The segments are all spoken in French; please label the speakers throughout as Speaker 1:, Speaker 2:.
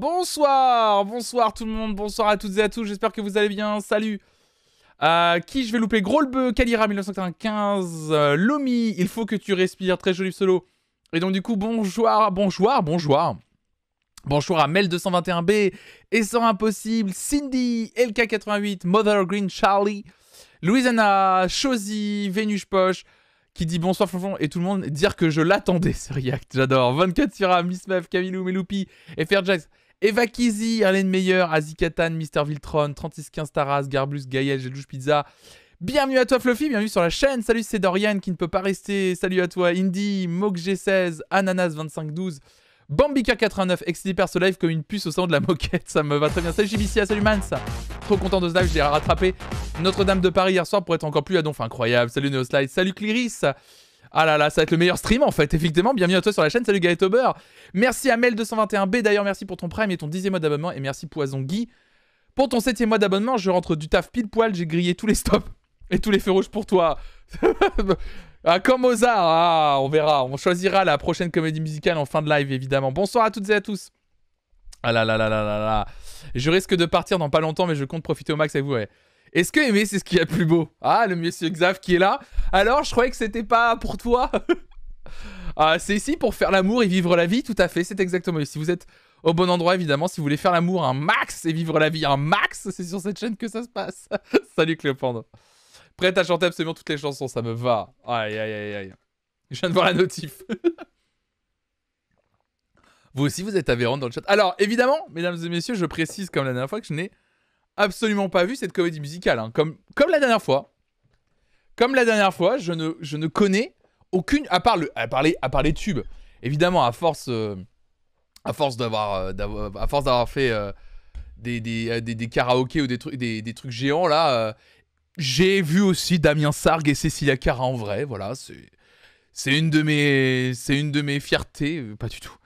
Speaker 1: Bonsoir, bonsoir tout le monde, bonsoir à toutes et à tous, j'espère que vous allez bien, salut euh, Qui je vais louper? Gros le Kalira 1995, euh, Lomi, il faut que tu respires, très joli solo. Et donc du coup, bonjour, bonjour, bonjour. Bonjour à Mel221B, Essor Impossible, Cindy, LK88, Mother Green Charlie, Louisiana, Chosy, Vénus Poche, qui dit bonsoir Flonflon et tout le monde dire que je l'attendais ce react, j'adore. 24 Syrah, Miss Mev, Camilou, Meloupi, FR Jax, Eva Kizzy, Arlene Meyer, Azikatan, Mister Viltron, 3615 Taras, Garblus, Gaël, Gelouche Pizza. Bienvenue à toi Fluffy, bienvenue sur la chaîne. Salut, c'est Dorian qui ne peut pas rester. Salut à toi Indy, MokG16, Ananas2512, Bambika89, XD ce live comme une puce au sein de la moquette. Ça me va très bien. Salut JBC, salut Mans. Trop content de ce live, je l'ai rattrapé. Notre-Dame de Paris hier soir pour être encore plus à donf. Incroyable. Salut Neoslide, salut Cliris. Ah là là, ça va être le meilleur stream en fait, effectivement. Bienvenue à toi sur la chaîne. Salut Gaël Tober. Merci à Mel221B d'ailleurs, merci pour ton prime et ton dixième mois d'abonnement. Et merci Poison Guy. Pour ton septième mois d'abonnement, je rentre du taf pile poil. J'ai grillé tous les stops et tous les feux rouges pour toi. ah, comme Mozart, ah, on verra. On choisira la prochaine comédie musicale en fin de live évidemment. Bonsoir à toutes et à tous. Ah là là là là là là. Je risque de partir dans pas longtemps, mais je compte profiter au max avec vous. Ouais. Est-ce que aimer, c'est ce qu'il y a de plus beau? Ah, le monsieur Xav qui est là. Alors, je croyais que c'était pas pour toi. ah, c'est ici pour faire l'amour et vivre la vie, tout à fait, c'est exactement ici. Vous êtes au bon endroit, évidemment. Si vous voulez faire l'amour un max et vivre la vie un max, c'est sur cette chaîne que ça se passe. Salut Cléopendre. Prête à chanter absolument toutes les chansons, ça me va. Aïe, aïe, aïe, aïe. Je viens de voir la notif. vous aussi, vous êtes avérantes dans le chat. Alors, évidemment, mesdames et messieurs, je précise comme la dernière fois que je n'ai absolument pas vu cette comédie musicale. Hein. Comme, la dernière fois. Comme la dernière fois, je ne, connais aucune. À part, le, à, les tubes. Évidemment, à force. Euh, force d'avoir. Euh, à force d'avoir fait. Euh, des, des, karaokés ou des, trucs des, géants là. j'ai vu aussi Damien Sargue et Cécilia Cara en vrai. Voilà, c'est. C'est une de mes. C'est une de mes fiertés. Pas du tout.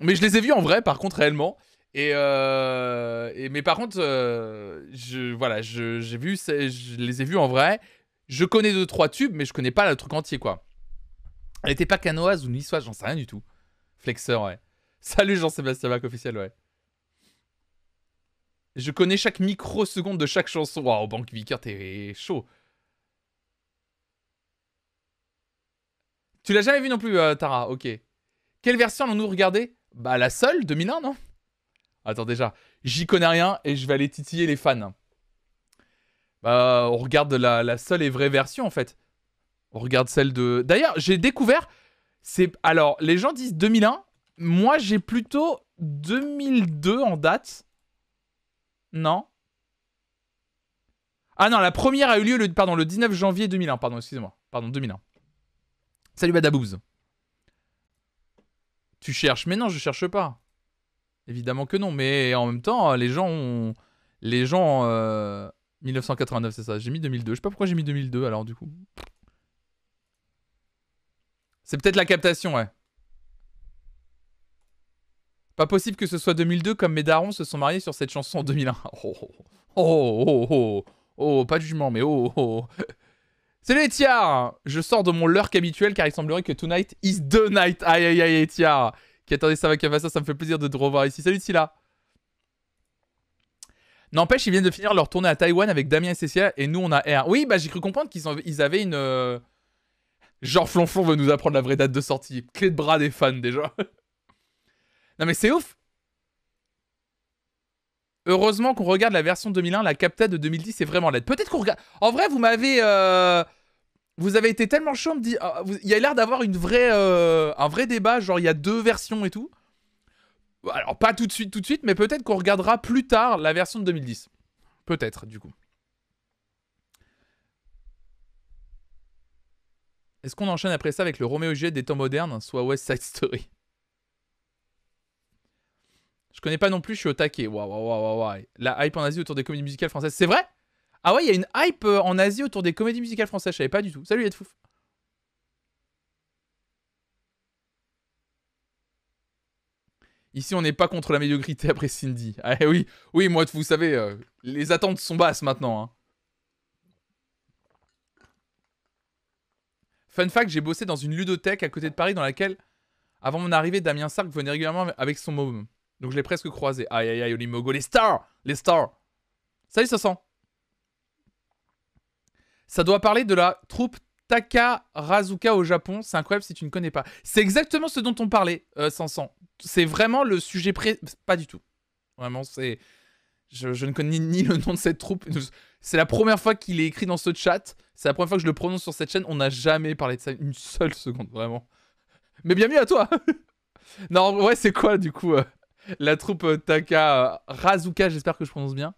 Speaker 1: Mais je les ai vus en vrai, par contre, réellement. Euh, et, mais par contre, euh, je, voilà, j'ai vu, je les ai vus en vrai. Je connais deux trois tubes, mais je connais pas le truc entier quoi. Elle était pas canoise ou niçoise, j'en sais rien du tout. Flexeur, ouais. Salut Jean-Sébastien Bach officiel, ouais. Je connais chaque microseconde de chaque chanson. Waouh, Bank Vicker, t'es chaud. Tu l'as jamais vu non plus, euh, Tara Ok. Quelle version allons-nous regarder? Bah la seule, 2001, non? Attends, déjà, j'y connais rien et je vais aller titiller les fans. Bah, on regarde la, seule et vraie version, en fait. On regarde celle de... D'ailleurs, j'ai découvert... C'est... Alors, les gens disent 2001. Moi, j'ai plutôt 2002 en date. Non Ah non, la première a eu lieu le, pardon, le 19 janvier 2001. Pardon, excusez-moi. Pardon, 2001. Salut Badabouz. Tu cherches Mais non, je cherche pas. Évidemment que non, mais en même temps, les gens ont... Les gens... 1989, euh, c'est ça. J'ai mis 2002. Je sais pas pourquoi j'ai mis 2002, alors, du coup. C'est peut-être la captation, ouais. Pas possible que ce soit 2002 comme mes darons se sont mariés sur cette chanson en 2001. Oh, oh, oh, oh, oh, oh, pas de jugement, mais oh, oh. Salut Etiar Je sors de mon lurk habituel car il semblerait que tonight is the night. Aïe aïe aïe Etiar qui attendait ça avec ça, ça me fait plaisir de te revoir ici. Salut Silla N'empêche, ils viennent de finir leur tournée à Taïwan avec Damien et Cécia et nous on a R. Oui, bah j'ai cru comprendre qu'ils ils avaient une. Euh, genre Flonflon veut nous apprendre la vraie date de sortie. Clé de bras des fans déjà. non mais c'est ouf Heureusement qu'on regarde la version 2001, la capta de 2010 c'est vraiment laide. Peut-être qu'on regarde. En vrai, vous m'avez. Euh, vous avez été tellement chaud, me dit, ah, il y a l'air d'avoir une vraie, euh, un vrai débat, genre il y a deux versions et tout. Alors pas tout de suite, tout de suite, mais peut-être qu'on regardera plus tard la version de 2010. Peut-être, du coup. Est-ce qu'on enchaîne après ça avec le Roméo Juliette des temps modernes, soit West Side Story? Je connais pas non plus, je suis au taquet. Waouh, waouh, waouh, La hype en Asie autour des comédies musicales françaises, c'est vrai? Ah ouais, il y a une hype euh, en Asie autour des comédies musicales françaises, je savais pas du tout. Salut Edfouf. Ici, on n'est pas contre la médiocrité après Cindy. Ah oui, oui, moi, vous savez, euh, les attentes sont basses maintenant. Hein. Fun fact, j'ai bossé dans une ludothèque à côté de Paris dans laquelle, avant mon arrivée, Damien Sark venait régulièrement avec son môme. Donc je l'ai presque croisé. Aïe aïe aïe, Olimogo, les stars Les stars Salut, ça sent. Ça doit parler de la troupe Takarazuka au Japon. C'est incroyable si tu ne connais pas. C'est exactement ce dont on parlait, euh, Sansan. C'est vraiment le sujet pré... Pas du tout. Vraiment, c'est... Je, ne connais ni, le nom de cette troupe. C'est la première fois qu'il est écrit dans ce chat. C'est la première fois que je le prononce sur cette chaîne. On n'a jamais parlé de ça une seule seconde, vraiment. Mais bienvenue à toi Non, ouais, c'est quoi, du coup, euh, la troupe euh, Takarazuka? J'espère que je prononce bien.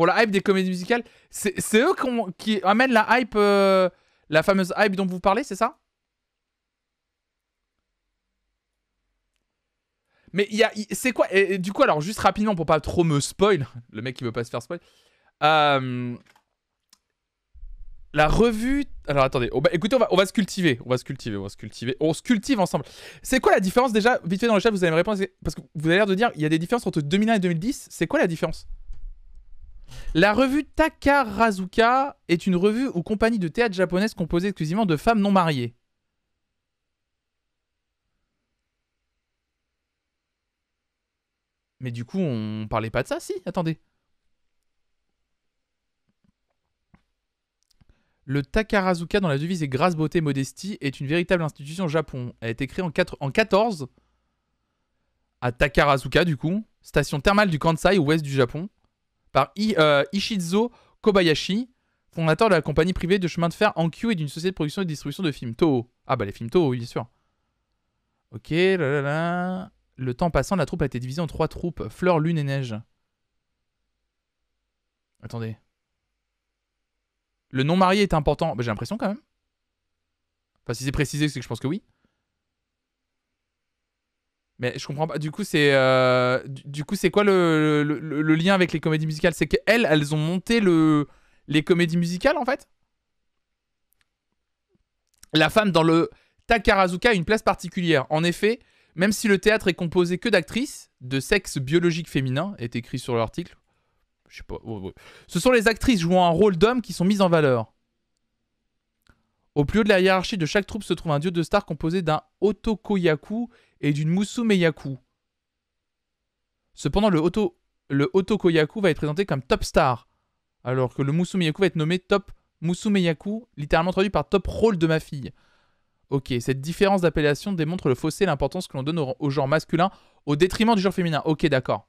Speaker 1: Pour la hype des comédies musicales, c'est eux qui amènent la hype, euh, la fameuse hype dont vous parlez, c'est ça? Mais il y a, c'est quoi et, Du coup, alors juste rapidement pour pas trop me spoil, le mec qui veut pas se faire spoil. Euh, la revue. Alors attendez, écoutez, on va, on va se cultiver, on va se cultiver, on va se cultiver, on se cultive ensemble. C'est quoi la différence déjà Vite fait dans le chat, vous allez me répondre parce que vous avez l'air de dire il y a des différences entre 2001 et 2010. C'est quoi la différence? La revue Takarazuka est une revue ou compagnie de théâtre japonaise composée exclusivement de femmes non mariées. Mais du coup, on parlait pas de ça, si Attendez. Le Takarazuka, dont la devise est grâce, beauté, modestie, est une véritable institution au Japon. Elle a été créée en, 4... en 14 à Takarazuka, du coup, station thermale du Kansai, ouest du Japon par euh, Ishizo Kobayashi, fondateur de la compagnie privée de chemin de fer Ankyu et d'une société de production et de distribution de films Toho. Ah bah les films Toho, oui, bien sûr. Ok, là. Le temps passant, la troupe a été divisée en trois troupes. Fleur, lune et neige. Attendez. Le non marié est important. Bah, J'ai l'impression quand même. Enfin, si c'est précisé, c'est que je pense que oui. Mais je comprends pas. Du coup, c'est euh, du, coup c'est quoi le, le, lien avec les comédies musicales? C'est qu'elles, elles ont monté le, les comédies musicales en fait? La femme dans le Takarazuka a une place particulière. En effet, même si le théâtre est composé que d'actrices de sexe biologique féminin, est écrit sur l'article. Je sais pas. Ce sont les actrices jouant un rôle d'homme qui sont mises en valeur. Au plus haut de la hiérarchie de chaque troupe se trouve un dieu de star composé d'un otokoyaku et d'une Musumeyaku. Cependant, le, Oto, le Otokoyaku va être présenté comme Top Star, alors que le Musumeyaku va être nommé Top Musumeyaku, littéralement traduit par Top Rôle de ma fille. Ok, cette différence d'appellation démontre le fossé et l'importance que l'on donne au, genre masculin au détriment du genre féminin. Ok, d'accord.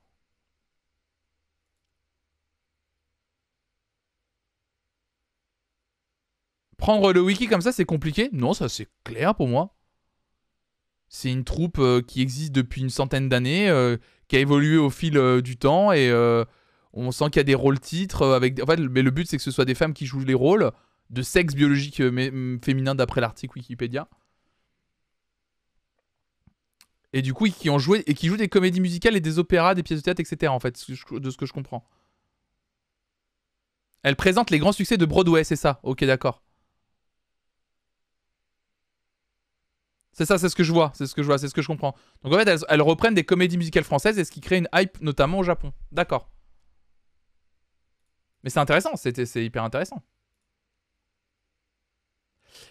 Speaker 1: Prendre le wiki comme ça, c'est compliqué? Non, ça c'est clair pour moi. C'est une troupe euh, qui existe depuis une centaine d'années, euh, qui a évolué au fil euh, du temps et on sent qu'il y a des rôles titres avec. Mais le but c'est que ce soit des femmes qui jouent les rôles de sexe biologique féminin d'après l'article Wikipédia. Et du coup, qui ont joué et qui jouent des comédies musicales et des opéras, des pièces de théâtre, etc. En fait, de ce que je comprends. Elle présente les grands succès de Broadway, c'est ça? Ok, d'accord. C'est ça, c'est ce que je vois, c'est ce que je vois, c'est ce que je comprends. Donc en fait, elles, reprennent des comédies musicales françaises et ce qui crée une hype notamment au Japon. D'accord. Mais c'est intéressant, c'est hyper intéressant.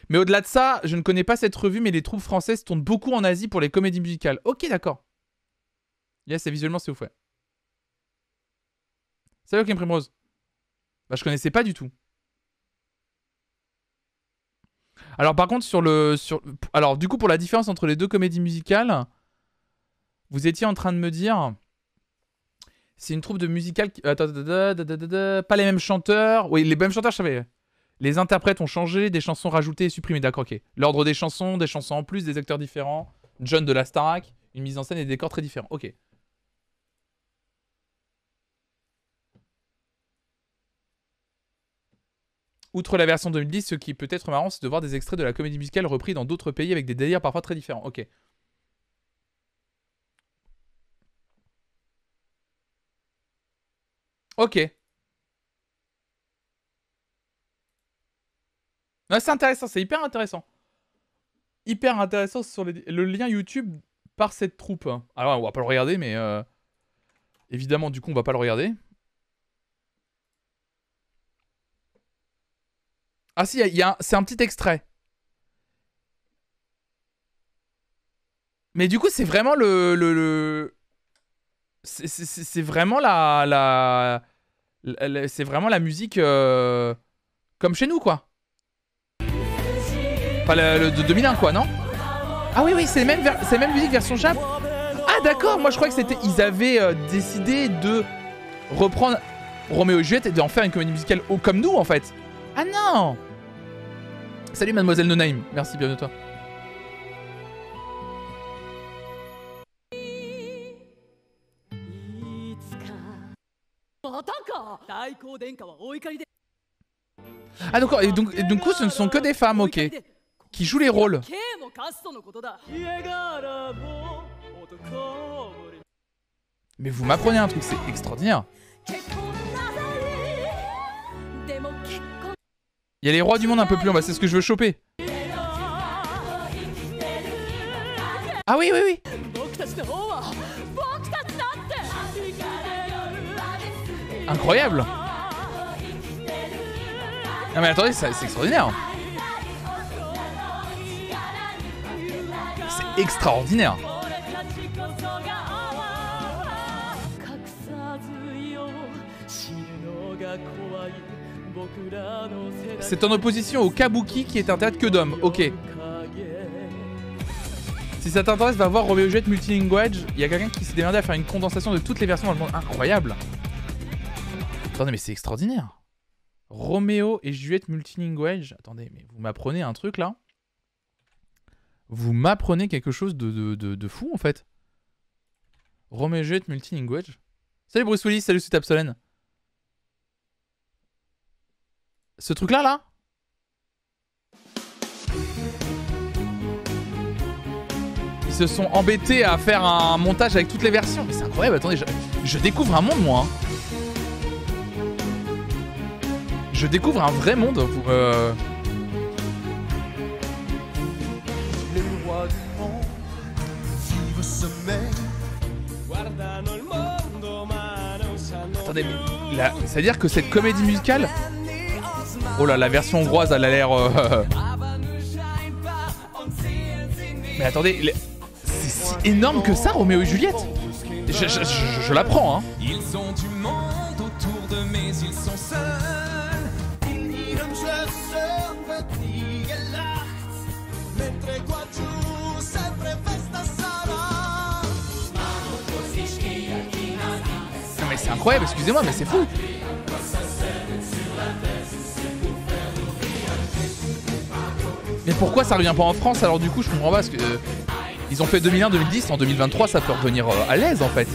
Speaker 1: Mais au-delà de ça, je ne connais pas cette revue, mais les troupes françaises tournent beaucoup en Asie pour les comédies musicales. Ok, d'accord. Yes, et visuellement, c'est ouf, ouais. Salut, Kim Primrose. Bah, je connaissais pas du tout. Alors par contre sur le sur alors du coup pour la différence entre les deux comédies musicales, vous étiez en train de me dire c'est une troupe de musicales qui... Pas les mêmes chanteurs. Oui, les mêmes chanteurs, je savais. Les interprètes ont changé, des chansons rajoutées et supprimées. D'accord. L'ordre des chansons, des chansons en plus, des acteurs différents. John de la Starac, une mise en scène et des décors très différents. Ok. Outre la version 2010, ce qui peut être marrant, c'est de voir des extraits de la comédie musicale repris dans d'autres pays avec des délires parfois très différents. Ok. Ok. c'est intéressant, c'est hyper intéressant. Hyper intéressant sur le lien YouTube par cette troupe. Alors, on va pas le regarder, mais... Euh, évidemment, du coup, on va pas le regarder. Ah si, c'est un petit extrait. Mais du coup, c'est vraiment le... le. C'est vraiment la... la... C'est vraiment la musique euh, comme chez nous, quoi. Enfin, le, de 2001, quoi, non? Ah oui, oui, c'est la même, même musique version Jap. Ah d'accord, moi je crois que c'était... Ils avaient euh, décidé de reprendre Roméo et Juliette et d'en faire une comédie musicale comme nous, en fait. Ah non Salut mademoiselle No Name, merci, bienvenue toi. Ah d'accord, et donc, du coup ce ne sont que des femmes, ok, qui jouent les rôles. Mais vous m'apprenez un truc, c'est extraordinaire. Il y a les rois du monde un peu plus en bas, c'est ce que je veux choper. Ah oui, oui, oui. Incroyable. Non mais attendez, c'est extraordinaire. C'est extraordinaire. C'est en opposition au Kabuki qui est un théâtre que d'hommes. Ok. Si ça t'intéresse, va voir Romeo Jet Multilinguage. Il y a quelqu'un qui s'est démerdé à faire une condensation de toutes les versions dans le monde. Incroyable. Attendez, mais c'est extraordinaire. Roméo et Juliette Multilinguage. Attendez, mais vous m'apprenez un truc là Vous m'apprenez quelque chose de, de, fou en fait. Roméo et Juliette Multilinguage. Salut Bruce Willis, salut Sweet Ce truc là là Ils se sont embêtés à faire un montage avec toutes les versions. Mais c'est incroyable, attendez, je, découvre un monde moi. Hein. Je découvre un vrai monde. Euh... Attendez, c'est-à-dire que cette comédie musicale Oh là, la version hongroise, elle a l'air... Euh, Mais attendez, c'est si énorme que ça, Roméo et Juliette Je, je, je, la prends, hein. Ils ont du monde autour de mais ils sont seuls. Non mais c'est incroyable, excusez-moi, mais c'est fou Mais pourquoi ça revient pas en France alors du coup je comprends pas parce que euh, ils ont fait 2001-2010, en 2023 ça peut revenir euh, à l'aise en fait.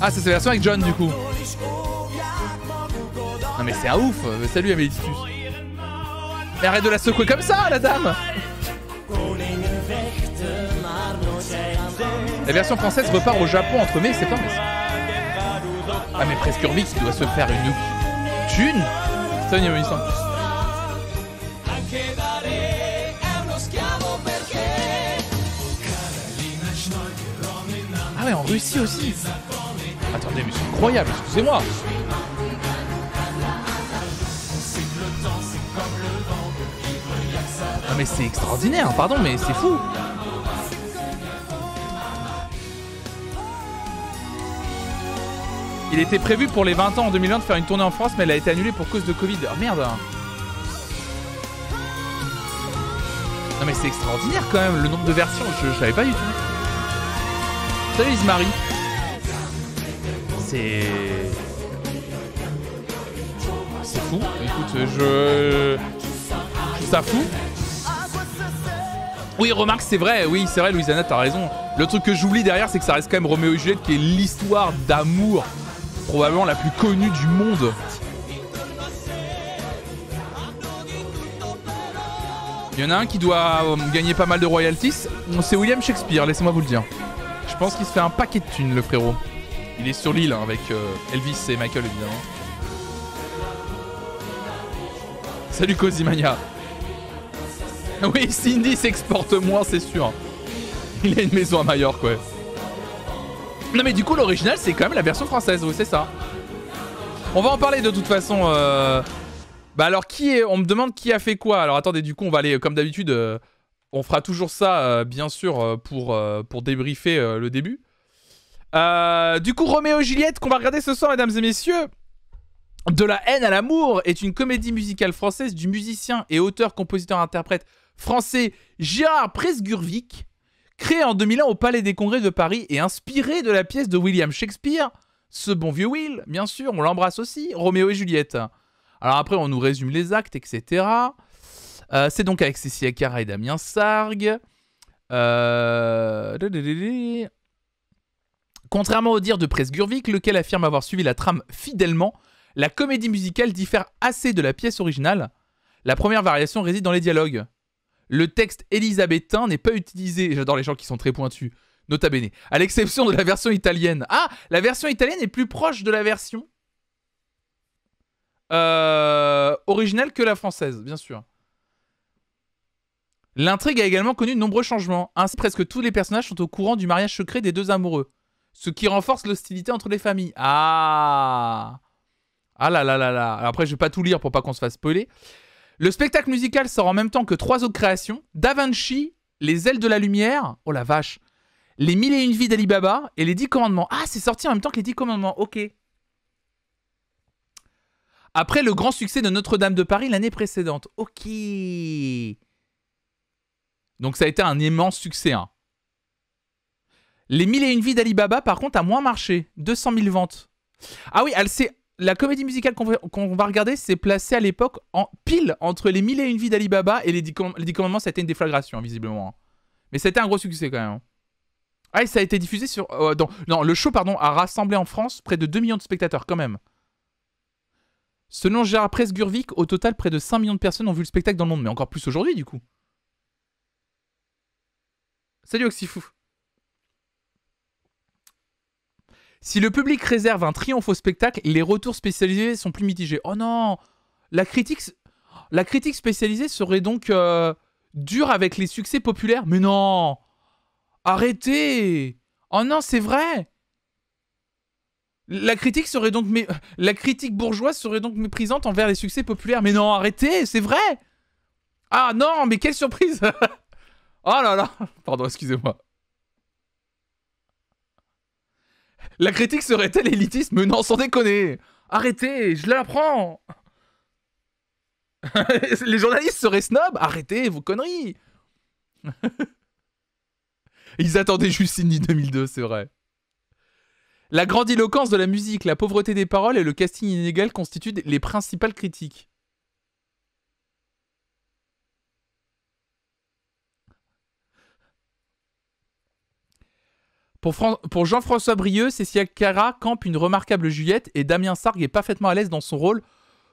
Speaker 1: Ah c'est cette version avec John du coup. Non mais c'est un ouf, euh, salut Amélie arrête de la secouer comme ça la dame La version française repart au Japon entre mai et septembre. Ah mais presque qui doit se faire une thune. Ah ouais en Russie aussi. Attendez mais c'est incroyable, excusez-moi. Ah mais c'est extraordinaire, pardon mais c'est fou Il était prévu pour les 20 ans en 2020 de faire une tournée en France, mais elle a été annulée pour cause de Covid. Oh merde Non mais c'est extraordinaire quand même, le nombre de versions, je, savais pas du tout. Salut Ismarie C'est... C'est fou. Écoute, je... Je ça fou. Oui, remarque, c'est vrai, oui, c'est vrai, Louisiana, t'as raison. Le truc que j'oublie derrière, c'est que ça reste quand même Roméo et Juliette qui est l'histoire d'amour probablement la plus connue du monde. Il y en a un qui doit euh, gagner pas mal de royalties. C'est William Shakespeare, laissez-moi vous le dire. Je pense qu'il se fait un paquet de thunes, le frérot. Il est sur l'île hein, avec euh, Elvis et Michael, évidemment. Salut Cosimania. Oui, Cindy s'exporte moins, c'est sûr. Il a une maison à Majorque, ouais. Non mais du coup l'original c'est quand même la version française, oui c'est ça. On va en parler de toute façon. Euh, Bah alors, qui est... On me demande qui a fait quoi. Alors attendez, du coup, on va aller, comme d'habitude, euh, on fera toujours ça, euh, bien sûr, pour, pour débriefer le début. du coup, Roméo et Juliette, qu'on va regarder ce soir, mesdames et messieurs. De la haine à l'amour est une comédie musicale française du musicien et auteur-compositeur-interprète français Gérard Presgurvic, créé en 2001 au Palais des Congrès de Paris et inspiré de la pièce de William Shakespeare. Ce bon vieux Will, bien sûr, on l'embrasse aussi, Roméo et Juliette. Alors après, on nous résume les actes, etc. Euh, c'est donc avec Cécile Cara et Damien Sargue. Euh, Contrairement au dire de Presgurvic, lequel affirme avoir suivi la trame fidèlement, la comédie musicale diffère assez de la pièce originale. La première variation réside dans les dialogues. Le texte élisabétain n'est pas utilisé, j'adore les gens qui sont très pointus, nota bene, à l'exception de la version italienne. Ah, la version italienne est plus proche de la version euh, originale que la française, bien sûr. L'intrigue a également connu de nombreux changements. Ainsi, presque tous les personnages sont au courant du mariage secret des deux amoureux. Ce qui renforce l'hostilité entre les familles. Ah Ah là là là là. après, je vais pas tout lire pour pas qu'on se fasse spoiler. Le spectacle musical sort en même temps que trois autres créations. Da Vinci, Les ailes de la lumière. Oh la vache. Les mille et une vies d'Alibaba et les dix commandements. Ah, c'est sorti en même temps que les dix commandements. Ok. Après le grand succès de Notre-Dame de Paris l'année précédente. Ok. Donc ça a été un immense succès. Hein. Les mille et une vies d'Alibaba, par contre, a moins marché. 200 000 ventes. Ah oui, elle la comédie musicale qu'on va, regarder, c'est placé à l'époque en pile entre les mille et une vies d'Alibaba et les dix, commandements. Ça a été une déflagration, hein, visiblement. Hein. Mais été un gros succès quand même. Ah, et ça a été diffusé sur. Euh, non, le show, pardon, a rassemblé en France près de 2 millions de spectateurs quand même. Selon Gérard Presgurvic, au total, près de 5 millions de personnes ont vu le spectacle dans le monde, mais encore plus aujourd'hui du coup. Salut Oxyfou. Si le public réserve un triomphe au spectacle, les retours spécialisés sont plus mitigés. Oh non La critique, spécialisée serait donc euh, dure avec les succès populaires Mais non Arrêtez Oh non, c'est vrai la critique serait donc la critique bourgeoise serait donc méprisante envers les succès populaires. Mais non, arrêtez, c'est vrai. Ah non, mais quelle surprise Oh là là Pardon, excusez-moi. La critique serait-elle élitiste? Mais non, sans déconner. Arrêtez, je l'apprends. Les journalistes seraient snobs. Arrêtez vos conneries. Ils attendaient juste Cindy 2002, c'est vrai. La grandiloquence de la musique, la pauvreté des paroles et le casting inégal constituent les principales critiques. Pour, Jean-François Brieux, Cécilia Cara campe une remarquable Juliette et Damien Sargue est parfaitement à l'aise dans son rôle,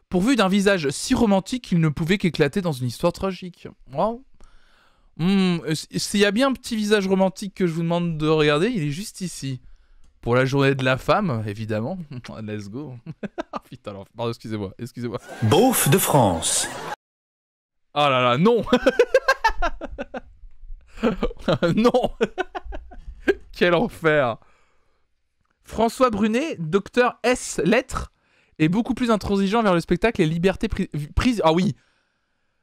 Speaker 1: pourvu d'un visage si romantique qu'il ne pouvait qu'éclater dans une histoire tragique. Hmm, s'il y a bien un petit visage romantique que je vous demande de regarder, il est juste ici. Pour la journée de la femme, évidemment. Let's go. Putain, alors, pardon, excusez-moi, excusez-moi.
Speaker 2: Beauf de France.
Speaker 1: Oh là là, non Non Quel enfer François Brunet, docteur S lettres, est beaucoup plus intransigeant vers le spectacle et liberté prise. Ah oui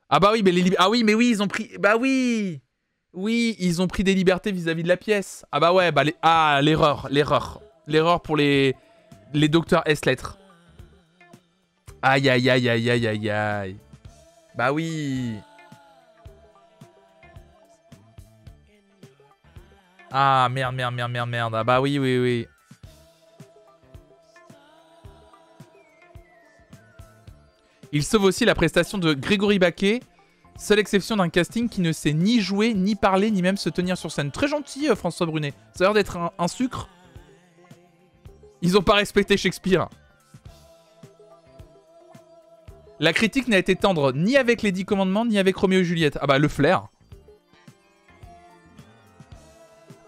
Speaker 1: Ah bah oui, mais les Ah oui, mais oui, ils ont pris. Bah oui oui, ils ont pris des libertés vis-à-vis de la pièce. Ah bah ouais, bah les... ah l'erreur, l'erreur, l'erreur pour les les docteurs S lettres. Aïe aïe aïe aïe aïe aïe aïe. Bah oui. Ah merde merde merde merde merde. Ah bah oui oui oui. Il sauve aussi la prestation de Grégory Baquet Seule exception d'un casting qui ne sait ni jouer, ni parler, ni même se tenir sur scène. Très gentil, euh, François Brunet. Ça a l'air d'être un, sucre. Ils ont pas respecté Shakespeare. La critique n'a été tendre ni avec les Dix Commandements, ni avec Roméo et Juliette. Ah bah, le flair.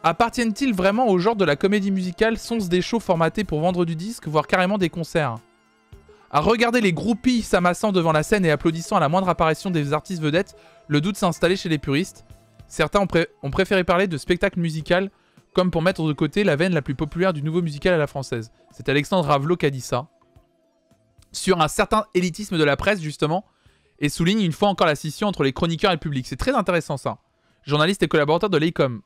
Speaker 1: Appartiennent-ils vraiment au genre de la comédie musicale Sont-ce des shows formatés pour vendre du disque, voire carrément des concerts? À regarder les groupies s'amassant devant la scène et applaudissant à la moindre apparition des artistes vedettes, le doute s'est installé chez les puristes. Certains ont, préféré parler de spectacle musical, comme pour mettre de côté la veine la plus populaire du nouveau musical à la française. C'est Alexandre Ravelot qui a dit ça. sur un certain élitisme de la presse, justement, et souligne une fois encore la scission entre les chroniqueurs et le public. C'est très intéressant, ça. Journaliste et collaborateur de l'EICOM.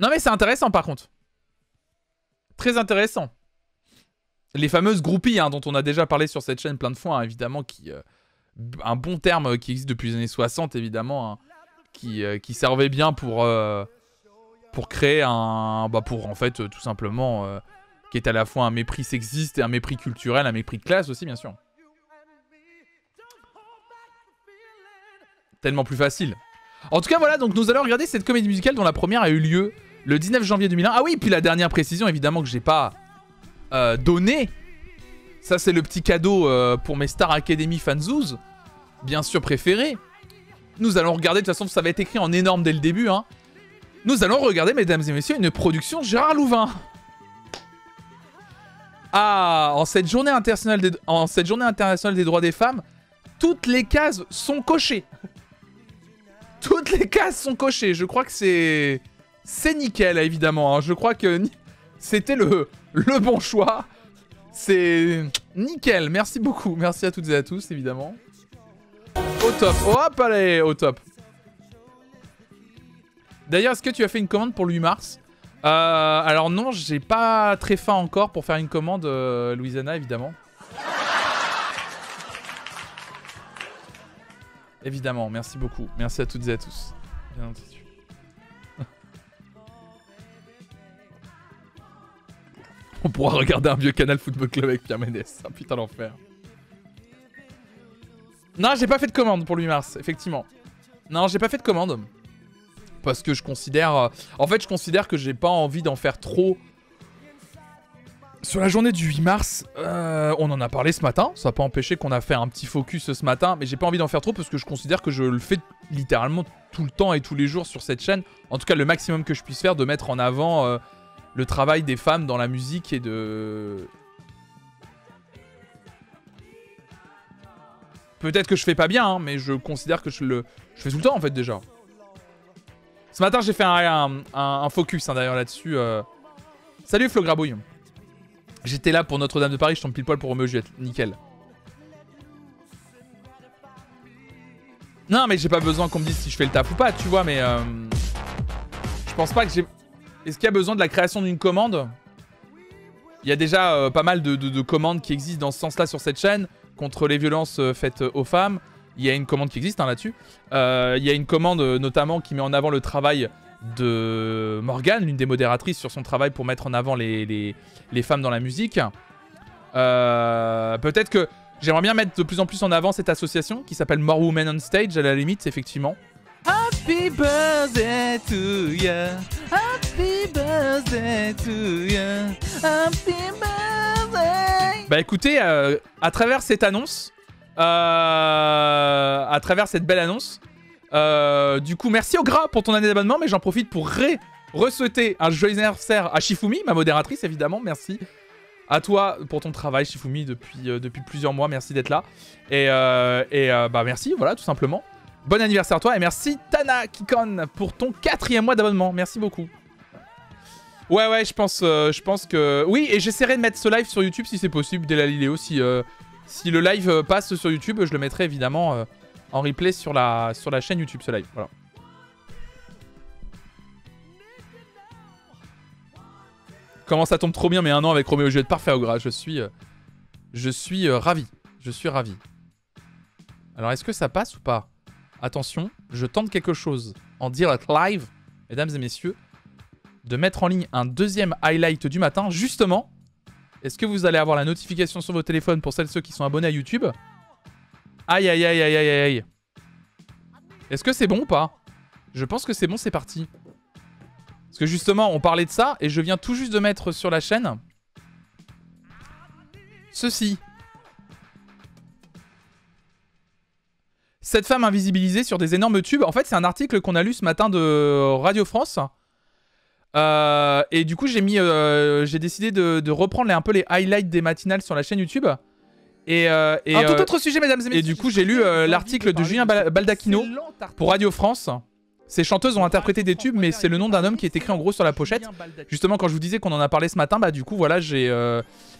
Speaker 1: Non mais c'est intéressant, par contre. Très intéressant. Les fameuses groupies, hein, dont on a déjà parlé sur cette chaîne plein de fois, hein, évidemment, qui... Euh, un bon terme qui existe depuis les années 60, évidemment, hein, qui, euh, qui, servait bien pour... Euh, pour créer un... Bah pour, en fait, tout simplement qui est à la fois un mépris sexiste et un mépris culturel, un mépris de classe aussi, bien sûr. Tellement plus facile. En tout cas, voilà, donc nous allons regarder cette comédie musicale dont la première a eu lieu le 19 janvier 2001. Ah oui, puis la dernière précision, évidemment, que j'ai pas euh, donnée. Ça, c'est le petit cadeau euh, pour mes Star Academy fanzouz, bien sûr préférés. Nous allons regarder, de toute façon, ça va être écrit en énorme dès le début. Hein. Nous allons regarder, mesdames et messieurs, une production Gérard Louvain. Ah, en cette, journée internationale des, en cette journée internationale des droits des femmes, toutes les cases sont cochées. Toutes les cases sont cochées. Je crois que c'est... C'est nickel, évidemment. Hein. Je crois que c'était le, bon choix. C'est nickel. Merci beaucoup. Merci à toutes et à tous, évidemment. Au top. Hop, allez, au top. D'ailleurs, est-ce que tu as fait une commande pour le 8 mars? Euh, alors non, j'ai pas très faim encore pour faire une commande, euh, Louisana, évidemment. évidemment, merci beaucoup. Merci à toutes et à tous. Bien entendu. On pourra regarder un vieux canal Football Club avec Pierre Ménès. Ah, putain l'enfer. Non, j'ai pas fait de commande pour le 8 mars, effectivement. Non, j'ai pas fait de commande parce que je considère... Euh, en fait, je considère que j'ai pas envie d'en faire trop. Sur la journée du 8 mars, euh, on en a parlé ce matin. Ça n'a pas empêché qu'on a fait un petit focus ce matin. Mais j'ai pas envie d'en faire trop parce que je considère que je le fais littéralement tout le temps et tous les jours sur cette chaîne. En tout cas, le maximum que je puisse faire de mettre en avant euh, le travail des femmes dans la musique et de... Peut-être que je fais pas bien, hein, mais je considère que je le je fais tout le temps en fait déjà. Ce matin, j'ai fait un, focus hein, d'ailleurs là-dessus. Euh. Salut Flo Grabouille. J'étais là pour Notre-Dame de Paris, je tombe pile poil pour Romeo Juliette. Nickel. Non, mais j'ai pas besoin qu'on me dise si je fais le taf ou pas, tu vois, mais... Euh, je pense pas que j'ai... Est-ce qu'il y a besoin de la création d'une commande? Il y a déjà euh, pas mal de, commandes qui existent dans ce sens-là sur cette chaîne, contre les violences faites aux femmes. Il y a une commande qui existe hein, là-dessus. Euh, il y a une commande euh, notamment qui met en avant le travail de Morgane, l'une des modératrices, sur son travail pour mettre en avant les, les, femmes dans la musique. Euh, peut-être que j'aimerais bien mettre de plus en plus en avant cette association qui s'appelle More Women on Stage, à la limite, effectivement. Happy birthday to you. Happy birthday to you. Happy birthday. Bah écoutez, à travers cette annonce, euh, à travers cette belle annonce. Euh, du coup, merci au gras pour ton année d'abonnement, mais j'en profite pour ré re-souhaiter un joyeux anniversaire à Shifumi, ma modératrice évidemment, merci. À toi pour ton travail Shifumi depuis, euh, depuis plusieurs mois, merci d'être là. Et, et bah merci, voilà, tout simplement. Bon anniversaire à toi et merci Tana Kikon pour ton quatrième mois d'abonnement, merci beaucoup. Ouais ouais, je pense, pense que... Oui, et j'essaierai de mettre ce live sur YouTube si c'est possible, dès la Liléo, si... Si le live euh, passe sur YouTube, je le mettrai évidemment euh, en replay sur la, sur la chaîne YouTube, ce live. Comment ça tombe trop bien, mais un an avec Roméo Juliette. Parfait, Ogra. Je suis, euh, je suis ravi. Je suis ravi. Alors, est-ce que ça passe ou pas? Attention, je tente quelque chose en direct live, mesdames et messieurs, de mettre en ligne un deuxième highlight du matin, justement, est-ce que vous allez avoir la notification sur vos téléphones pour celles et ceux qui sont abonnés à YouTube? Aïe, aïe, aïe, aïe, aïe, aïe. Est-ce que c'est bon ou pas? Je pense que c'est bon, c'est parti. Parce que justement, on parlait de ça, et je viens tout juste de mettre sur la chaîne... Ceci. Cette femme invisibilisée sur des énormes tubes. En fait, c'est un article qu'on a lu ce matin de Radio France. Euh, et du coup, j'ai mis, euh, j'ai décidé de, reprendre un peu les highlights des matinales sur la chaîne YouTube. Et, euh, et un tout autre sujet, mesdames et messieurs. Et du coup, j'ai lu l'article de Julien Baldacchino pour Radio France. Ces chanteuses ont interprété des tubes, mais c'est le nom d'un homme qui est écrit en gros sur la pochette. Justement, quand je vous disais qu'on en a parlé ce matin, bah du coup, voilà, j'ai,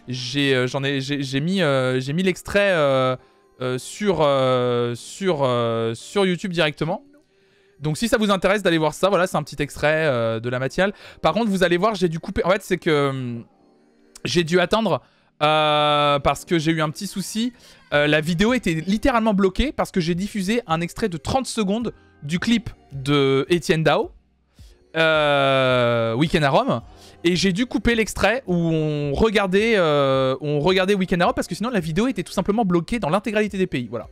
Speaker 1: j'ai, j'en ai, j'ai, mis, j'ai mis l'extrait euh, euh, sur, euh, sur, YouTube directement. Donc si ça vous intéresse d'aller voir ça, voilà, c'est un petit extrait de la matinale. Par contre, vous allez voir, j'ai dû couper. En fait, c'est que j'ai dû attendre parce que j'ai eu un petit souci. La vidéo était littéralement bloquée parce que j'ai diffusé un extrait de 30 secondes du clip de Etienne Dao, Weekend à Rome. Et j'ai dû couper l'extrait où on regardait, euh, on regardait Weekend Rome parce que sinon la vidéo était tout simplement bloquée dans l'intégralité des pays. Voilà.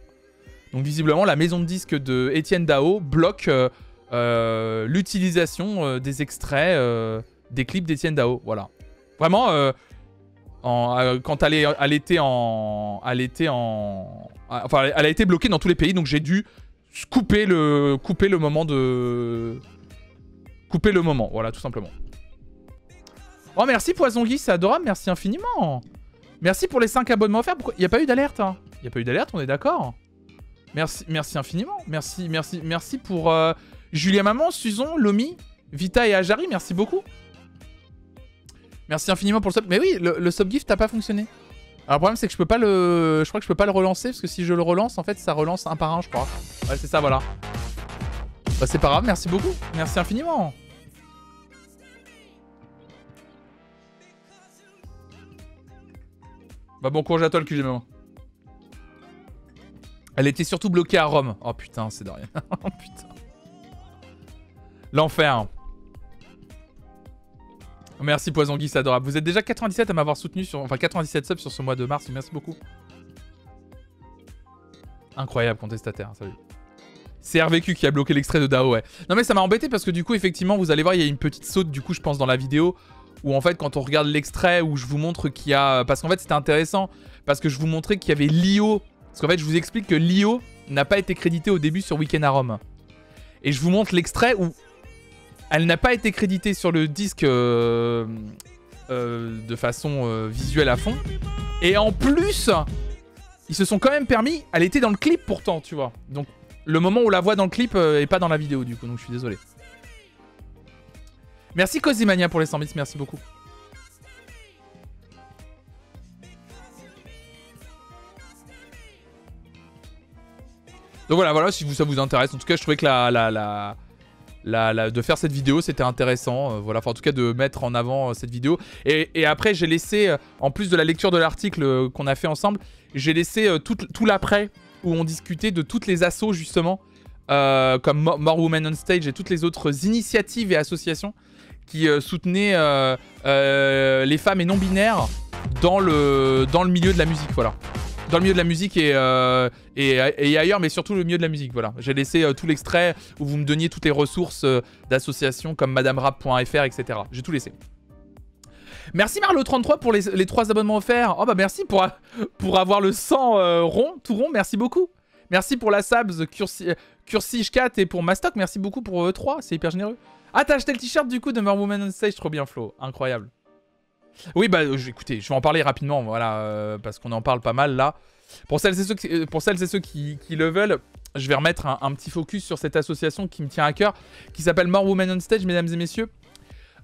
Speaker 1: Donc visiblement la maison de disques de Etienne Dao bloque euh, euh, l'utilisation des extraits des clips d'Etienne Dao. Voilà. Vraiment, en, quand elle, était en, elle était en, enfin elle a été bloquée dans tous les pays, donc j'ai dû couper le moment de, couper le moment. Voilà, tout simplement. Oh merci Poison Guy, c'est adorable, merci infiniment. Merci pour les 5 abonnements offerts. Pourquoi? Il a pas eu d'alerte hein Il a pas eu d'alerte, on est d'accord Merci, merci infiniment. Merci, merci, merci pour euh, Julien Maman, Suzon, Lomi, Vita et Ajari. Merci beaucoup. Merci infiniment pour le sub. Mais oui, le, le subgift n'a pas fonctionné. Alors le problème c'est que je peux pas le, je crois que je peux pas le relancer parce que si je le relance, en fait, ça relance un par un, je crois. Ouais, c'est ça, voilà. Bah c'est pas grave. Merci beaucoup. Merci infiniment. Bah bon courage à toi le QG. Elle était surtout bloquée à Rome. Oh putain, c'est de rien. oh putain. L'enfer. Merci Poison Guy, c'est adorable. Vous êtes déjà 97 à m'avoir soutenu sur. Enfin 97 subs sur ce mois de mars. Merci beaucoup. Incroyable contestataire, salut. C'est RVQ qui a bloqué l'extrait de Dao, ouais. Non mais ça m'a embêté parce que du coup, effectivement, vous allez voir, il y a une petite saute, du coup, je pense, dans la vidéo. Où en fait, quand on regarde l'extrait, où je vous montre qu'il y a. Parce qu'en fait, c'était intéressant. Parce que je vous montrais qu'il y avait Lio. Parce qu'en fait, je vous explique que Lio n'a pas été crédité au début sur Weekend à Rome. Et je vous montre l'extrait où elle n'a pas été créditée sur le disque euh, euh, de façon euh, visuelle à fond. Et en plus, ils se sont quand même permis. Elle était dans le clip pourtant, tu vois. Donc le moment où on la voit dans le clip est pas dans la vidéo du coup. Donc je suis désolé. Merci Cosimania pour les 100 bits, merci beaucoup. Donc voilà, voilà, si ça vous intéresse. En tout cas, je trouvais que la, la, de faire cette vidéo, c'était intéressant. euh, voilà, en tout cas, de mettre en avant euh, cette vidéo. Et, après, j'ai laissé, euh, en plus de la lecture de l'article qu'on a fait ensemble, j'ai laissé tout, tout l'après où on discutait de toutes les assos, justement, comme Mo- More Women on Stage et toutes les autres initiatives et associations qui euh, soutenaient euh, euh, les femmes et non-binaires dans le, dans le milieu de la musique. Voilà dans le milieu de la musique et, et, et ailleurs, mais surtout le milieu de la musique. Voilà. J'ai laissé tout l'extrait où vous me donniez toutes les ressources d'associations comme madamerap.fr, etc. J'ai tout laissé. Merci Marlo33 pour les, les 3 abonnements offerts. Oh bah merci pour, pour avoir le sang rond, tout rond. Merci beaucoup. Merci pour la Sabs, Cursi, Cursi 4 et pour Mastock. Merci beaucoup pour E3. C'est hyper généreux. Ah, t'as acheté le t-shirt du coup de More Woman on Stage? Trop bien, Flo. Incroyable. Oui, bah je- écoutez, je vais en parler rapidement, voilà, euh, parce qu'on en parle pas mal là. Pour celles et ceux qui, euh, pour celles et ceux qui, le veulent, je vais remettre un, petit focus sur cette association qui me tient à cœur, qui s'appelle More Women on Stage, mesdames et messieurs.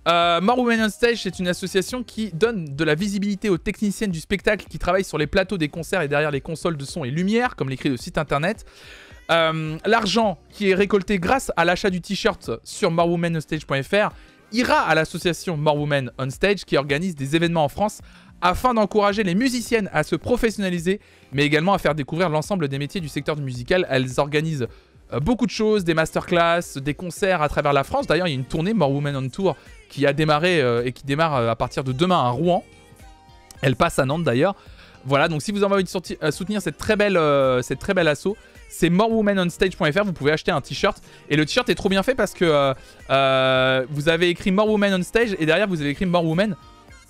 Speaker 1: Euh, More Women on Stage, c'est une association qui donne de la visibilité aux techniciennes du spectacle qui travaillent sur les plateaux des concerts et derrière les consoles de son et lumière, comme l'écrit le site internet. Euh, L'argent qui est récolté grâce à l'achat du t-shirt sur morewomenonstage.fr ira à l'association More Women on Stage qui organise des événements en France afin d'encourager les musiciennes à se professionnaliser, mais également à faire découvrir l'ensemble des métiers du secteur musical. Elles organisent euh, beaucoup de choses, des masterclass, des concerts à travers la France. D'ailleurs, il y a une tournée More Women on Tour qui a démarré euh, et qui démarre à partir de demain à Rouen. Elle passe à Nantes d'ailleurs. Voilà, donc si vous avez envie de soutenir cette très belle, euh, cette très belle asso, c'est morewomenonstage.fr. Vous pouvez acheter un t-shirt. Et le t-shirt est trop bien fait parce que euh, euh, vous avez écrit More Women on Stage et derrière vous avez écrit More Women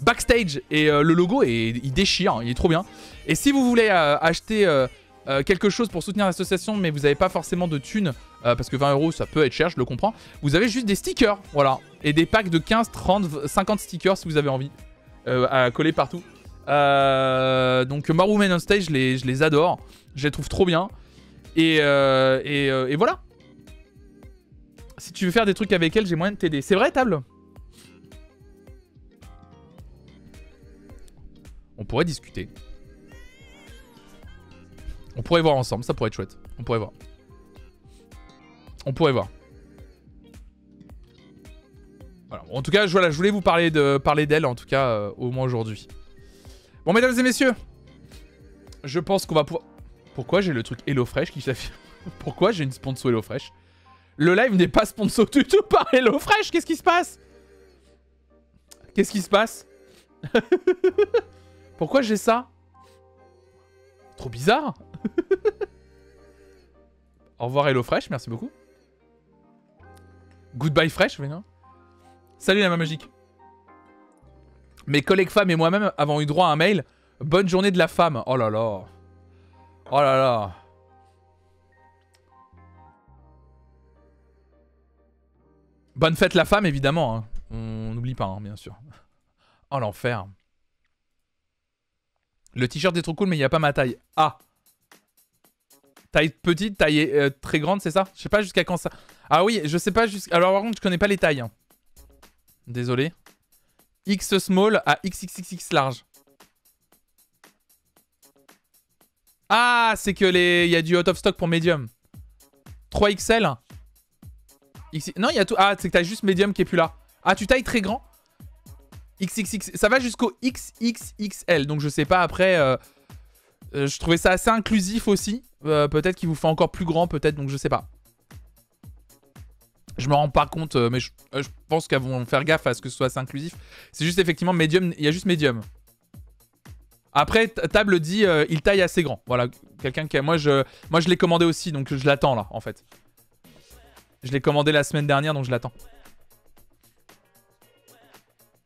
Speaker 1: Backstage. Et euh, le logo, est, il déchire, il est trop bien. Et si vous voulez acheter quelque chose pour soutenir l'association, mais vous n'avez pas forcément de thunes, parce que 20 euros ça peut être cher, je le comprends, vous avez juste des stickers, voilà. Et des packs de 15, 30, 50 stickers si vous avez envie, à coller partout. Donc More Women on Stage, je les, je les adore. Je les trouve trop bien. Et, euh, euh, et voilà. Si tu veux faire des trucs avec elle, j'ai moyen de t'aider. C'est vrai, table? On pourrait discuter. On pourrait voir ensemble, ça pourrait être chouette. On pourrait voir. On pourrait voir. Voilà. En tout cas, je, voilà, je voulais vous parler de parler d'elle, en tout cas, euh, au moins aujourd'hui. Bon, mesdames et messieurs, je pense qu'on va pouvoir... Pourquoi j'ai le truc HelloFresh qui s'affiche Pourquoi j'ai une sponsor HelloFresh Le live n'est pas sponsor du tout par HelloFresh Qu'est-ce qui se passe Qu'est-ce qui se passe Pourquoi j'ai ça Trop bizarre Au revoir HelloFresh, merci beaucoup. Goodbye Fresh, mais non. Salut la main magique. Mes collègues femmes et moi-même avons eu droit à un mail. Bonne journée de la femme. Oh là là. Oh là là. Bonne fête la femme, évidemment. hein. On n'oublie pas, hein, bien sûr. Oh l'enfer. Le t-shirt est trop cool, mais il n'y a pas ma taille. Ah. Taille petite, taille euh, très grande, c'est ça? Je sais pas jusqu'à quand ça... Ah oui, je sais pas jusqu'à... Alors par contre, je connais pas les tailles. hein. Désolé. X small à XXXX large. Ah, c'est que les... Il y a du out of stock pour medium. 3XL X- Non, il y a tout... Ah, c'est que t'as juste medium qui est plus là. Ah, tu tailles très grand XXX... Ça va jusqu'au XXXL. Donc je sais pas après... euh, euh, je trouvais ça assez inclusif aussi. Euh, peut-être qu'il vous fait encore plus grand, peut-être, donc je sais pas. Je me rends pas compte, mais je, je pense qu'elles vont faire gaffe à ce que ce soit assez inclusif. C'est juste effectivement medium, il y a juste medium. Après, table dit euh, il taille assez grand. Voilà, quelqu'un qui. Moi, je, moi, je l'ai commandé aussi, donc je l'attends là, en fait. Je l'ai commandé la semaine dernière, donc je l'attends.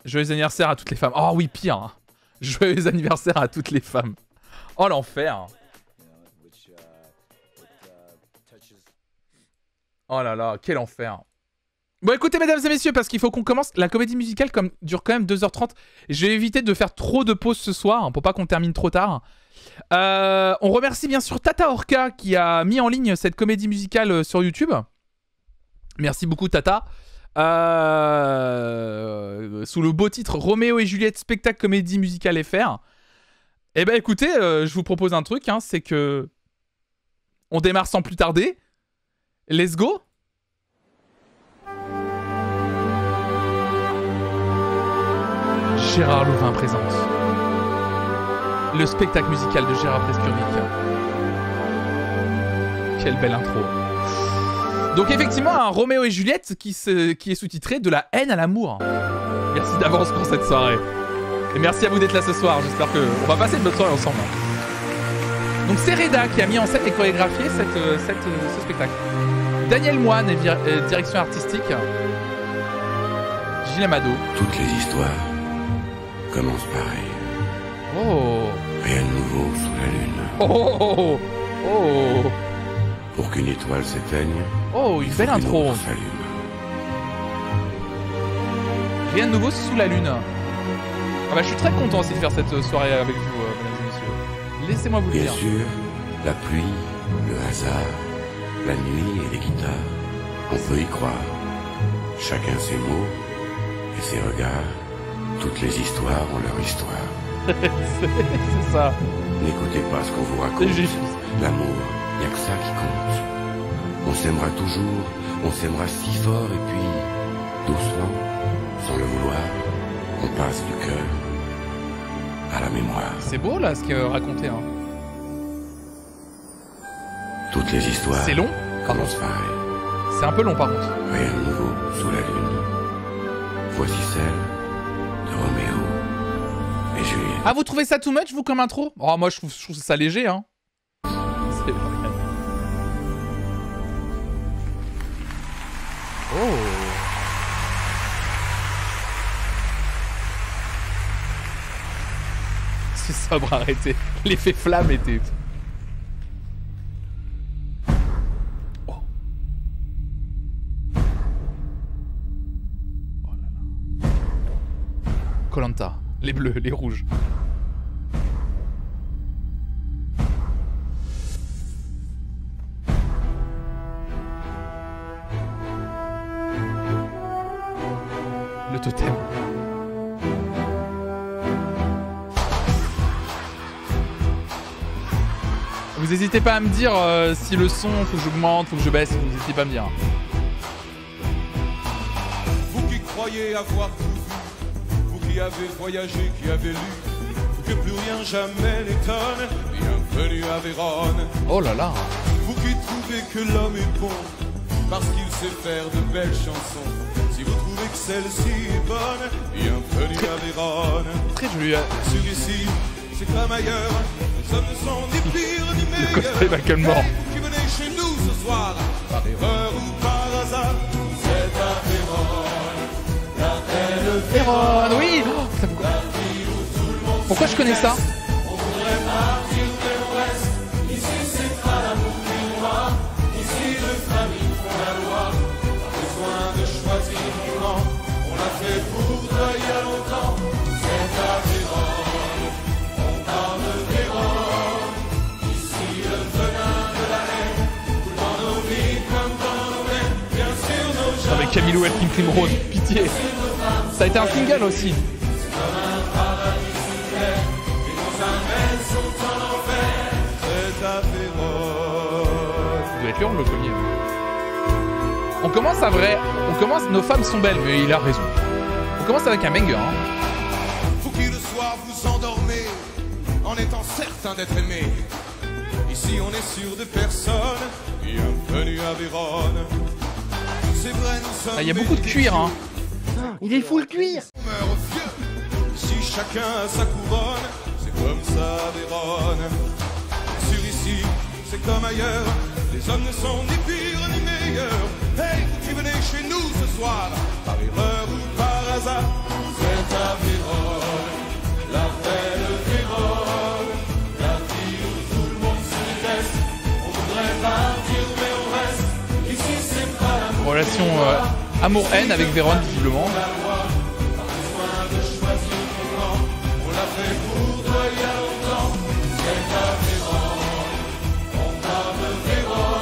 Speaker 1: Joyeux anniversaire à toutes les femmes. Oh oui, pire. hein. Joyeux anniversaire à toutes les femmes. Oh l'enfer. Oh là là, quel enfer. Bon écoutez mesdames et messieurs, parce qu'il faut qu'on commence, la comédie musicale dure quand même 2h30. Je vais éviter de faire trop de pauses ce soir, hein, pour pas qu'on termine trop tard. Euh, on remercie bien sûr Tata Orca qui a mis en ligne cette comédie musicale euh, sur YouTube. Merci beaucoup Tata. Euh, sous le beau titre Roméo et Juliette spectacle comédie musicale FR. Eh ben écoutez, je vous propose un truc, hein, c'est que on démarre sans plus tarder. Let's go Gérard Louvain présente le spectacle musical de Gérard Preskurnik. Quelle belle intro. Donc effectivement, un Roméo et Juliette qui, se- est sous-titré De la haine à l'amour. Merci d'avance pour cette soirée. Et merci à vous d'être là ce soir. J'espère que on va passer une bonne soirée ensemble. Donc c'est Reda qui a mis en scène et chorégraphié euh, euh, ce spectacle. Daniel Moine, euh, direction artistique. Gilles Amado.
Speaker 3: Toutes les histoires commencent pareil.
Speaker 1: Oh.
Speaker 3: Rien de nouveau sous la lune.
Speaker 1: Oh. Oh. Oh. Oh.
Speaker 3: Pour qu'une étoile s'éteigne,
Speaker 1: Oh,
Speaker 3: il
Speaker 1: une belle intro. Rien de nouveau sous la lune. Ah bah je suis très content aussi de faire cette euh, soirée avec vous, euh, mesdames et messieurs. Laissez-moi vous le
Speaker 3: Bien
Speaker 1: dire.
Speaker 3: sûr, la pluie, le hasard, la nuit et les guitares, on peut y croire. Chacun ses mots et ses regards. Toutes les histoires ont leur histoire.
Speaker 1: C'est ça.
Speaker 3: N'écoutez pas ce qu'on vous raconte.
Speaker 1: juste.
Speaker 3: L'amour, y a que ça qui compte. On s'aimera toujours, on s'aimera si fort et puis, doucement, sans le vouloir, on passe du cœur à la mémoire.
Speaker 1: C'est beau là ce qu'il a raconté. Hein.
Speaker 3: Toutes les histoires
Speaker 1: C'est long. Pardon.
Speaker 3: commencent pareil.
Speaker 1: C'est un peu long par contre.
Speaker 3: Rien de nouveau sous la lune. Voici celle
Speaker 1: Ah vous trouvez ça too much vous comme intro? Oh moi je trouve, je trouve ça léger hein. C'est vrai. Oh. C'est sobre arrêté. L'effet flamme était. Oh. Oh là là. Colanta, les bleus, les rouges. totem. Vous n'hésitez pas à me dire euh, si le son, faut que j'augmente, faut que je baisse, vous n'hésitez pas à me dire.
Speaker 4: Vous qui croyez avoir qui avez voyagé, qui avez lu, que plus rien jamais n'étonne, bienvenue à Vérone.
Speaker 1: Oh là là
Speaker 4: Vous qui trouvez que l'homme est bon, parce qu'il sait faire de belles chansons. Si vous trouvez que celle-ci est bonne, bienvenue à Vérone.
Speaker 1: Très joli. euh,
Speaker 4: Sur ici, c'est comme ailleurs, les hommes ne sont ni pires ni meilleurs.
Speaker 1: cosplay Michael Moore.
Speaker 4: Hey, vous qui venez chez nous ce soir, par erreur ou par hasard, c'est à Vérone.
Speaker 1: Véron, oui pourquoi... je connais ça
Speaker 4: besoin de choisir comment on l'a fait pour toi il y a longtemps. C'est à Vérone, on parle Vérone. Ici le venin de la haine coule dans nos vies comme dans nos veines. Bien sûr nos
Speaker 1: Avec Camilo Elkin Primrose, pitié Ça a été un single aussi. Ça doit être long le premier. On commence à vrai... On commence... Nos femmes sont belles, mais il a raison. On commence avec un banger, hein.
Speaker 4: Vous qui le soir vous endormez en étant certain d'être aimé. Ici on est sûr de personne. Bienvenue à Vérone. C'est vrai, nous sommes.
Speaker 1: Ah, Il y a beaucoup de cuir, hein.
Speaker 5: Il est full cuir
Speaker 4: On meurt vieux. Si chacun a sa couronne, c'est comme ça à Vérone. Sur ici, c'est comme ailleurs. Les hommes ne sont ni pires ni meilleurs. Hey, vous qui venez chez nous ce soir, par erreur ou par hasard, c'est à Vérone. La belle Vérone. La ville où tout le monde se déteste. On voudrait partir, mais on reste. Ici, c'est pas l'amour.
Speaker 1: Relation euh, amour-haine avec Véron, visiblement.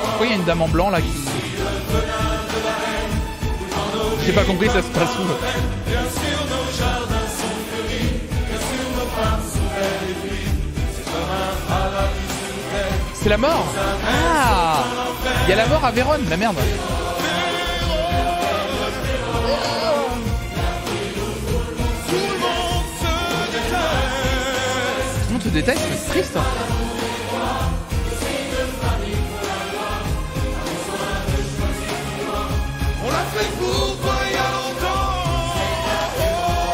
Speaker 1: Pourquoi il y a une dame en blanc, là, qui... J'ai pas compris, ça se passe.
Speaker 4: C'est
Speaker 1: la mort Ah Il y a la mort à Vérone, la merde
Speaker 4: déteste.
Speaker 1: C'est triste. hein.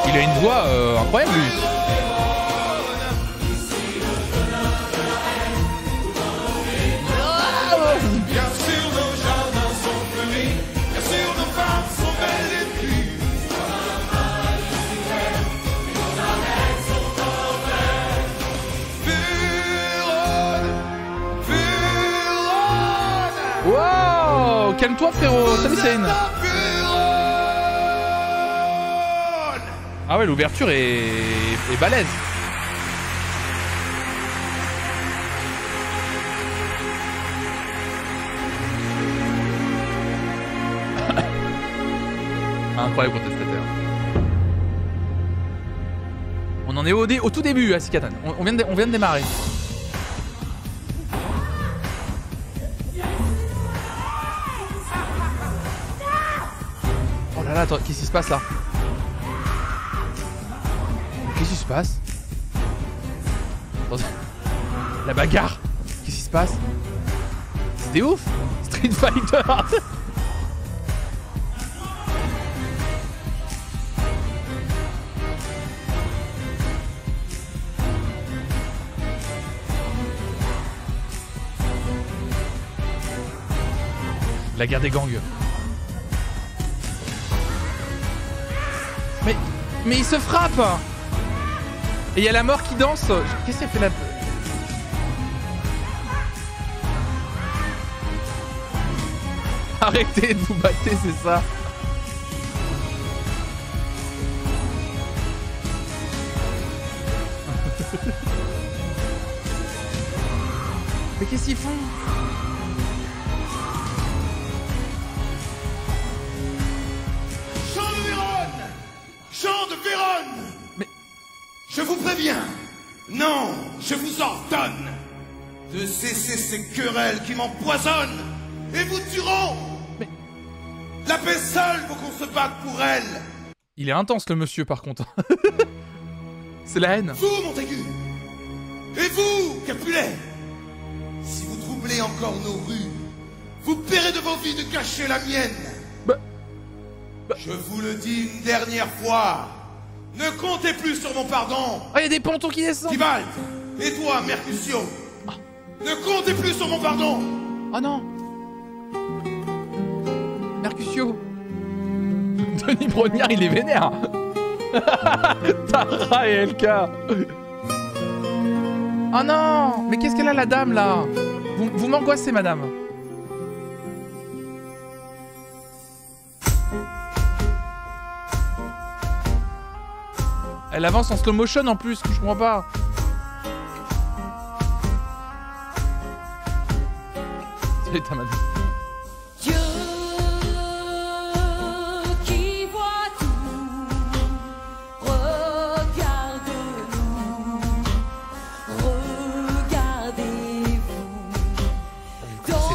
Speaker 4: Il a
Speaker 1: une voix euh, incroyable, lui. Calme-toi, frérot Salut,
Speaker 4: Vérone.
Speaker 1: Ah ouais, l'ouverture est... est balèze. Incroyable contestataire. On en est au, dé- au tout début à Sikatan. On, on vient de démarrer. Attends, qu'est-ce qui se passe là Qu'est-ce qui se passe. La bagarre Qu'est-ce qui se passe C'était ouf Street Fighter La guerre des gangs. Mais, il se frappe. Et il y a la mort qui danse. Qu'est-ce qu'elle fait là Arrêtez de vous battre, c'est ça
Speaker 4: batte pour elle.
Speaker 6: Il est intense le monsieur par contre. C'est la haine.
Speaker 4: Vous, Montaigu Et vous, Capulet Si vous troublez encore nos rues, vous paierez de vos vies de cacher la mienne.
Speaker 6: Bah-
Speaker 4: Je vous le dis une dernière fois, ne comptez plus sur mon pardon.
Speaker 6: Oh, il y a des pontons qui descendent.
Speaker 4: Tibalt, et toi, Mercutio, ne comptez plus sur mon pardon.
Speaker 6: Oh non Mercutio Denis Brognard, il est vénère. Tara et LK Oh non Mais qu'est-ce qu'elle a la dame là? Vous, vous m'angoissez madame. Elle avance en slow motion en plus, je comprends pas. Salut ta madame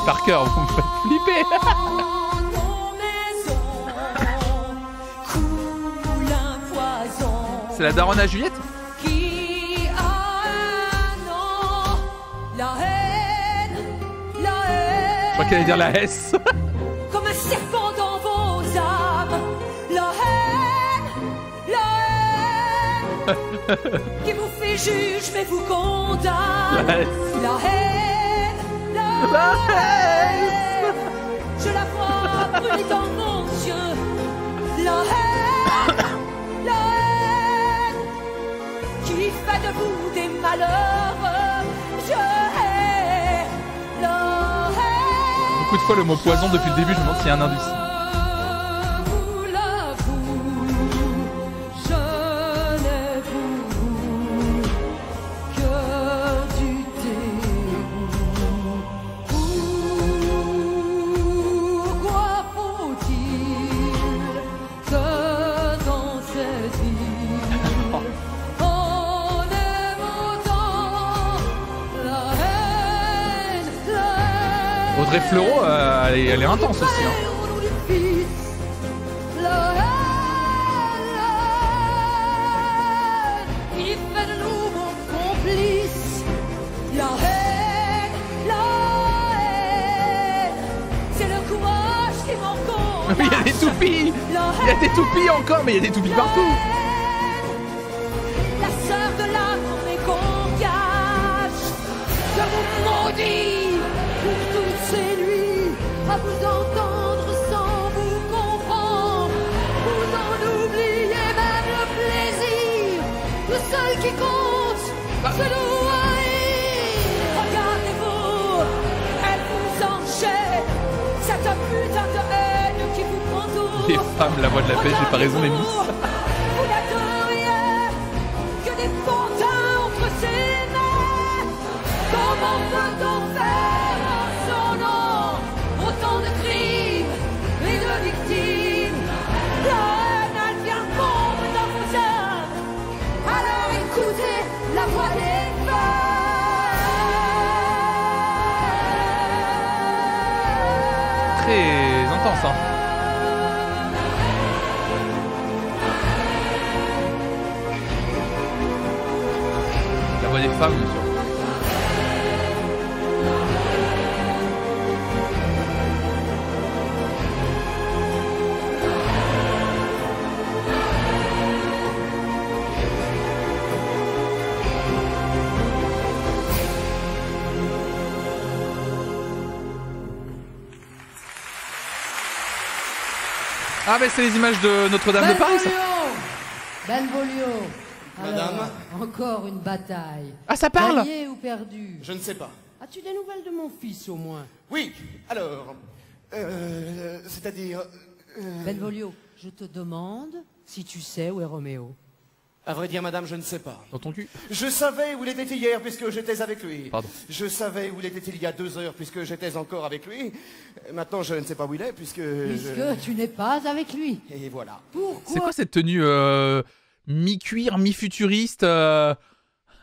Speaker 6: par cœur, vous me faites flipper C'est la daronne à Juliette
Speaker 1: qui a un nom, la haine, la haine.
Speaker 6: Je crois qu'elle allait dire la S
Speaker 1: comme un serpent dans vos âmes. La haine, la haine, qui vous fait juge mais vous condamne.
Speaker 6: La
Speaker 1: haine, haine, je la vois brûler dans vos yeux. La haine, la haine, qui fait de vous des malheureux. Je hais la haine.
Speaker 6: Beaucoup de fois le mot poison depuis le début, je me demande s'il y a un indice. Audrey Fleurot, euh, elle, est, elle est intense aussi. Hein.
Speaker 1: Il
Speaker 6: y a des toupies Il y a des toupies encore, mais il y a des toupies partout femmes, la voix de la paix, j'ai pas raison, les Ah, mais c'est les images de Notre-Dame de Paris, ça.
Speaker 7: Benvolio
Speaker 4: Madame
Speaker 7: Alors, encore une bataille.
Speaker 6: Ah, ça parle
Speaker 7: Gagné ou perdu
Speaker 4: Je ne sais pas.
Speaker 7: As-tu des nouvelles de mon fils au moins?
Speaker 4: Oui, alors, euh, c'est-à-dire, euh,
Speaker 7: Benvolio, je te demande si tu sais où est Roméo.
Speaker 4: À vrai dire, madame, je ne sais pas.
Speaker 6: Dans ton cul
Speaker 4: Je savais où il était hier puisque j'étais avec lui.
Speaker 6: Pardon.
Speaker 4: Je savais où il était il y a deux heures puisque j'étais encore avec lui. Maintenant, je ne sais pas où il est puisque.
Speaker 7: Puisque
Speaker 4: je-
Speaker 7: tu n'es pas avec lui.
Speaker 4: Et voilà.
Speaker 7: Pourquoi
Speaker 6: C'est quoi cette tenue euh,
Speaker 1: mi-cuir, mi-futuriste. euh,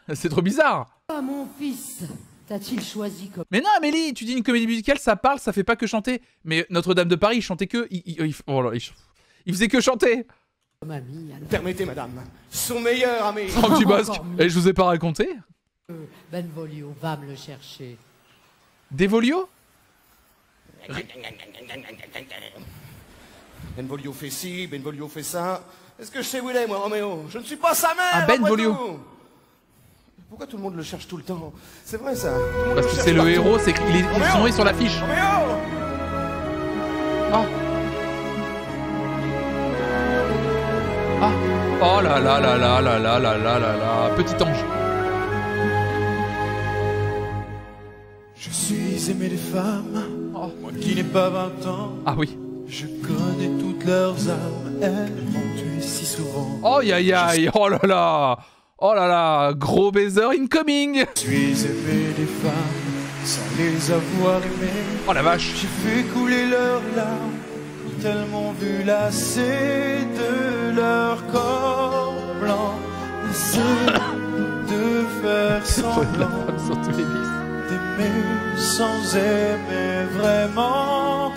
Speaker 1: C'est trop bizarre.
Speaker 7: Ah, mon fils, t'a-t-il choisi comme...
Speaker 1: Mais non, Amélie, tu dis une comédie musicale, ça parle, ça fait pas que chanter. Mais Notre-Dame de Paris, il chantait que. Il, il- il- oh là, il il faisait que chanter.
Speaker 7: Alors
Speaker 5: Permettez, madame. Son meilleur ami.
Speaker 1: Un petit basque. Et je vous ai pas raconté?
Speaker 7: Benvolio va me le chercher.
Speaker 1: Devolio?
Speaker 5: Benvolio fait ci, Benvolio fait ça. Est-ce que je sais où il est, moi, Roméo? Je ne suis pas sa mère
Speaker 1: Ah,
Speaker 5: après
Speaker 1: Benvolio.
Speaker 5: tout. Pourquoi tout le monde le cherche tout le temps? C'est vrai, ça.
Speaker 1: Parce que c'est le héros, c'est qu'il est, ils sont mis sur l'affiche.
Speaker 5: Roméo
Speaker 1: Oh là là là là là là là là là là. Petit ange.
Speaker 8: Je suis aimé des femmes,
Speaker 1: Oh.
Speaker 8: moi qui n'ai pas 20 ans.
Speaker 1: Ah oui.
Speaker 8: Je connais toutes leurs armes, elles m'ont tué si souvent.
Speaker 1: Oh aïe aïe. Oh là là. Oh là là. Gros baiser incoming.
Speaker 8: Je suis aimé des femmes sans les avoir aimées.
Speaker 1: Oh la vache.
Speaker 8: J'ai fait couler leurs larmes, tellement m'ont vu lasser de leur corps blanc. De faire semblant d'aimer sans aimer vraiment.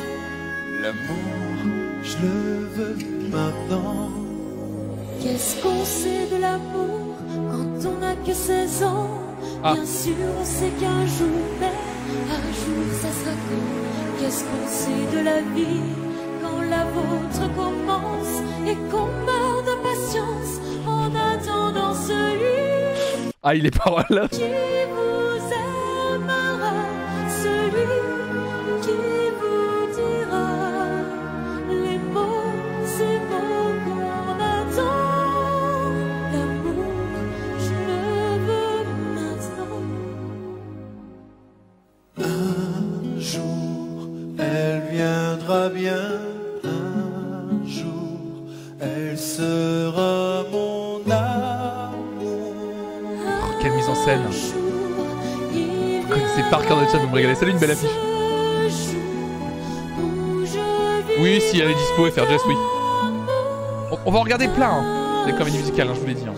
Speaker 8: L'amour, je le veux maintenant.
Speaker 6: Qu'est-ce qu'on sait de l'amour quand on n'a que 16 ans?
Speaker 1: Ah.
Speaker 6: Bien sûr, on sait qu'un jour, mais un jour, ça sera quand Qu'est-ce qu'on sait de la vie la vôtre commence et qu'on meurt d'impatience en attendant celui
Speaker 1: Ah il est paroles là.
Speaker 6: qui vous
Speaker 1: scène.
Speaker 6: Vous
Speaker 1: par cœur de chat, vous me régalez. Salut, une belle affiche. Oui, si elle est dispo et faire Jess, oui. On, on va en regarder plein. Hein. Des comédies musicales, je vous l'ai dit. hein.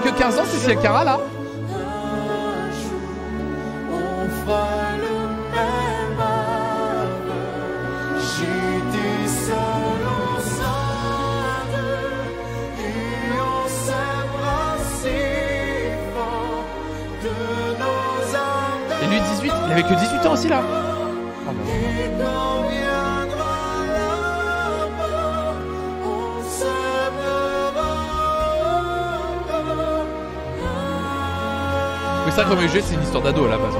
Speaker 1: avait que 15 ans, Cécile Cara, là.
Speaker 8: Et
Speaker 1: lui 18, il avait que 18 ans aussi là.
Speaker 8: ça
Speaker 1: jeu, c'est une histoire d'ado à la base.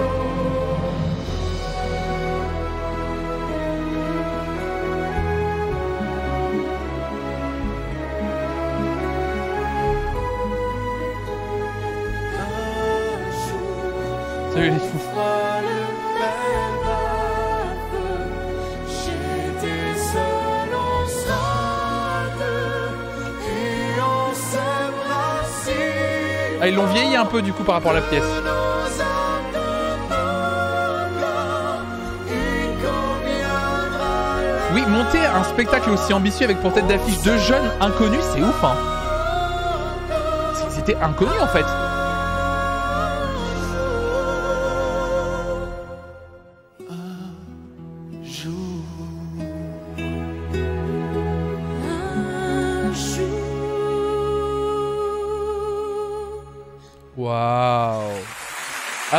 Speaker 1: Salut les fous. Ils l'ont vieilli un peu du coup par rapport à la pièce. Oui, monter un spectacle aussi ambitieux avec pour tête d'affiche deux jeunes inconnus, c'est ouf, hein. C'était inconnu en fait.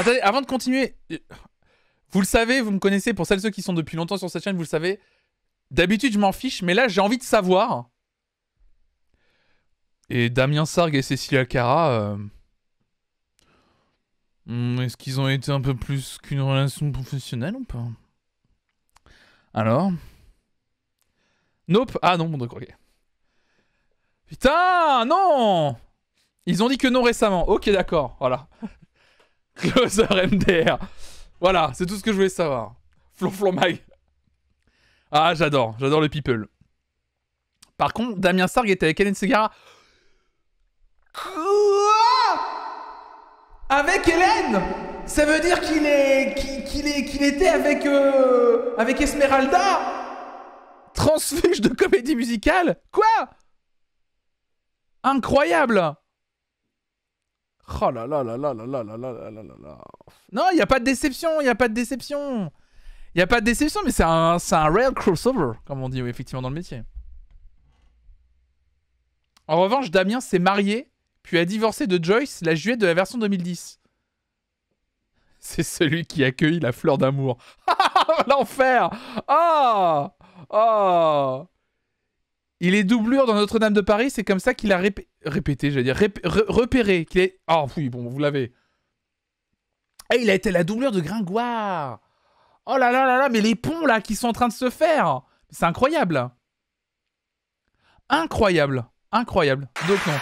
Speaker 1: Attendez, avant de continuer, vous le savez, vous me connaissez, pour celles et ceux qui sont depuis longtemps sur cette chaîne, vous le savez. D'habitude, je m'en fiche, mais là, j'ai envie de savoir. Et Damien Sargue et Cécilia Cara, euh, hmm, est-ce qu'ils ont été un peu plus qu'une relation professionnelle ou pas? Alors? Nope. Ah non, bon, d'accord, ok. Putain, non Ils ont dit que non récemment. Ok, d'accord, voilà. Closer MDR. Voilà, c'est tout ce que je voulais savoir. Flonflon Mag. Ah, j'adore, j'adore le people. Par contre, Damien Sarg était avec Hélène Segara. Quoi? Avec Hélène? Ça veut dire qu'il est, qu'il est, qu'il était avec, euh, avec Esmeralda? Transfuge de comédie musicale? Quoi? Incroyable Oh là là là là là là là là là là. Non, il n'y a pas de déception, il n'y a pas de déception. Il n'y a pas de déception, mais c'est un, un real crossover, comme on dit oui, effectivement dans le métier. En revanche, Damien s'est marié, puis a divorcé de Joyce, la juillet de la version 2010. C'est celui qui accueille la fleur d'amour. L'enfer Ah Ah Il est doublure dans Notre-Dame de Paris, c'est comme ça qu'il a répé- répété, j'allais dire, rép- re- repéré, qu'il est... Ah oui, bon, vous l'avez. Et il a été la doublure de Gringoire. Oh là là là là, mais les ponts là qui sont en train de se faire. C'est incroyable. Incroyable. Incroyable. Donc non,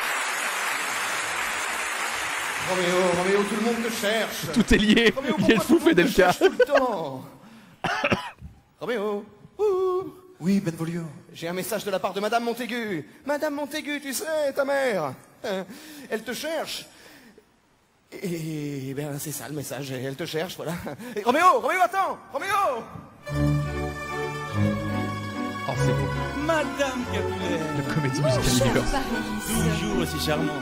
Speaker 5: Roméo, Roméo, tout le monde te cherche.
Speaker 1: tout est lié.
Speaker 5: Roméo,
Speaker 1: Il fou,
Speaker 5: tout le temps? Roméo,
Speaker 2: Oui, Benvolio.
Speaker 5: j'ai un message de la part de Madame Montaigu. Madame Montaigu, tu sais, ta mère. Euh, Elle te cherche. Et ben c'est ça le message, elle te cherche, voilà. Et Roméo, Roméo, attends Roméo
Speaker 1: Oh, c'est beau.
Speaker 8: Madame Capulet,
Speaker 1: La comédie musicale
Speaker 8: toujours aussi charmant.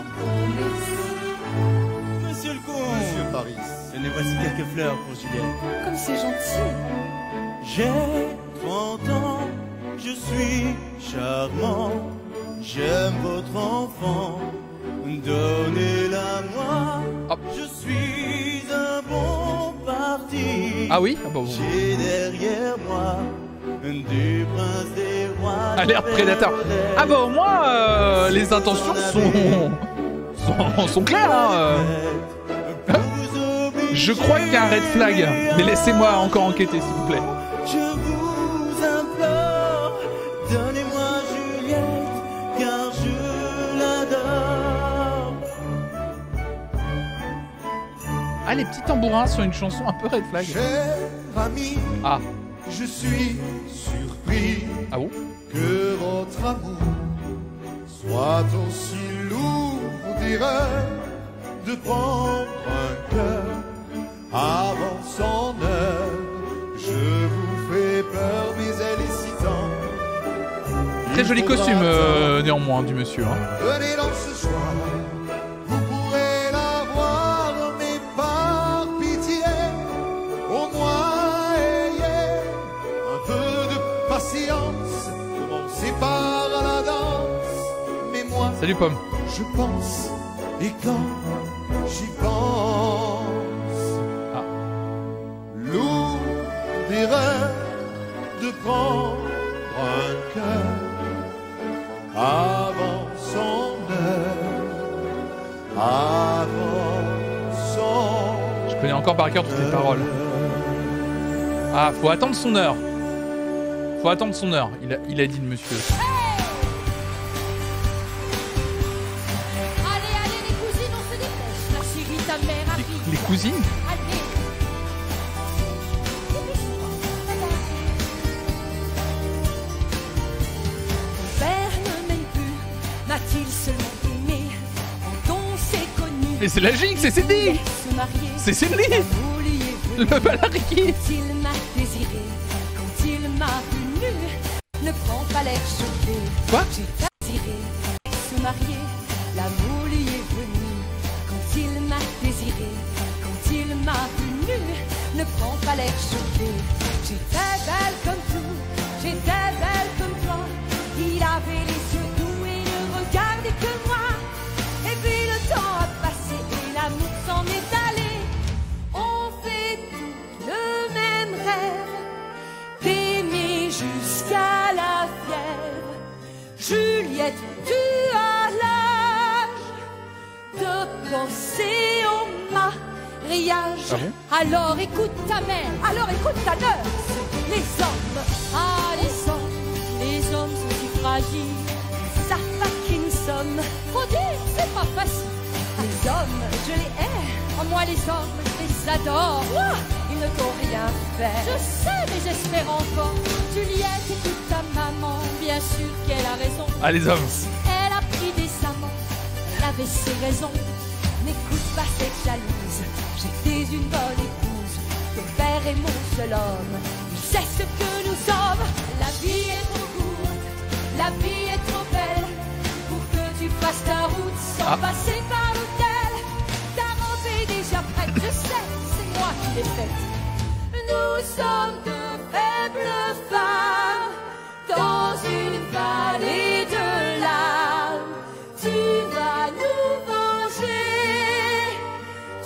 Speaker 8: Monsieur le comte,
Speaker 5: Monsieur Paris.
Speaker 8: tenez voici quelques fleurs pour Juliette.
Speaker 6: Comme c'est gentil.
Speaker 8: J'ai 30 ans, je suis charmant. J'aime votre enfant, donnez-la moi.
Speaker 1: Hop.
Speaker 8: Je suis un bon parti.
Speaker 1: Ah oui? Ah bon.
Speaker 8: J'ai derrière moi du prince des rois.
Speaker 1: Alerte
Speaker 8: de
Speaker 1: prédateur. Ah bah au moins, euh, les intentions sont... sont, sont claires. hein, euh. Je crois qu'il y a un red flag, mais laissez-moi encore enquêter s'il vous plaît. Ah les petits tambourins sur une chanson un peu red flag.
Speaker 4: Cher ami,
Speaker 1: Ah,
Speaker 4: je suis surpris
Speaker 1: ah bon?
Speaker 4: que votre amour soit aussi lourd, dirait, de prendre un cœur avant son heure. Je vous fais peur, mais elle est si tendre.
Speaker 1: Très joli costume euh, néanmoins du monsieur. hein.
Speaker 4: Venez donc ce soir, sépare à la danse, mais moi
Speaker 1: Salut Pomme.
Speaker 4: je pense, et quand j'y pense,
Speaker 1: Ah.
Speaker 4: lourd dirait de prendre un cœur avant son heure, avant son
Speaker 1: Je connais encore par cœur toutes les paroles. Ah, faut attendre son heure. Faut attendre son heure, il a, il a dit le monsieur.
Speaker 6: Allez, allez, les cousines, on se dépêche. La chérie, ta mère arrive.
Speaker 1: Les cousines
Speaker 6: Allez. Mon père ne m'aime plus. M'a-t-il seulement aimé quand on s'est connu
Speaker 1: Mais c'est logique, c'est Cindy. C'est Cindy. Le balariki
Speaker 6: l'air choqué.
Speaker 1: Quoi
Speaker 6: désiré se marier, l'amour lui est venu. Quand il m'a désiré, quand il m'a vu nu, ne prends pas l'air choqué. J'étais belle comme Juliette, tu as l'âge de penser au mariage.
Speaker 1: Ah bon
Speaker 6: alors écoute ta mère, alors écoute ta nurse. Les hommes, ah les hommes, les hommes sont si fragiles. Qui nous sommes. Faut dire, c'est pas facile. Les hommes, je les hais. Oh, moi les hommes, je les adore. Ouah, ne t'ont rien fait.
Speaker 9: Je sais, mais j'espère encore. Juliette, écoute ta maman. Bien sûr qu'elle a raison.
Speaker 1: Ah, les hommes.
Speaker 9: Elle a pris des amants. Elle avait ses raisons.
Speaker 6: N'écoute pas cette jalouse. J'étais une bonne épouse. Ton père est mon seul homme. Il sait ce que nous sommes. La vie est trop courte. La vie est trop belle. Pour que tu fasses ta route sans
Speaker 1: Ah.
Speaker 6: passer par l'hôtel. Ta robe est déjà prête. Je sais, moi qui l'ai faite. Nous sommes de faibles femmes dans une vallée de larmes. Tu vas nous venger.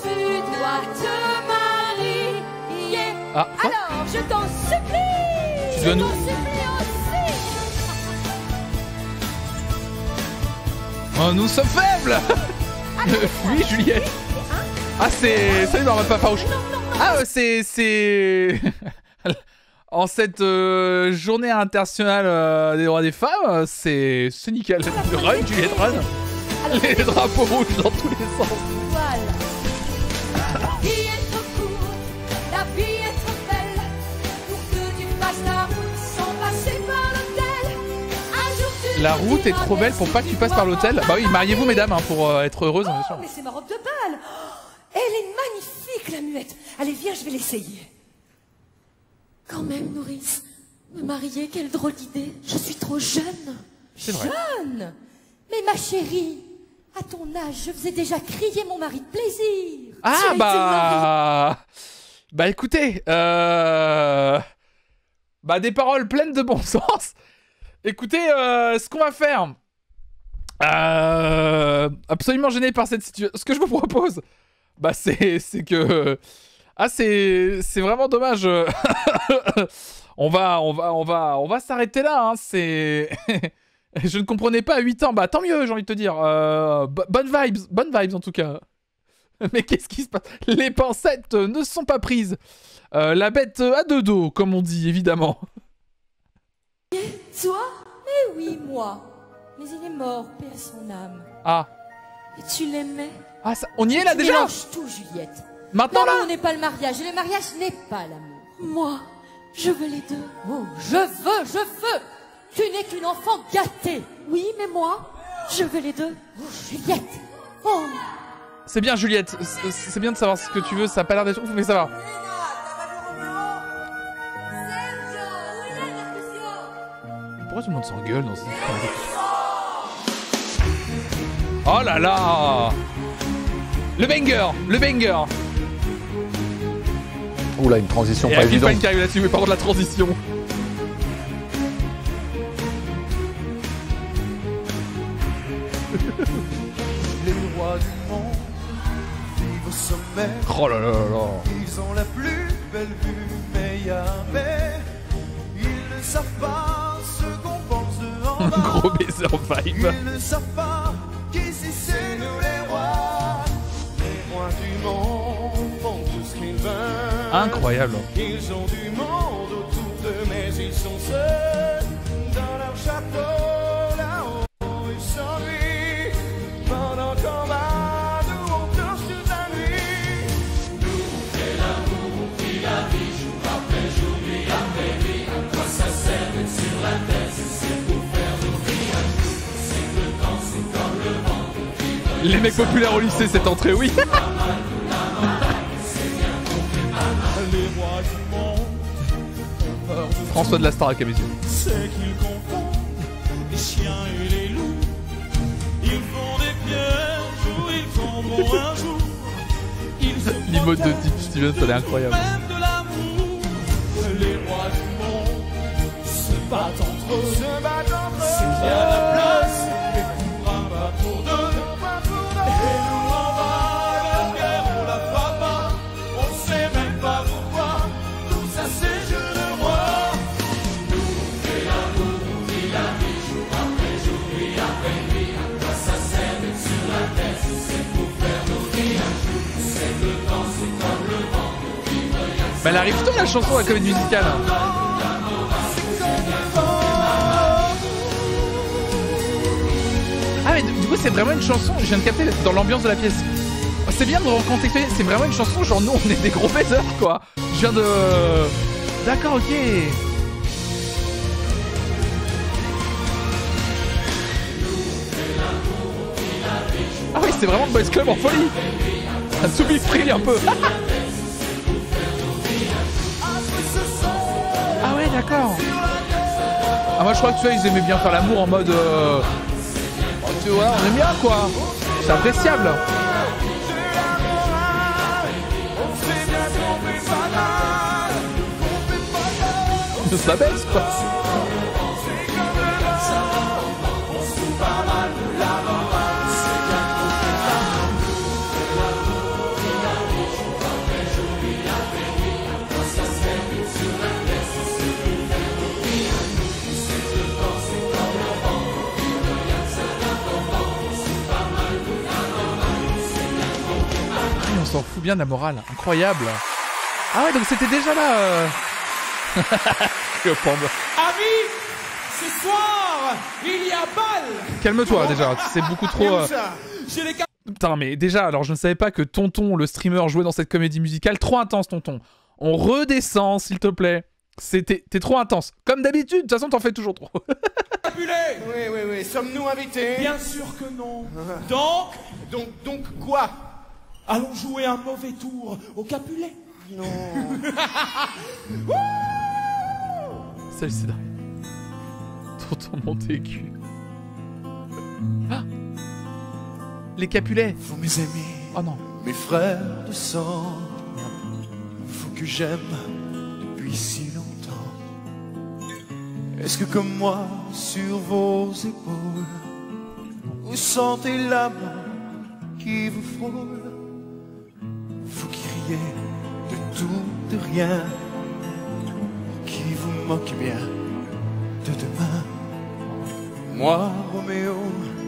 Speaker 6: Tu dois te marier.
Speaker 1: Ah, quoi
Speaker 6: Alors, je t'en supplie. Je
Speaker 1: nous-
Speaker 6: t'en supplie aussi.
Speaker 1: Oh, nous sommes faibles Oui, Juliette Ah, c'est... Salut, Norman Papaouche Ah, euh, c'est... C'est... En cette euh, journée internationale euh, des droits des femmes, c'est... C'est nickel. Run, Juliette, run Les drapeaux rouges dans tous les sens.
Speaker 6: La vie est trop courte, la vie est trop belle pour que tu fasses ta route sans passer par l'hôtel. Un jour tu
Speaker 1: La
Speaker 6: me
Speaker 1: route est trop belle pour pas que tu passes par l'hôtel. Bah oui, mariez-vous, mesdames, hein, pour euh, être heureuse, hein, bien sûr.
Speaker 6: Mais c'est ma robe de bal. Elle est magnifique, la muette. Allez, viens, je vais l'essayer. Quand même, nourrice, me marier, quelle drôle d'idée. Je suis trop jeune.
Speaker 1: C'est vrai.
Speaker 6: Jeune Mais ma chérie, à ton âge, je faisais déjà crier mon mari de plaisir.
Speaker 1: Ah bah... Bah écoutez, euh... Bah des paroles pleines de bon sens. Écoutez, euh, ce qu'on va faire... Euh... Absolument gêné par cette situation. Ce que je vous propose, bah c'est que... Ah c'est c'est vraiment dommage. on va on va on va on va s'arrêter là. Hein. C'est je ne comprenais pas à 8 ans. Bah tant mieux, j'ai envie de te dire. Euh, bo- bonne vibes, bonne vibes en tout cas. Mais qu'est-ce qui se passe? Les pincettes ne sont pas prises. Euh, la bête a deux dos, comme on dit, évidemment.
Speaker 6: Toi? Eh oui, moi. Mais il est mort, paix à son âme.
Speaker 1: Ah,
Speaker 6: Et tu l'aimais?
Speaker 1: Ah ça, on y est là
Speaker 6: Tu
Speaker 1: déjà
Speaker 6: mélanges tout, Juliette.
Speaker 1: Maintenant là
Speaker 6: L'amour n'est pas le mariage, et le mariage n'est pas l'amour. Moi, je veux les deux. Oh, je veux, je veux Tu n'es qu'une enfant gâtée. Oui, mais moi, je veux les deux. Oh, Juliette Oh
Speaker 1: C'est bien, Juliette. C'est bien de savoir ce que tu veux. Ça a pas l'air d'être ouf, mais ça va. Pourquoi tout le monde s'engueule dans cette Oh là là Le banger Le banger
Speaker 10: Oula, une transition
Speaker 1: Et
Speaker 10: pas évidente.
Speaker 1: Qui arrive là-dessus, mais par contre la transition.
Speaker 8: Les rois du monde vivent au sommet.
Speaker 1: Oh là là là là
Speaker 8: Ils ont la plus belle vue, mais jamais ils ne savent pas ce qu'on pense en
Speaker 1: Un
Speaker 8: bas.
Speaker 1: gros baiser en vibe.
Speaker 8: Ils ne savent pas
Speaker 1: Incroyable.
Speaker 4: Ils ont du monde autour d'eux, mais ils sont seuls dans leur château là-haut. Ils s'ennuient pendant qu'on va, nous on danse toute la nuit. Nous on fait l'amour, on vit la vie, jour après jour, nuit après nuit. À quoi ça sert d'être sur la terre si c'est pour faire nos vies à nous C'est que le temps, c'est comme le vent,
Speaker 1: Les mecs populaires au lycée, cette entrée, oui. François de la Star à mes yeux.
Speaker 4: C'est qu'ils confondent les chiens et les loups. Ils font des pièges où ils tomberont un jour. Ils se
Speaker 1: L'emote de Deep Steven, ça a l'air incroyable.
Speaker 4: même de l'amour. Les rois du monde se battent entre eux. Se battent entre eux. C'est bien la place.
Speaker 1: Bah, elle arrive tôt la chanson, la comédie musicale. Ah, mais du coup, c'est vraiment une chanson, je viens de capter dans l'ambiance de la pièce. C'est bien de recontextualiser, c'est vraiment une chanson, genre nous on est des gros baisers quoi. viens de... D'accord, ok. Ah oui, c'est vraiment le Boys Club en folie. Big Free un peu. d'accord. Ah moi je crois que tu vois, ils aimaient bien faire l'amour en mode... euh, oh, tu vois, on aime bien quoi. C'est appréciable. Ça baisse quoi. S'en fout bien de la morale, incroyable. Ah ouais, donc c'était déjà là. euh. Que pombe.
Speaker 8: Amis, ce soir, il y a balle
Speaker 1: Calme-toi déjà, c'est beaucoup trop. euh,
Speaker 8: J'ai les
Speaker 1: Putain, mais déjà, alors je ne savais pas que Tonton, le streamer, jouait dans cette comédie musicale. Trop intense, Tonton. On redescend, s'il te plaît. C'était, t'es trop intense. Comme d'habitude, de toute façon, t'en fais toujours trop.
Speaker 8: Capulet
Speaker 5: Oui, oui, oui. Sommes-nous invités?
Speaker 8: Bien sûr que non. Donc,
Speaker 5: Donc, donc quoi?
Speaker 8: Allons jouer un mauvais tour au Capulet.
Speaker 5: Non.
Speaker 1: Salut, c'est dingue. Tonton Montaigu. Ah Les Capulets.
Speaker 8: Vous, mes amis,
Speaker 1: Oh non.
Speaker 8: mes frères de sang, vous que j'aime depuis si longtemps. Est-ce que comme moi, sur vos épaules, vous sentez l'amour qui vous frôle? Vous qui riez de tout, de rien, qui vous moquez bien de demain. Moi, Roméo,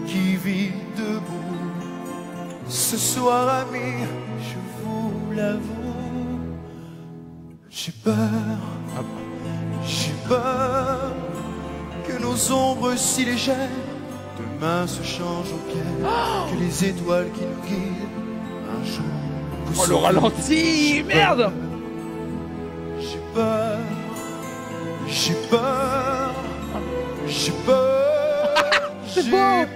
Speaker 8: qui vis debout, ce soir, ami, je vous l'avoue, j'ai peur, j'ai peur que nos ombres si légères demain se changent en pierre, que les étoiles qui nous guident un jour.
Speaker 1: Oh le ralenti Merde
Speaker 8: J'ai peur, j'ai peur, j'ai peur, j'ai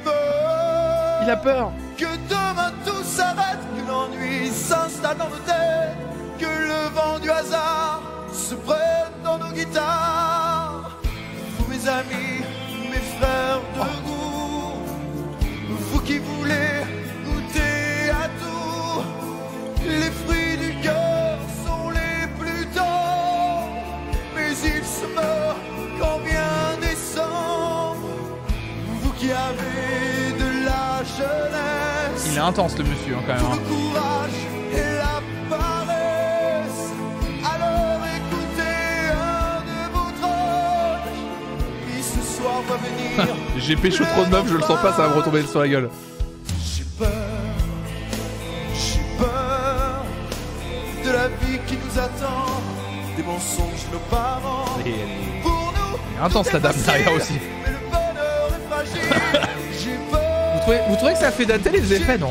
Speaker 8: peur.
Speaker 1: Il a peur.
Speaker 8: Que demain tout s'arrête, que l'ennui s'installe dans nos têtes, que le vent du hasard se prenne dans nos guitares. Mes amis, mes frères de goût, Qui avez de la jeunesse.
Speaker 1: Il est intense le monsieur hein, quand même.
Speaker 8: Tout
Speaker 1: hein.
Speaker 8: le courage et la paresse. Alors écoutez un de vos troches qui ce soir va venir.
Speaker 1: J'ai pécho trop de meufs, je le sens pas, ça va me retomber sur la gueule.
Speaker 8: J'ai peur, j'ai peur de la vie qui nous attend, des mensonges de nos parents. Pour nous,
Speaker 1: intense la dame derrière aussi. Vous trouvez, que ça fait dater les effets, non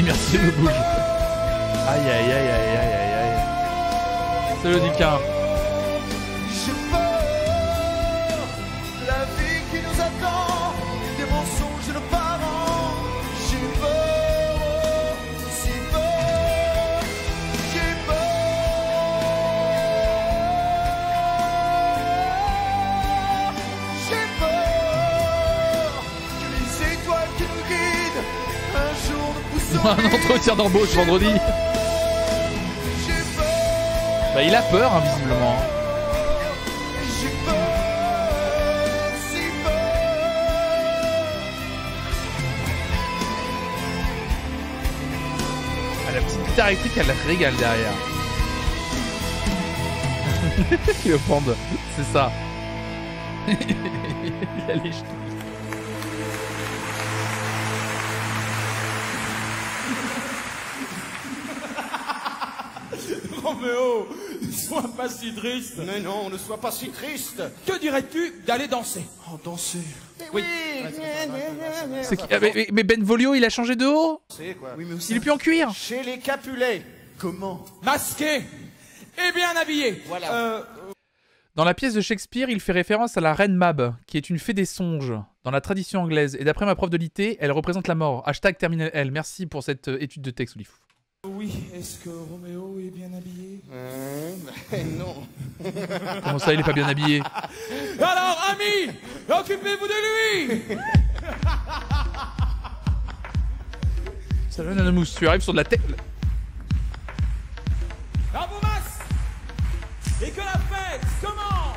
Speaker 1: dit merci, il me bouge. Aïe aïe aïe aïe aïe aïe aïe. C'est le Dika.
Speaker 8: Un
Speaker 1: entretien d'embauche vendredi. Bah il a peur, hein, visiblement. Ah, la petite guitare électrique, elle régale derrière. Cléopande, c'est ça. Il a les
Speaker 10: ne sois pas si triste.
Speaker 5: Mais non, ne sois pas si triste.
Speaker 10: Que dirais-tu d'aller danser?
Speaker 8: Oh, danser.
Speaker 5: Oui.
Speaker 1: C'est qui- ah, mais, mais- Benvolio, il a changé de haut?
Speaker 5: C'est quoi
Speaker 8: Oui, mais
Speaker 1: Il est plus en cuir
Speaker 5: Chez les Capulets.
Speaker 8: Comment?
Speaker 10: Masqué et bien habillé.
Speaker 5: Voilà.
Speaker 10: Euh,
Speaker 1: Dans la pièce de Shakespeare, il fait référence à la reine Mab, qui est une fée des songes, dans la tradition anglaise. Et d'après ma prof de l'IT, elle représente la mort. Hashtag terminal L. Merci pour cette euh, étude de texte, Olifou.
Speaker 10: Oui, est-ce que Roméo est bien habillé?
Speaker 5: Euh, ben non.
Speaker 1: Comment ça, il est pas bien habillé?
Speaker 10: Alors, amis, occupez-vous de lui
Speaker 1: Ça donne un mousse. Tu arrives sur de la tête.
Speaker 10: Bravo, Mas Et que la fête commence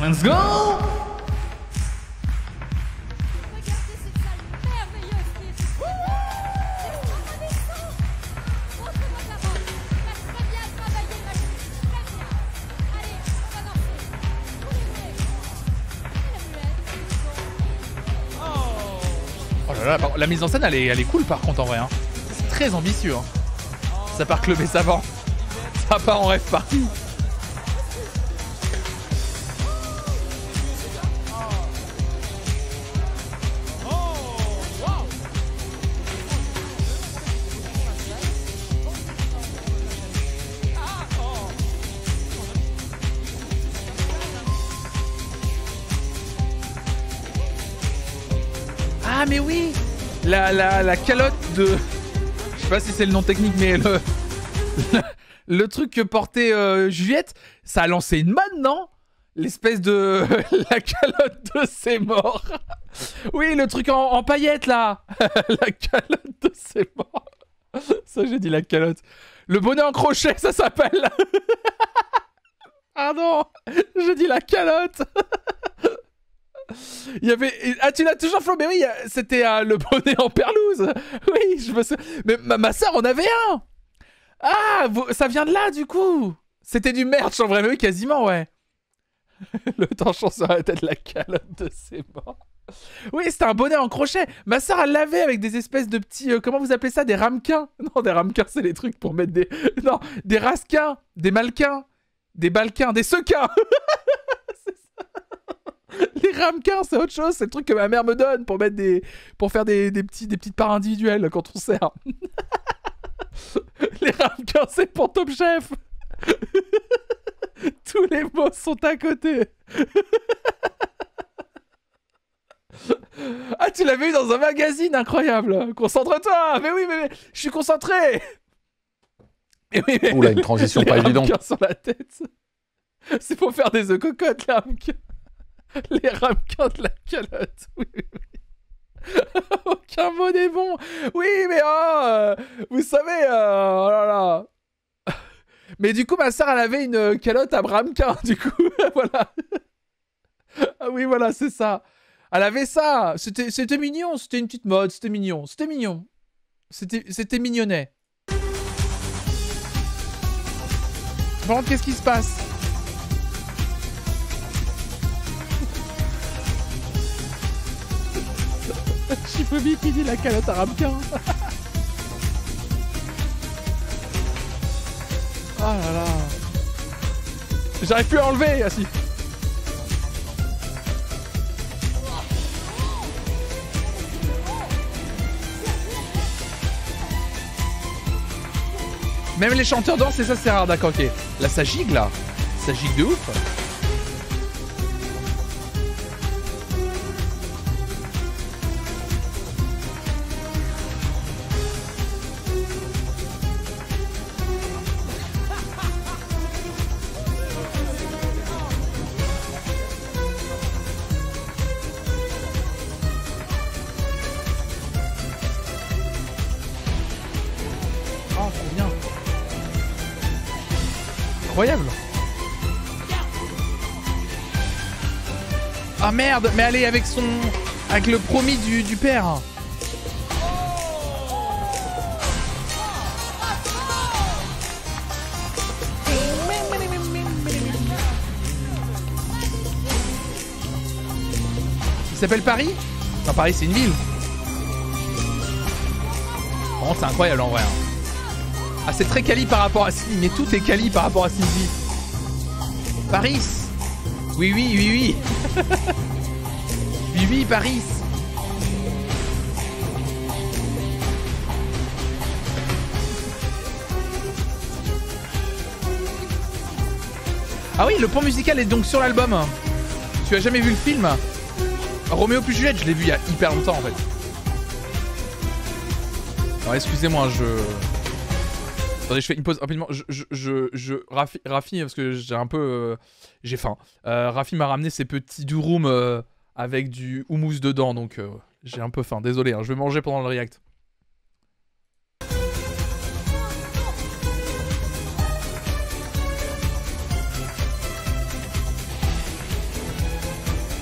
Speaker 1: Let's go par- la mise en scène, elle est, elle est cool par contre en vrai. hein. C'est très ambitieux. hein. Ça part club et savant. Ça part en rêve partout. La, calotte de... Je sais pas si c'est le nom technique mais le... Le, truc que portait euh, Juliette, ça a lancé une mode, non? L'espèce de... la calotte de ses morts. Oui, le truc en, en paillettes là La calotte de ses morts. Ça j'ai dit la calotte. Le bonnet en crochet, ça s'appelle Pardon J'ai dit la calotte Il y avait. Ah, tu l'as toujours flambé, oui, c'était euh, le bonnet en perlouse. Oui, je me souviens. Mais ma, ma soeur en avait un. Ah, ça vient de là, du coup. C'était du merch en vrai, mais oui, quasiment, ouais. le torchon sur la tête, la calotte de ses morts. Oui, c'était un bonnet en crochet. Ma soeur, elle l'avait avec des espèces de petits. euh, comment vous appelez ça Des ramequins Non, des ramequins, c'est les trucs pour mettre des. Non, des rasquins, des malquins, des balquins, des sequins. Les ramequins, c'est autre chose. C'est le truc que ma mère me donne pour mettre des, pour faire des, des petits, des petites parts individuelles quand on sert. les ramequins, c'est pour Top Chef. Tous les mots sont à côté. ah, tu l'avais eu dans un magazine incroyable. Concentre-toi. Mais oui, mais, mais je suis concentré. Mais oui, mais
Speaker 7: Oula, une transition
Speaker 1: les
Speaker 7: pas évidente.
Speaker 1: sur la tête. C'est pour faire des œufs cocottes, les ramequins. Les ramequins de la calotte. Oui, oui, oui. Aucun mot n'est bon. Oui, mais oh, euh, vous savez, euh, oh là là. Mais du coup, ma soeur, elle avait une calotte à ramequin, du coup, voilà. Ah oui, voilà, c'est ça. Elle avait ça. C'était, mignon. C'était une petite mode. C'était mignon. C'était mignon. C'était, mignonnet. Contre, qu'est-ce qui se passe? Chifobi qui dit la calotte à ramequin. oh là là. J'arrive plus à enlever, ah si. Même les chanteurs dansent et ça c'est rare, d'accord, ok. Là ça gigue là. Ça gigue de ouf. Mais allez, avec son... Avec le promis du, père Il s'appelle Paris? Non, Paris c'est une ville. C'est incroyable en vrai. Hein. Ah, c'est très quali par rapport à Sydney, mais tout est quali par rapport à Sydney. Paris Oui, oui, oui, oui Paris. Ah oui, le pont musical est donc sur l'album. Tu as jamais vu le film? Roméo plus Juliette, je l'ai vu il y a hyper longtemps en fait. Excusez-moi, je... Attendez, je fais une pause rapidement. Je, je, je, Rafi, parce que j'ai un peu... euh, j'ai faim. Euh, Rafi m'a ramené ses petits durum avec du houmous dedans, donc euh, j'ai un peu faim. Désolé, hein, je vais manger pendant le react.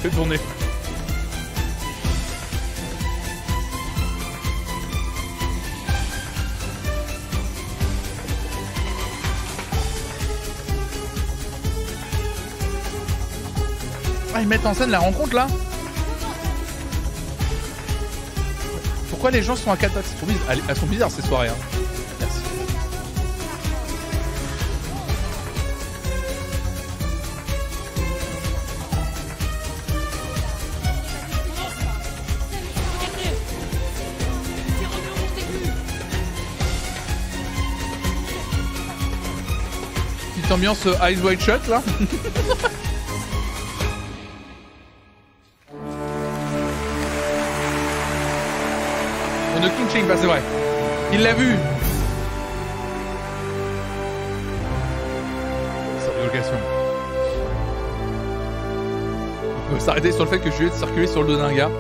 Speaker 1: Fais tourner. Ah, ils mettent en scène la rencontre là Pourquoi les gens sont à 4 pattes Elles sont bizarres- Elles elles sont bizarres ces soirées. Hein. Merci. Petite ambiance euh, Eyes Wide Shut là. Ne clinching pas, c'est vrai. Il l'a vu. Sans location. On peut s'arrêter sur le fait que je vais circuler sur le dos d'un gars.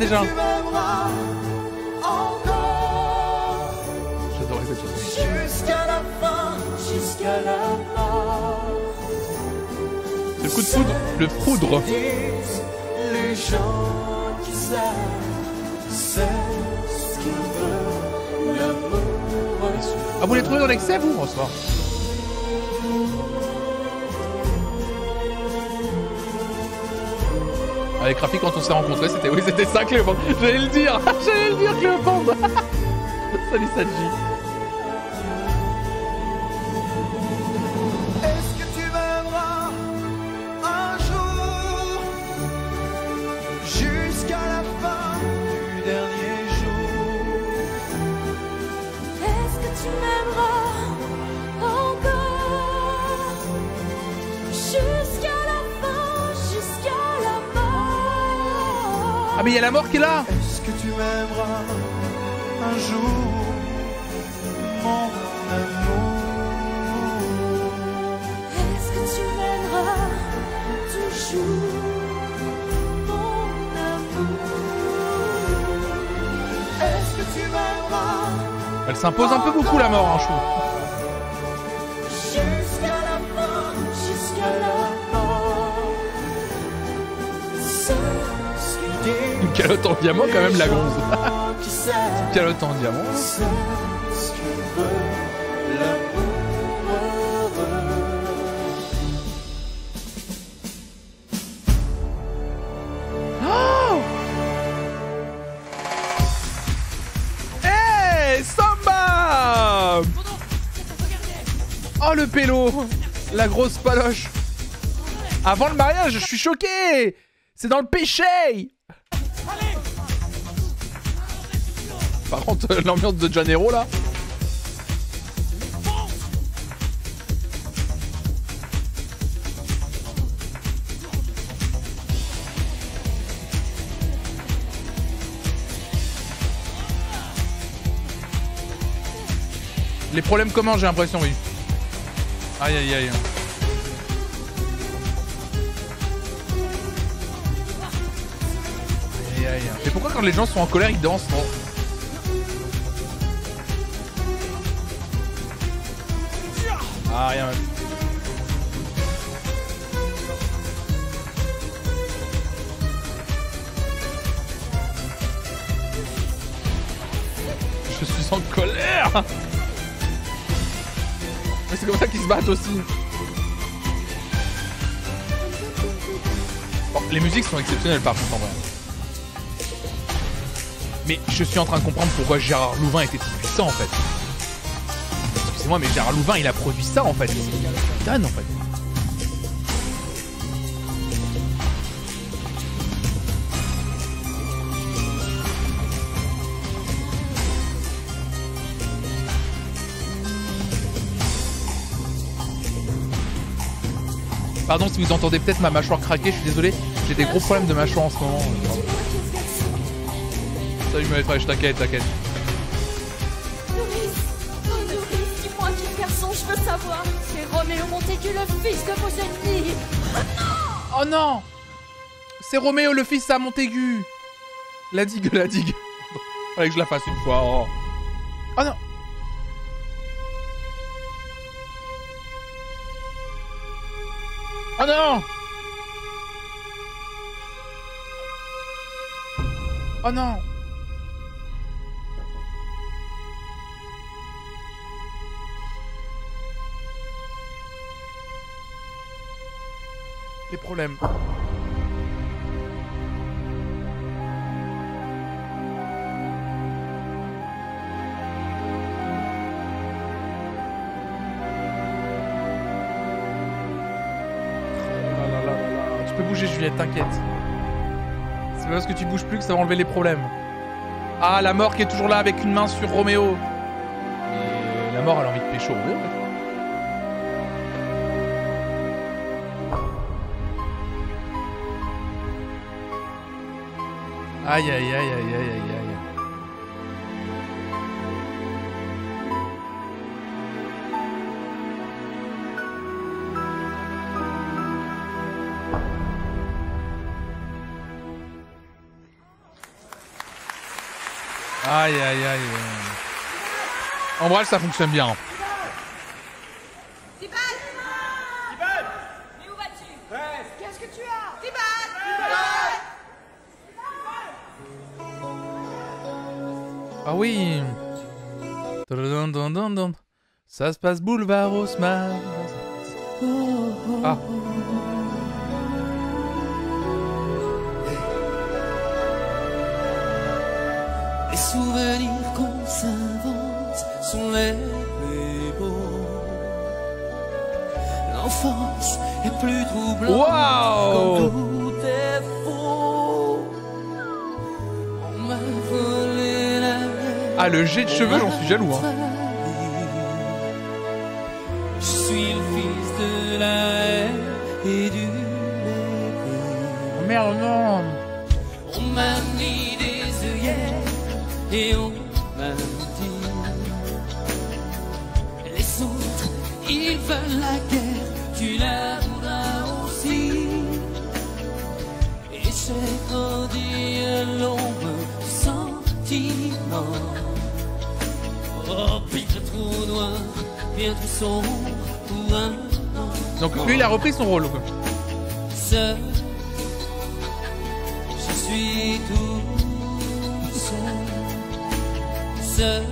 Speaker 1: Déjà. J'adorais cette chanson.
Speaker 8: jusqu'à la fin, jusqu'à la mort.
Speaker 1: Le coup de foudre. Le.
Speaker 8: Disent les gens qui savent, c'est ce qu'ils veulent, l'amour.
Speaker 1: Ah, vous les trouvez dans l'excès, vous Oh, Avec Rafi, quand on s'est rencontrés, c'était oui, c'était ça, Cléopâtre. J'allais le dire, j'allais le dire, Cléopâtre. Salut, Sadji. Qui est là.
Speaker 8: Est-ce que tu m'aimeras un jour mon amour?
Speaker 6: Est-ce que tu m'aimeras toujours, mon amour?
Speaker 8: Est-ce que tu m'aimeras
Speaker 1: Elle s'impose un peu beaucoup, la mort, hein, je trouve. Calotte en diamant quand même la gonze. Calotte en diamant. Oh Hey Samba Oh le pélo La grosse paloche Avant le mariage, je suis choqué C'est dans le péché Euh, l'ambiance de Janeiro là. Les problèmes comment j'ai l'impression, oui. Aïe aïe aïe. Aïe aïe. Mais pourquoi quand les gens sont en colère ils dansent non? Je suis en colère Mais c'est comme ça qu'ils se battent aussi. Bon, les musiques sont exceptionnelles par contre en vrai. Mais je suis en train de comprendre pourquoi Gérard Louvain était si puissant en fait. Excusez-moi, mais Gérard Louvain il a produit ça en fait. Donne en fait. Pardon si vous entendez peut-être ma mâchoire craquer, je suis désolé. J'ai des gros problèmes de mâchoire en ce moment. Salut maître, je t'inquiète, t'inquiète.
Speaker 6: Je veux savoir. C'est Roméo Montaigu, le fils de vos ennemis.
Speaker 1: Oh non C'est Roméo le fils à Montaigu La digue, la digue. Fallait que je la fasse une fois. Oh, oh non Oh non Oh non Les problèmes. Oh bouger Juliette, t'inquiète. C'est pas parce que tu bouges plus que ça va enlever les problèmes. Ah, la mort qui est toujours là avec une main sur Roméo. La mort, a envie de pécho. Aïe aïe aïe aïe aïe aïe aïe. Aïe aïe aïe. En vrai, ça fonctionne bien. Ça se passe boulevard Haussmann. Ah.
Speaker 7: Les souvenirs qu'on s'invente sont les plus beaux. L'enfance est plus troublante
Speaker 1: Waouh
Speaker 7: quand tout est faux. On m'a volé la mienne.
Speaker 1: Ah, le jet de cheveux, j'en suis jaloux. Hein. Merde, non.
Speaker 7: On m'a mis des œillères et on m'a dit Les autres, ils veulent la guerre, tu la voudras aussi. Et j'ai grandi à l'ombre du sentiment. Oh, bien trop noir, bien trop sombre pour un.
Speaker 1: Donc lui, il a repris son rôle. quoi?
Speaker 7: suis tout seul, seul,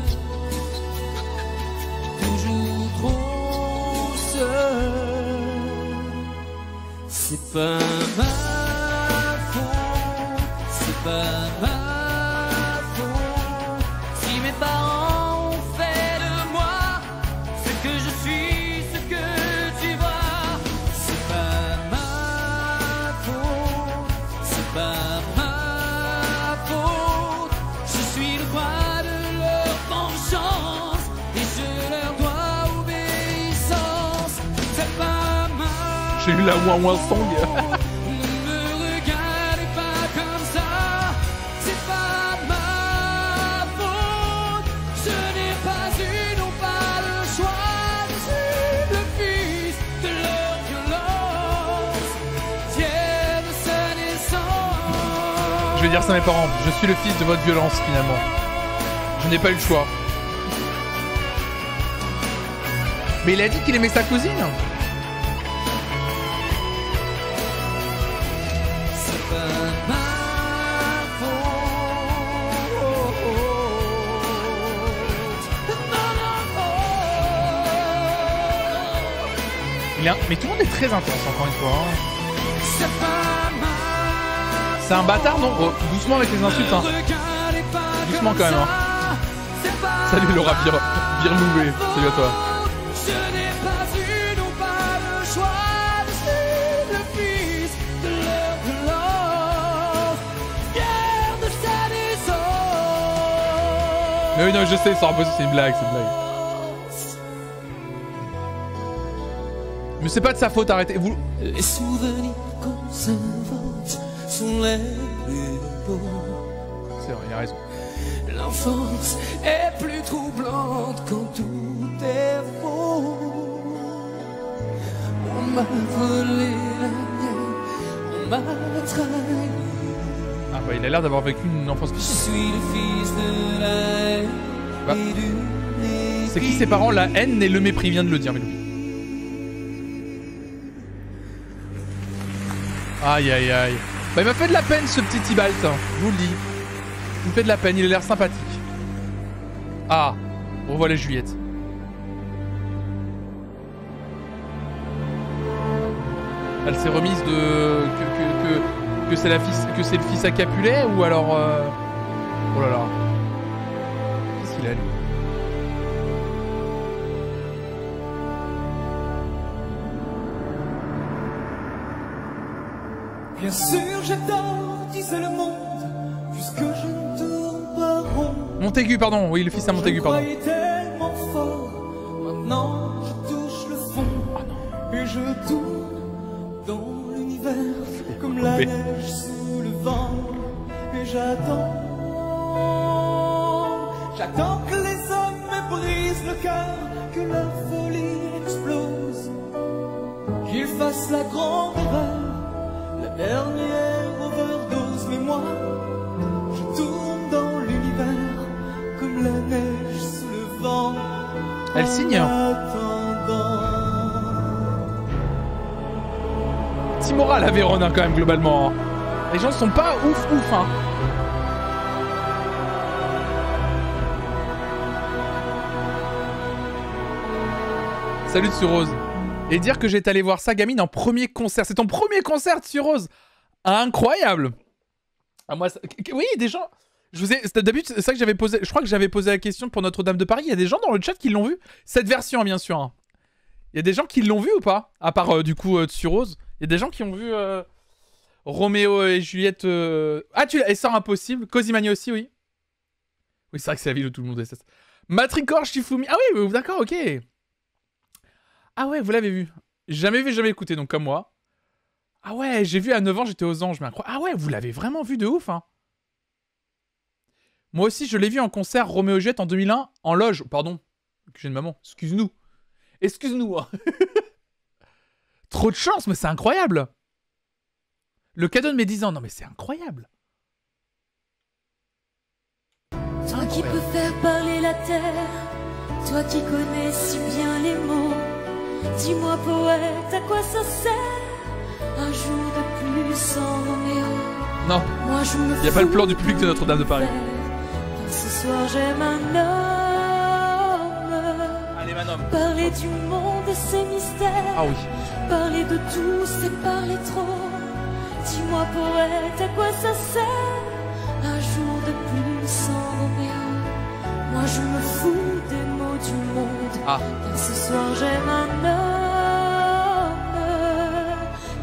Speaker 7: toujours trop seul. C'est pas ma faute, c'est pas Je
Speaker 1: vais dire ça à mes parents. Je suis le fils de votre violence finalement. Je n'ai pas eu le choix. Mais il a dit qu'il aimait sa cousine. Mais tout le monde est très intense encore une fois. hein.
Speaker 7: c'est
Speaker 1: un bâtard non Oh, Doucement avec les insultes. Hein. Doucement quand même. Hein. Salut Laura Birlouvé. Salut à toi. Mais oui non je sais, c'est impossible, c'est une blague, c'est une blague. Mais c'est pas de sa faute, arrêtez. Vous.
Speaker 7: Les souvenirs qu'on s'invente sont les plus beaux.
Speaker 1: C'est vrai, il a raison.
Speaker 7: L'enfance est plus troublante quand tout est faux. On m'a volé la mienne, on m'a trahi.
Speaker 1: Ah bah il a l'air d'avoir vécu une enfance
Speaker 7: Je
Speaker 1: difficile.
Speaker 7: suis le fils de la haine
Speaker 1: Bah.
Speaker 7: du
Speaker 1: C'est qui ses parents? La haine et le mépris, vient de le dire, mais Aïe aïe aïe. Bah il m'a fait de la peine ce petit Tibalt, hein, je vous le dis. Il me fait de la peine, il a l'air sympathique. Ah, on voit les Juliette. Elle s'est remise de que que que, c'est que c'est le fils à Capulet ou alors euh, oh là là
Speaker 8: j'adore, disait le monde, puisque je ne tourne pas rond.
Speaker 1: Montaigu pardon oui le fils à Montaigu
Speaker 8: Je
Speaker 1: pardon
Speaker 8: croyais tellement fort, maintenant je touche le fond. et je tourne dans l'univers comme la neige sous le vent. Et j'attends, j'attends que les hommes me brisent le cœur, que leur folie explose. Qu'ils fassent la grande erreur, dernière overdose. Mais moi, je tourne dans l'univers comme la neige sous le vent.
Speaker 1: Elle signe. Petit moral à Vérone hein, quand même globalement hein. les gens sont pas ouf ouf hein Salut sur Rose. Et dire que j'étais allé voir sa gamine en premier concert. C'est ton premier concert sur Rose. Incroyable. Ah, moi, ça- Oui, des gens. Je vous ai. D'habitude, c'est ça que j'avais posé. Je crois que j'avais posé la question pour Notre-Dame de Paris. Il y a des gens dans le chat qui l'ont vu. Cette version, hein, bien sûr. hein. Il y a des gens qui l'ont vu ou pas? À part euh, du coup euh, sur Rose. Il y a des gens qui ont vu euh, Roméo et Juliette. euh, Ah, tu l'as. Et ça, impossible. Cosimani aussi, oui. Oui, c'est vrai que c'est la ville où tout le monde est. ça. Matricor, Shifumi. Ah oui, d'accord, ok. Ah ouais, vous l'avez vu. Jamais vu, jamais écouté, donc comme moi. Ah ouais, j'ai vu à 9 ans, j'étais aux anges, mais incroyable. Ah ouais, vous l'avez vraiment vu de ouf, hein. Moi aussi, je l'ai vu en concert Roméo et Juliette en 2001, en loge. Pardon, j'ai une maman. Excuse-nous. Excuse-nous. hein. Trop de chance, mais c'est incroyable. Le cadeau de mes 10 ans, non mais c'est incroyable.
Speaker 6: Toi qui peux faire parler la terre, toi qui connais si bien les mots, dis-moi poète, à quoi ça sert un jour de plus sans Roméo
Speaker 1: Non,
Speaker 6: Moi je me
Speaker 1: y a pas le plan du public de Notre-Dame de Paris.
Speaker 6: ce soir j'aime un homme.
Speaker 1: Allez, Manon.
Speaker 6: Parler du monde et ses mystères.
Speaker 1: Ah oui.
Speaker 6: Parler de tout, c'est parler trop. Dis-moi, poète, à quoi ça sert Un jour de plus sans Roméo. Moi, je me fous mots du monde.
Speaker 1: Ah.
Speaker 6: Car ce soir, j'aime un homme.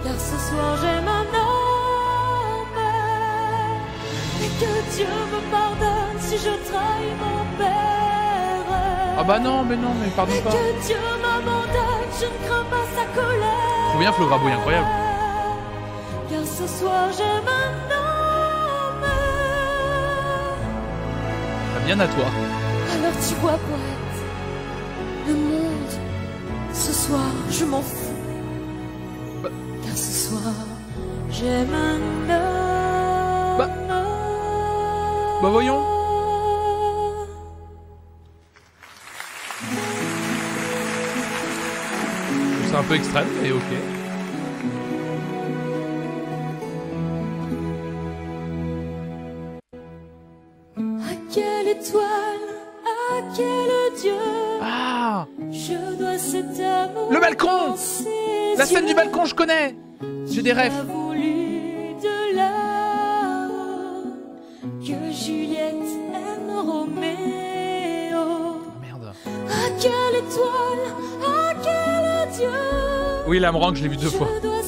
Speaker 6: Car ce soir, j'aime un homme. Et que Dieu me pardonne si je trahis mon père.
Speaker 1: Ah bah non, mais non, mais pardon
Speaker 6: Et
Speaker 1: pas.
Speaker 6: que Dieu m'abandonne, je ne crains pas sa colère.
Speaker 1: Trop bien, Flo Grabouille, incroyable.
Speaker 6: Car ce soir j'aime un homme.
Speaker 1: Bah, bien à toi.
Speaker 6: Alors tu vois, poète, le monde, ce soir je m'en fous.
Speaker 1: Bah.
Speaker 6: Car ce soir j'aime un homme.
Speaker 1: Bah. Bah voyons. C'est un peu extrême, mais ok. Balcon La scène du balcon, je connais J'ai des rêves.
Speaker 6: a voulu de là que Juliette aime Roméo.
Speaker 1: Merde.
Speaker 6: À quelle étoile, à quel dieu
Speaker 1: Oui, la Mrangue, je l'ai vu deux
Speaker 6: je
Speaker 1: fois.
Speaker 6: dois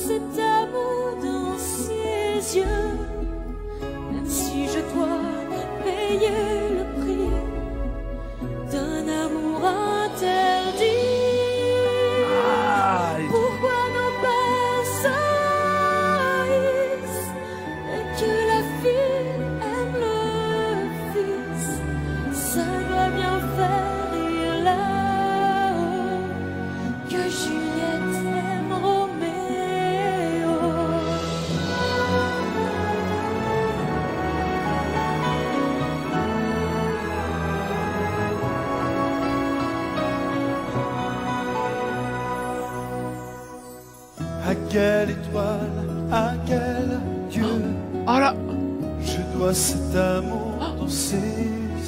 Speaker 6: dois
Speaker 8: cet amour dans ses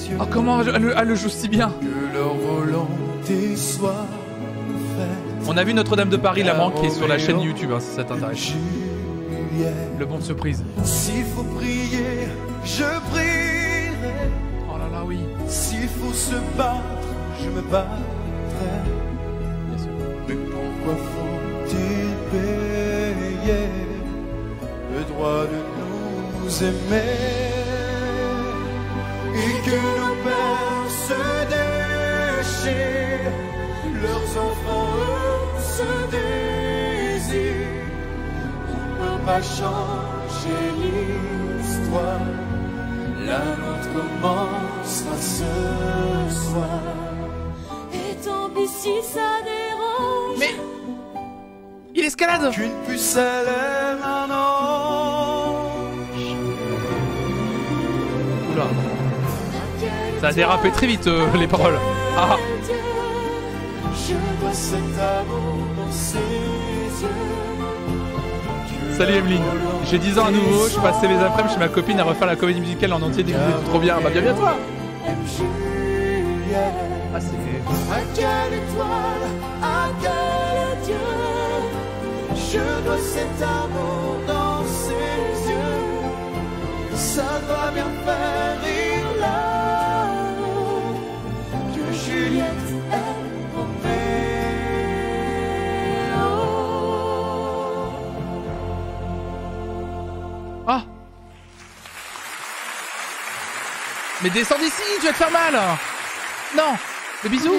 Speaker 8: yeux
Speaker 1: Oh, comment elle, elle- elle le joue si bien
Speaker 8: Que leur volonté soit faite.
Speaker 1: On a vu Notre-Dame de Paris, la est sur la chaîne YouTube, hein, si ça t'intéresse. Le bon de surprise.
Speaker 8: s'il faut prier, je prierai.
Speaker 1: Oh là là, oui.
Speaker 8: S'il faut se battre, je me battrai.
Speaker 1: Bien sûr.
Speaker 8: Mais pourquoi faut-il payer le droit de nous aimer? Et que nos pères se déchirent, leurs enfants eux se désirent On peut pas changer l'histoire, la nôtre commencera ce soir.
Speaker 6: Et tant pis si ça dérange.
Speaker 1: Mais il escalade
Speaker 8: Qu'une pucelle aime
Speaker 1: Ça a dérapé très vite, euh, les paroles. Ah
Speaker 8: yeux.
Speaker 1: Salut Emeline. J'ai 10 ans à nouveau, je passais mes après-midi chez ma copine à refaire la comédie musicale en entier. Êtes trop bien. Bah, bienvenue à toi. Ah,
Speaker 8: Je dois cet amour dans ses yeux Ça doit bien faire Juliette Roméo
Speaker 1: Ah. Mais descends d'ici, tu vas te faire mal. Non Le bisou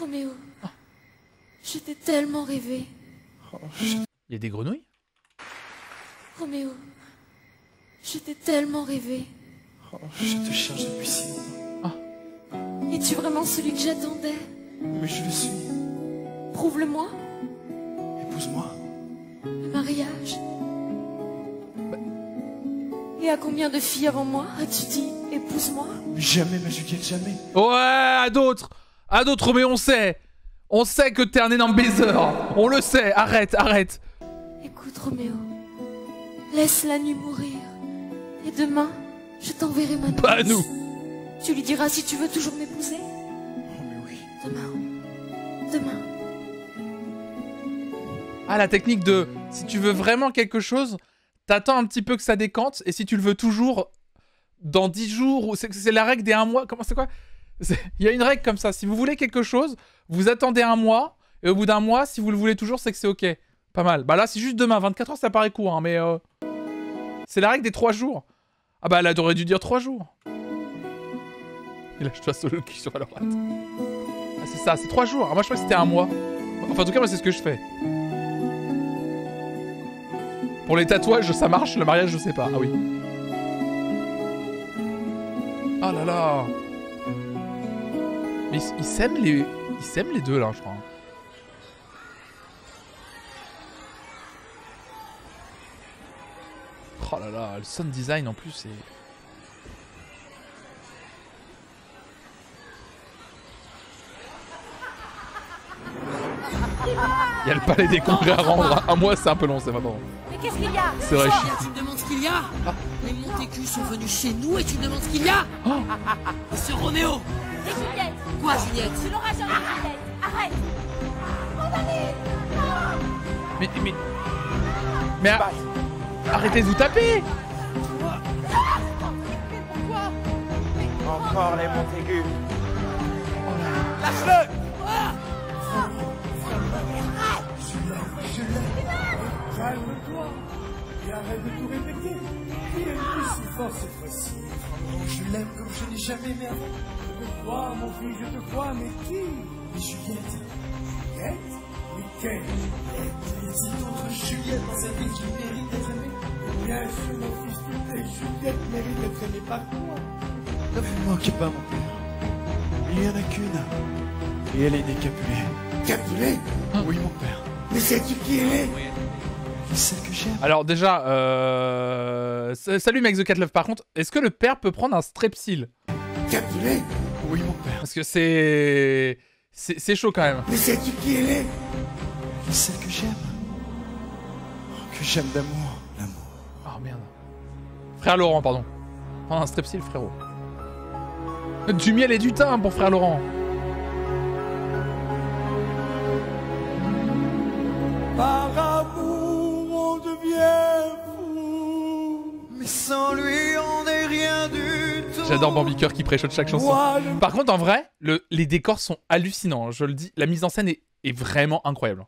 Speaker 6: Roméo, je t'ai tellement rêvé.
Speaker 1: Il y a des grenouilles?
Speaker 6: Roméo, je t'ai tellement rêvé.
Speaker 8: Je te cherche depuis si longtemps
Speaker 6: Es-tu vraiment celui que j'attendais?
Speaker 8: Mais je le suis.
Speaker 6: Prouve-le-moi.
Speaker 8: Épouse-moi.
Speaker 6: Le mariage. Et à combien de filles avant moi as-tu dit épouse-moi?
Speaker 8: Jamais ma Juliette, jamais.
Speaker 1: Ouais, à d'autres. À d'autres, mais on sait. On sait que t'es un énorme baiser. On le sait. Arrête, arrête.
Speaker 6: Écoute Roméo, laisse la nuit mourir. Et demain, Je t'enverrai ma
Speaker 1: Pas à
Speaker 6: note.
Speaker 1: nous.
Speaker 6: Tu lui diras si tu veux toujours m'épouser
Speaker 8: Oh, mais oui.
Speaker 6: Demain. Demain.
Speaker 1: Ah, la technique de si tu veux vraiment quelque chose, t'attends un petit peu que ça décante, et si tu le veux toujours dans 10 jours, ou c'est c'est la règle des un mois, comment c'est quoi Il y a une règle comme ça. Si vous voulez quelque chose, vous attendez un mois, et au bout d'un mois, si vous le voulez toujours, c'est que c'est ok. Pas mal. Bah là, c'est juste demain. 24 heures, ça paraît court, hein, mais euh, c'est la règle des 3 jours. Ah bah, elle aurait dû dire 3 jours. Et là, je dois solo cul sur Valorant. Ah, c'est ça, c'est 3 jours. Ah, moi, je crois que c'était un mois. Enfin, en tout cas, moi, c'est ce que je fais. Pour les tatouages, ça marche. Le mariage, je sais pas. Ah oui. Oh là là. Mais ils s'aiment les... Ils s'aiment les deux, là, je crois. Oh là là, le sound design en plus, c'est... Il y a le palais des congrès à rendre. Un mois, c'est un peu long, c'est vraiment.
Speaker 9: Mais qu'est-ce qu'il y a
Speaker 1: C'est vrai, je
Speaker 7: Tu me demandes ce qu'il y a Les Montaigu sont venus chez nous et tu me demandes ce qu'il y a Et ce Roméo
Speaker 9: C'est Juliette.
Speaker 7: Quoi Juliette
Speaker 9: Tu l'auras jamais, Juliette. Arrête.
Speaker 1: Mais, mais... Mais ar- arrêtez de vous taper.
Speaker 5: Encore les Montaigu. Lâche-le
Speaker 8: Calme-toi et arrête de tout répéter. Qui est le plus si fort cette fois-ci? Je l'aime comme je n'ai jamais aimé avant. Je te crois, mon fils, je te crois, mais qui? Mais Juliette. Juliette? Mais quelle Juliette? Y a-t-il d'autres Juliette dans cette vie qui mérite d'être aimée Bien sûr, mon fils, toutes les Juliette méritent d'être aimées par toi. Ne vous moquez pas, mon père. Il n'y en a qu'une. Et elle est décapulée. Capulée Oui, mon père. Mais sais-tu qui elle est.
Speaker 1: Alors déjà, euh... Salut Max the Cat Love, par contre, est-ce que le père peut prendre un strepsil
Speaker 8: Capulée Oui, mon père.
Speaker 1: Parce que c'est... C'est c'est chaud quand même.
Speaker 8: Mais sais-tu qui elle est? Celle que j'aime. Que j'aime d'amour. L'amour.
Speaker 1: Oh merde. Frère Laurent, pardon. Prendre un strepsil, frérot. Du miel et du thym pour frère Laurent.
Speaker 8: Par amour, on devient fou. Mais sans lui, on n'est rien du tout.
Speaker 1: J'adore Bambi Cœur qui préchote chaque chanson.
Speaker 8: Moi,
Speaker 1: Par contre, en vrai, le... les décors sont hallucinants, je le dis. La mise en scène est, est vraiment incroyable.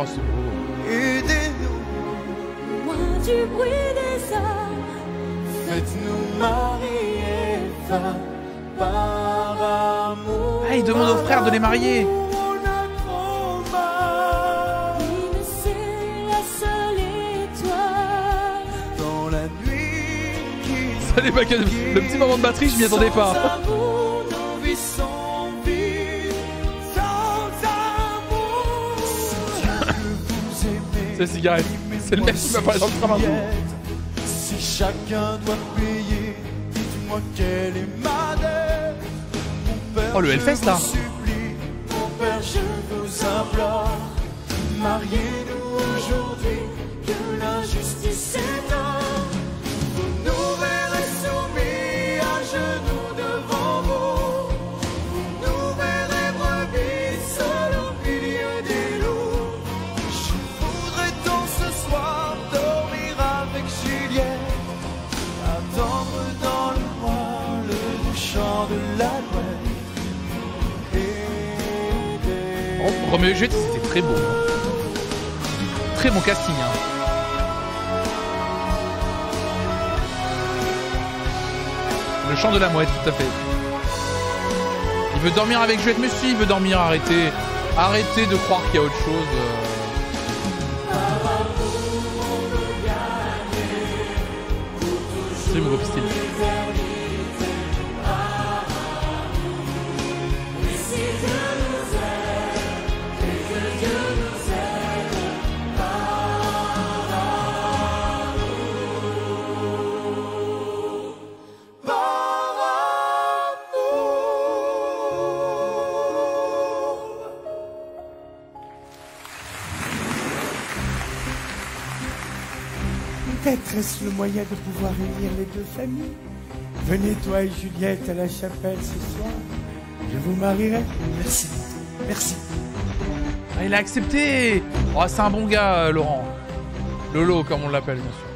Speaker 1: Oh, c'est beau.
Speaker 8: Aidez-nous,
Speaker 6: Loin du bruit des armes.
Speaker 8: faites-nous marier femme par amour.
Speaker 1: Ah, il demande aux frères de les marier.
Speaker 8: Dans la nuit qui
Speaker 1: Ça le petit moment de batterie, je m'y attendais pas. Cigarette. C'est le mec qui train d'un coup.
Speaker 8: Si chacun doit payer, dites-moi quelle est ma dette.
Speaker 1: Oh, le Hellfest, là.
Speaker 8: père, je vous implore. Mariez-nous aujourd'hui, que l'injustice s'éteint. Et
Speaker 1: Juliette, c'était très beau. hein. Très bon casting. Hein. Le chant de la mouette, tout à fait. Il veut dormir avec Juliette, mais si, il veut dormir, arrêtez. Arrêtez de croire qu'il y a autre chose. euh. stream groupe style.
Speaker 10: Peut-être est-ce le moyen de pouvoir unir les deux familles. Venez toi et Juliette à la chapelle ce soir. Je vous marierai.
Speaker 8: Merci. Merci.
Speaker 1: Ah, il a accepté Oh, c'est un bon gars, euh, Laurent. Lolo, comme on l'appelle, bien sûr.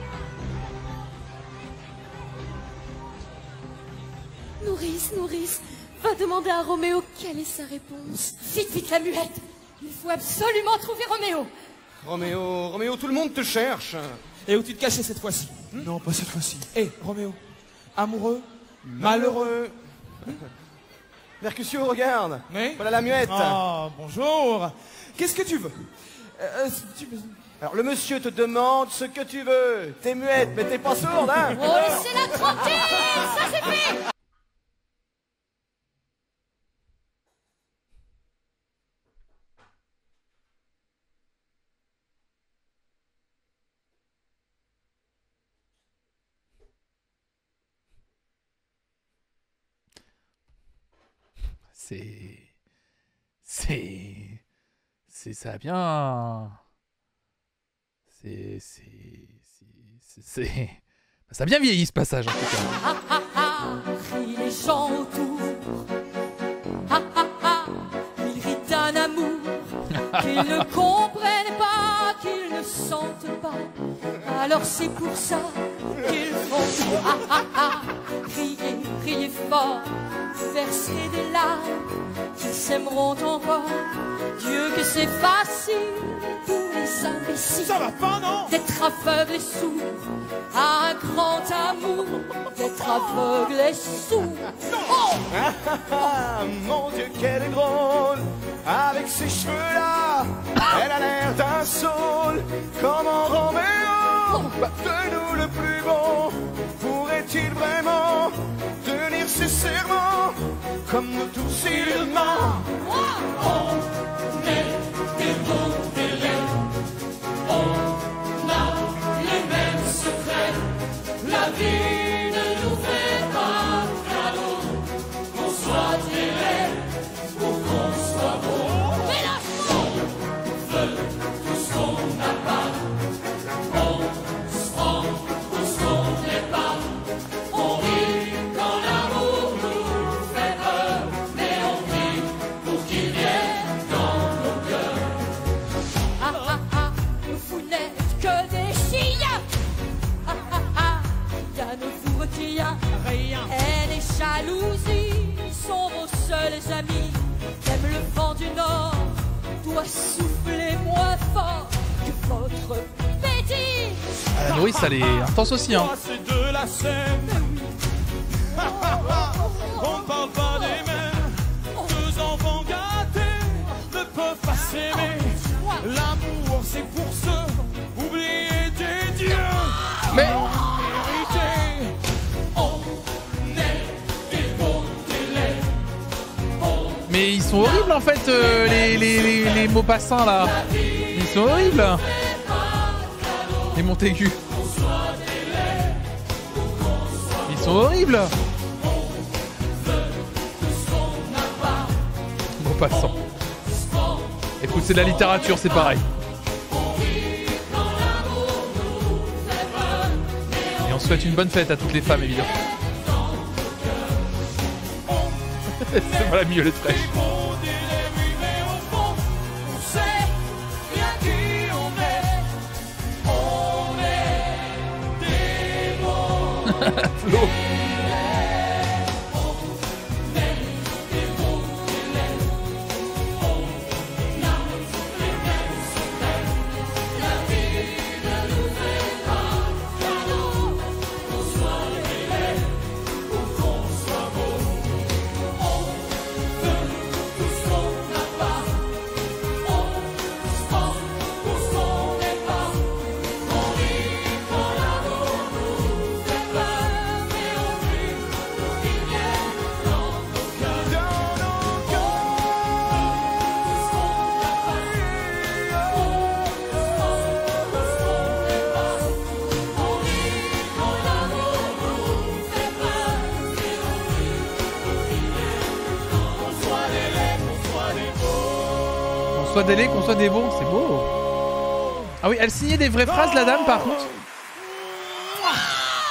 Speaker 6: Nourrice, nourrice, va demander à Roméo quelle est sa réponse. Vite, vite la muette Il faut absolument trouver Roméo
Speaker 5: Roméo, Roméo, tout le monde te cherche.
Speaker 4: Et où tu te cachais cette fois-ci
Speaker 8: Non, pas cette fois-ci.
Speaker 4: Hé, Roméo, amoureux
Speaker 5: Malheureux. Mercutio, regarde.
Speaker 4: Oui
Speaker 5: Voilà la muette.
Speaker 4: Ah, bonjour. Qu'est-ce que tu veux? Euh, tu veux-
Speaker 5: Alors, le monsieur te demande ce que tu veux. T'es muette, mais t'es pas sourde, hein?
Speaker 6: Oh, laissez-la tranquille Ça c'est
Speaker 1: C'est. C'est. C'est. Ça bien. C'est. C'est. C'est. Ça a bien vieilli ce passage en tout cas.
Speaker 6: Ah ah ah Crient les gens autour Qu'ils ne comprennent pas Qu'ils ne sentent pas. Alors c'est pour ça qu'ils font Ah ah ah Crier, crier fort. Verser des larmes Qu'ils s'aimeront encore. Dieu que c'est facile pour les imbéciles
Speaker 4: Ça va pas, non
Speaker 6: D'être aveugle et sourd à un grand amour D'être aveugle et sourd Oh.
Speaker 5: Ah, mon Dieu, qu'elle drôle Avec ses cheveux-là Elle a l'air d'un saule. Comment Roméo bah, De nous le plus bon Pourrait-il vraiment Tenir ses serments Comme nous tous il ment
Speaker 6: Ah doit souffler moins fort que votre bêtise
Speaker 1: Ah, la nourrice, elle est intense aussi, hein.
Speaker 4: De la scène. On ne parle pas des mêmes. Deux enfants gâtés ne peuvent pas s'aimer. L'amour, c'est pour ceux oubliés des dieux.
Speaker 1: Mais. Mais ils sont horribles en fait, euh, les, les, les, mots passants là. Ils sont horribles. Les Montaigu. Ils sont horribles. Mots passants. Écoute, c'est de la littérature, c'est pareil. Et on souhaite une bonne fête à toutes les femmes, évidemment.
Speaker 4: Est. On est des bons.
Speaker 1: Flo. soit des laits, qu'on soit des bons, c'est beau. Ah oui, elle signait des vraies phrases, la dame, par contre.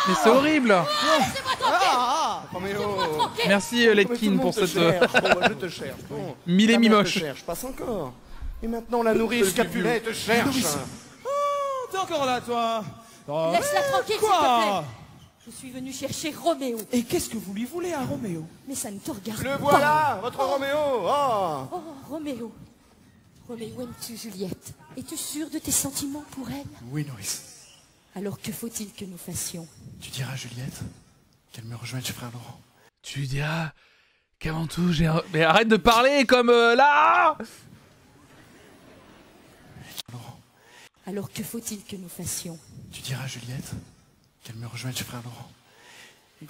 Speaker 1: Mais c'est horrible.
Speaker 5: Ah, Roméo
Speaker 1: Merci euh, Letkin
Speaker 5: le
Speaker 1: pour
Speaker 5: te
Speaker 1: cette... euh,
Speaker 5: cherche. Bon, je te cherche. Bon.
Speaker 1: Mille et mimoche.
Speaker 5: te cherche, passe encore. Et maintenant la nourrice Capulet te cherche.
Speaker 10: T'es encore là, toi Oh,
Speaker 6: Laisse-la tranquille, s'il te
Speaker 10: quoi
Speaker 6: plaît. Je suis venue chercher Roméo.
Speaker 10: Et qu'est-ce que vous lui voulez à Roméo?
Speaker 6: Mais ça ne te regarde
Speaker 5: Le
Speaker 6: pas.
Speaker 5: voilà, votre Roméo. Oh.
Speaker 6: Oh, Roméo. Roméo, aimes-tu Juliette? Es-tu sûr de tes sentiments pour elle?
Speaker 8: Oui, Nourrice.
Speaker 6: Alors que faut-il que nous fassions?
Speaker 8: Tu diras à Juliette qu'elle me rejoigne chez frère Laurent.
Speaker 1: Tu diras qu'avant tout, j'ai... Mais arrête de parler comme euh, là!
Speaker 6: Alors que faut-il que nous fassions?
Speaker 8: Tu diras à Juliette qu'elle me rejoigne chez frère Laurent.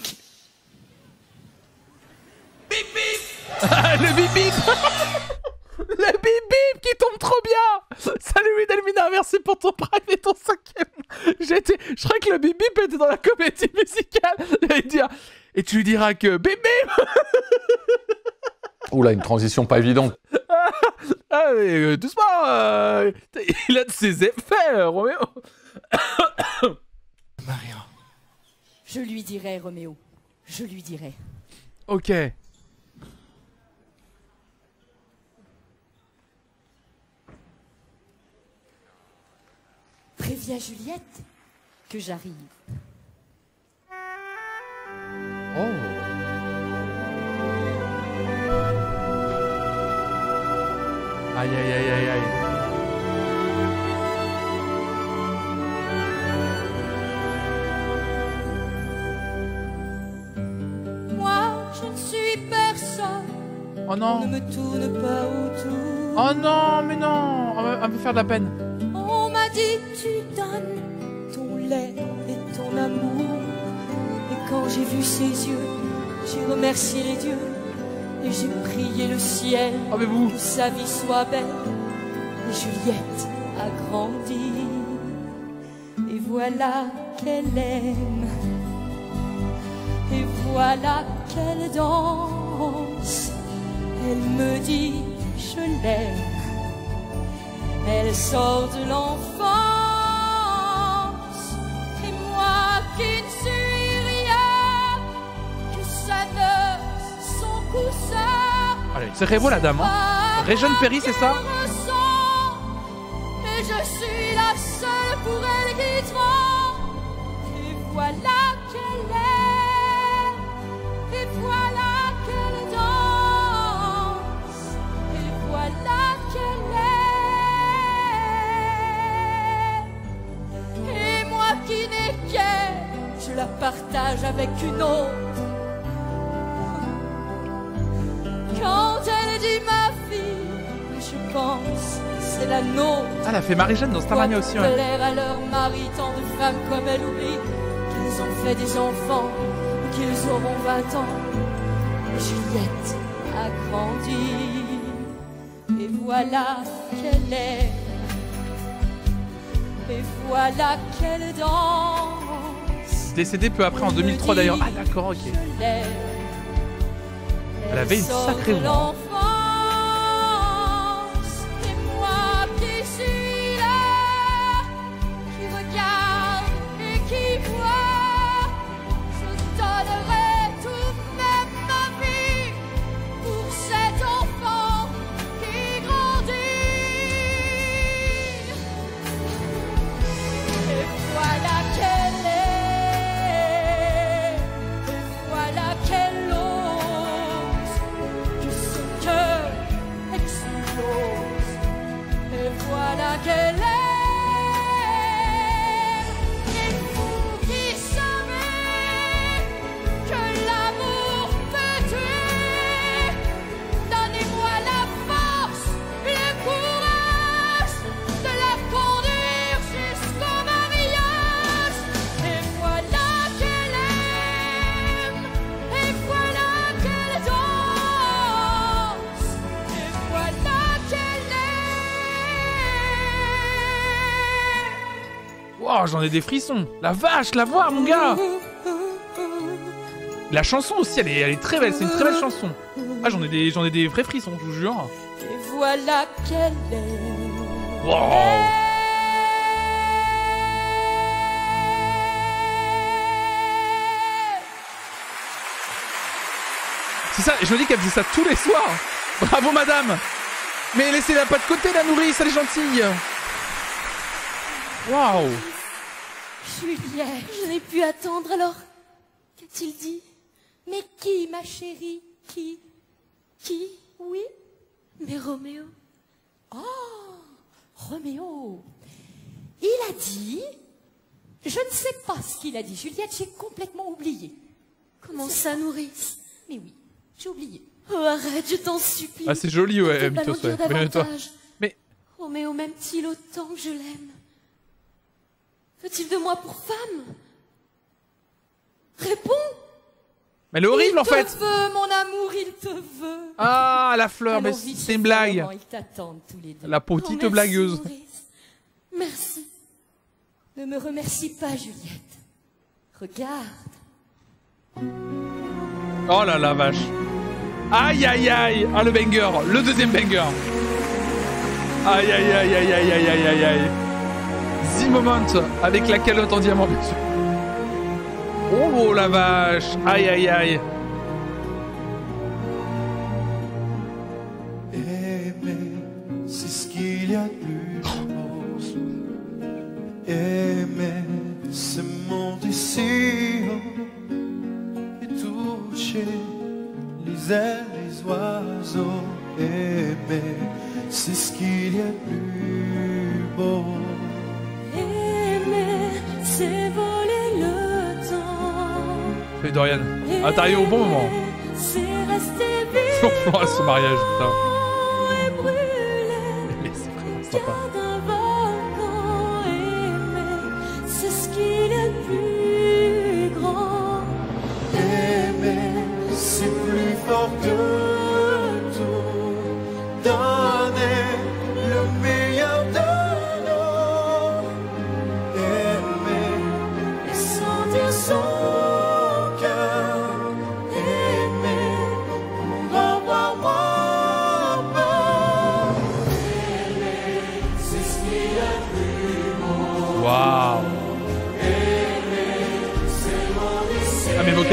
Speaker 1: Le bip bip Le bip bip qui tombe trop bien Salut Widelmina, merci pour ton prime et ton cinquième J'étais... Je croyais que le bip bip était dans la comédie musicale dire... Et tu lui diras que bip bip
Speaker 11: Oula, une transition pas évidente.
Speaker 1: Ah mais euh, doucement euh, Il a de ses effets, euh, Roméo
Speaker 6: Je lui dirai, Roméo. Je lui dirai.
Speaker 1: Ok.
Speaker 6: Préviens Juliette que j'arrive.
Speaker 1: Oh Aïe aïe aïe aïe aïe
Speaker 6: Moi, je ne suis personne.
Speaker 1: Oh non
Speaker 6: On ne me tourne pas autour.
Speaker 1: Oh non, mais non Elle va- elle me faire de la peine.
Speaker 6: J'ai vu ses yeux, j'ai remercié les dieux. Et j'ai prié le ciel que sa vie soit belle. Et Juliette a grandi. Et voilà qu'elle aime. Et voilà qu'elle danse. Elle me dit je l'aime. Elle sort de l'enfance
Speaker 1: Allez, c'est Révo la dame, hein Réjeune Perry, c'est ça
Speaker 6: je suis la seule pour elle qui tremble Et voilà qu'elle est. Et voilà qu'elle danse. Et voilà qu'elle est. Et moi qui n'ai qu'elle Je la partage avec une autre fille Je pense c'est la nôtre
Speaker 1: Ah, elle a fait Marie-Jeanne dans Starmania aussi, ouais.
Speaker 6: à leur mari tant de femmes comme elle oublie Qu'ils ont fait des enfants qu'ils auront 20 ans Et Juliette a grandi Et voilà qu'elle est Et voilà qu'elle danse
Speaker 1: Décédée peu après en 2003 d'ailleurs. Ah d'accord, ok. Elle avait une sacrée voix. J'en ai des frissons. La vache, la voix, mon gars. La chanson aussi, elle est, elle est très belle. C'est une très belle chanson. Ah, j'en ai des, j'en ai des vrais frissons, je vous jure.
Speaker 6: Et voilà qu'elle est.
Speaker 1: Wow. C'est ça, et je me dis qu'elle faisait ça tous les soirs. Bravo madame. Mais laissez-la pas de côté la nourrice, elle est gentille. Waouh.
Speaker 6: Juliette, je n'ai pu attendre alors. Qu'a-t-il dit? Mais qui, ma chérie? Qui? Qui? Oui? Mais Roméo. Oh Roméo Il a dit. Je ne sais pas ce qu'il a dit, Juliette, j'ai complètement oublié. Comment ça, nourrice Mais oui, j'ai oublié. Oh, arrête, je t'en supplie.
Speaker 1: Ah, c'est joli, ouais, Mythos, Mais toi. Mais-
Speaker 6: Roméo m'aime-t-il autant que je l'aime Veut-il de moi pour femme? Réponds
Speaker 1: Mais elle est horrible en
Speaker 6: Il
Speaker 1: fait.
Speaker 6: te veut, mon amour, il te veut.
Speaker 1: Ah, la fleur, mais c'est une blague.
Speaker 6: Salomon, Ils t'attendent tous les deux.
Speaker 1: La petite
Speaker 6: Oh, merci,
Speaker 1: blagueuse.
Speaker 6: Maurice. Merci. Ne me remercie pas, Juliette. Regarde.
Speaker 1: Oh là là, vache. Aïe aïe aïe. Ah, le banger. Le deuxième banger. Aïe aïe aïe aïe aïe aïe aïe aïe aïe. Moment avec la calotte en diamant, bien sûr. Oh, la vache. Aïe aïe aïe.
Speaker 8: Aimer, c'est ce qu'il y a de plus beau
Speaker 6: laisser voler le temps.
Speaker 1: Salut Dorian. Ah, t'arrives au bon moment.
Speaker 6: C'est
Speaker 1: resté à ce mariage, putain. Mais c'est vraiment sympa.
Speaker 6: C'est ce qu'il est plus grand.
Speaker 8: Aimer, c'est plus fort que.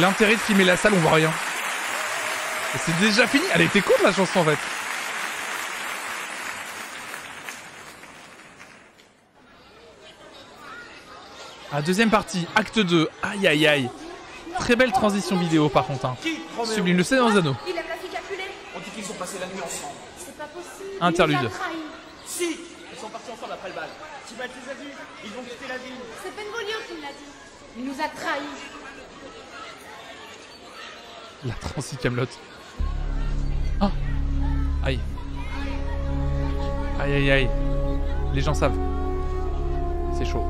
Speaker 1: L'intérêt de filmer la salle, on voit rien. Et C'est déjà fini. Elle était courte la chanson en fait. Ah, deuxième partie, acte 2. Aïe aïe aïe. Très belle transition vidéo par contre. hein. Sublime le Seigneur des Anneaux.
Speaker 12: Il a pas
Speaker 13: On dit qu'ils ont passé la nuit ensemble.
Speaker 12: C'est pas possible.
Speaker 1: Interlude.
Speaker 13: Si Ils sont partis ensemble après le bal. Tibalt les a vus. Ils vont quitter la ville.
Speaker 12: C'est Benvolio qui me l'a dit. Il nous a trahis.
Speaker 1: La transi Camelot. Ah Aïe. Aïe aïe aïe. Les gens savent. C'est chaud.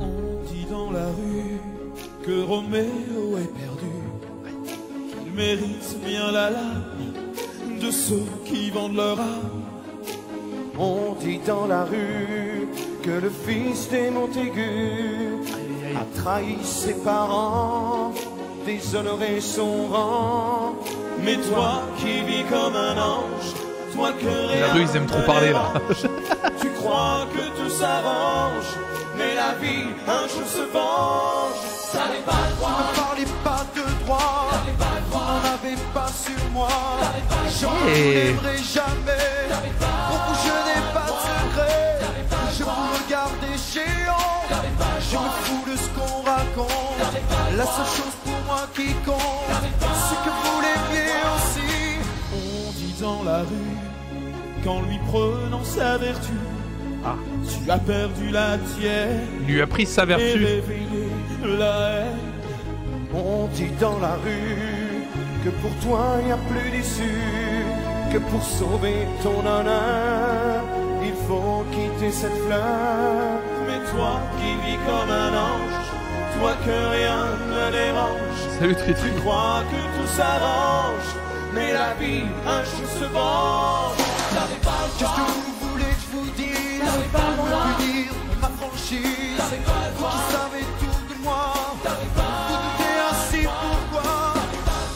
Speaker 4: On dit dans la rue que Roméo est perdu. Il mérite bien la lame de ceux qui vendent leur âme.
Speaker 8: On dit dans la rue que le fils des Montaigu a trahi ses parents, déshonoré son rang.
Speaker 4: Mais toi qui vis comme un ange, toi que rien
Speaker 1: La rue, ils aiment trop parler là.
Speaker 4: Tu crois que tout s'arrange, mais la vie un jour se venge. T'avais pas le droit,
Speaker 8: Ne parlez pas de droit, n'en avez pas sur moi. J'en voudrais jamais, je me fous de ce qu'on raconte. La seule chose pour moi qui compte, c'est que vous l'aimiez aussi.
Speaker 4: On dit dans la rue qu'en lui prenant sa vertu,
Speaker 1: Ah.
Speaker 4: tu as perdu la tienne.
Speaker 1: Il lui a pris sa
Speaker 4: Et
Speaker 1: vertu.
Speaker 4: réveillé la haine.
Speaker 8: On dit dans la rue que pour toi il n'y a plus d'issue, que pour sauver ton honneur, il faut quitter cette fleur.
Speaker 4: Toi qui vis comme un ange, toi que rien ne dérange.
Speaker 1: Salut Tritri.
Speaker 4: Tu crois que tout s'arrange, mais la vie un jour se venge. T'avais pas le
Speaker 8: Qu'est-ce que vous voulez que je vous dise?
Speaker 4: T'avais pas le droit.
Speaker 8: Plus dire ma franchise,
Speaker 4: T'avais pas le
Speaker 8: vous
Speaker 4: droit.
Speaker 8: qui savez tout de moi?
Speaker 4: T'avais pas
Speaker 8: Vous doutez ainsi pourquoi?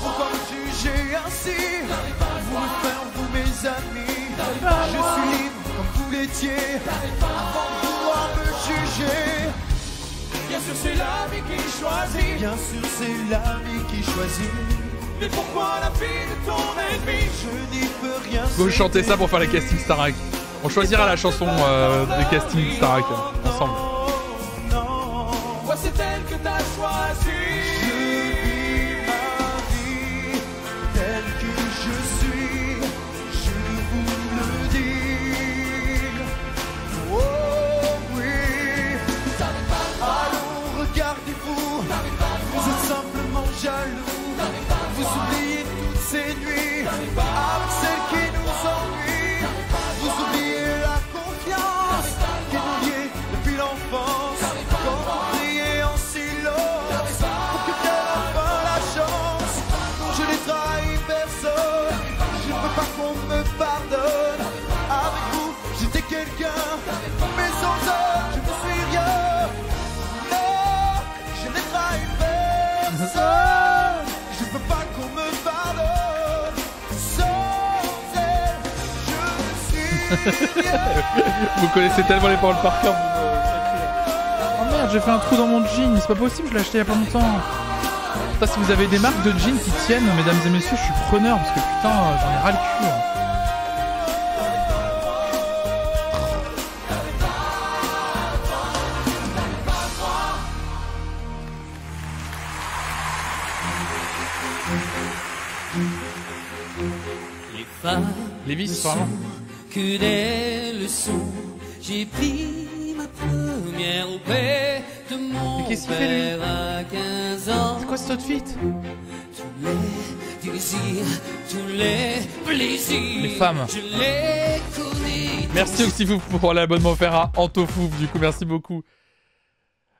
Speaker 8: Pourquoi me juger ainsi Vous me faire vous mes amis Je suis libre comme vous l'étiez Avant
Speaker 4: sûr c'est la vie qui choisit.
Speaker 8: Bien sûr c'est la vie qui choisit
Speaker 4: Mais pourquoi la vie de ton ennemi?
Speaker 8: Je n'y peux rien
Speaker 1: Faut chanter ça pour faire les castings Starac. On choisira la chanson euh, des castings Starac ensemble.
Speaker 4: Moi c'est elle que t'as choisie.
Speaker 8: Personne, je ne veux pas qu'on me pardonne. Sans elle, je ne suis rien.
Speaker 1: Vous connaissez tellement les paroles par cœur. vous me- Oh merde, j'ai fait un trou dans mon jean, c'est pas possible, je l'ai acheté il y a pas longtemps. Ça, si vous avez des marques de jeans qui tiennent, mesdames et messieurs, je suis preneur parce que putain, j'en ai ras le cul. hein. Vraiment.
Speaker 7: sont que des leçons. J'ai pris ma première auprès de mon
Speaker 1: Mais qu'est-ce qu'il fait, lui
Speaker 7: à 15 ans.
Speaker 1: C'est quoi cet outfit
Speaker 7: Tous les désirs, tous les plaisirs.
Speaker 1: Les femmes.
Speaker 7: Je les connais.
Speaker 1: Merci Oxyfouf pour l'abonnement offert à Antofouf, du coup, merci beaucoup.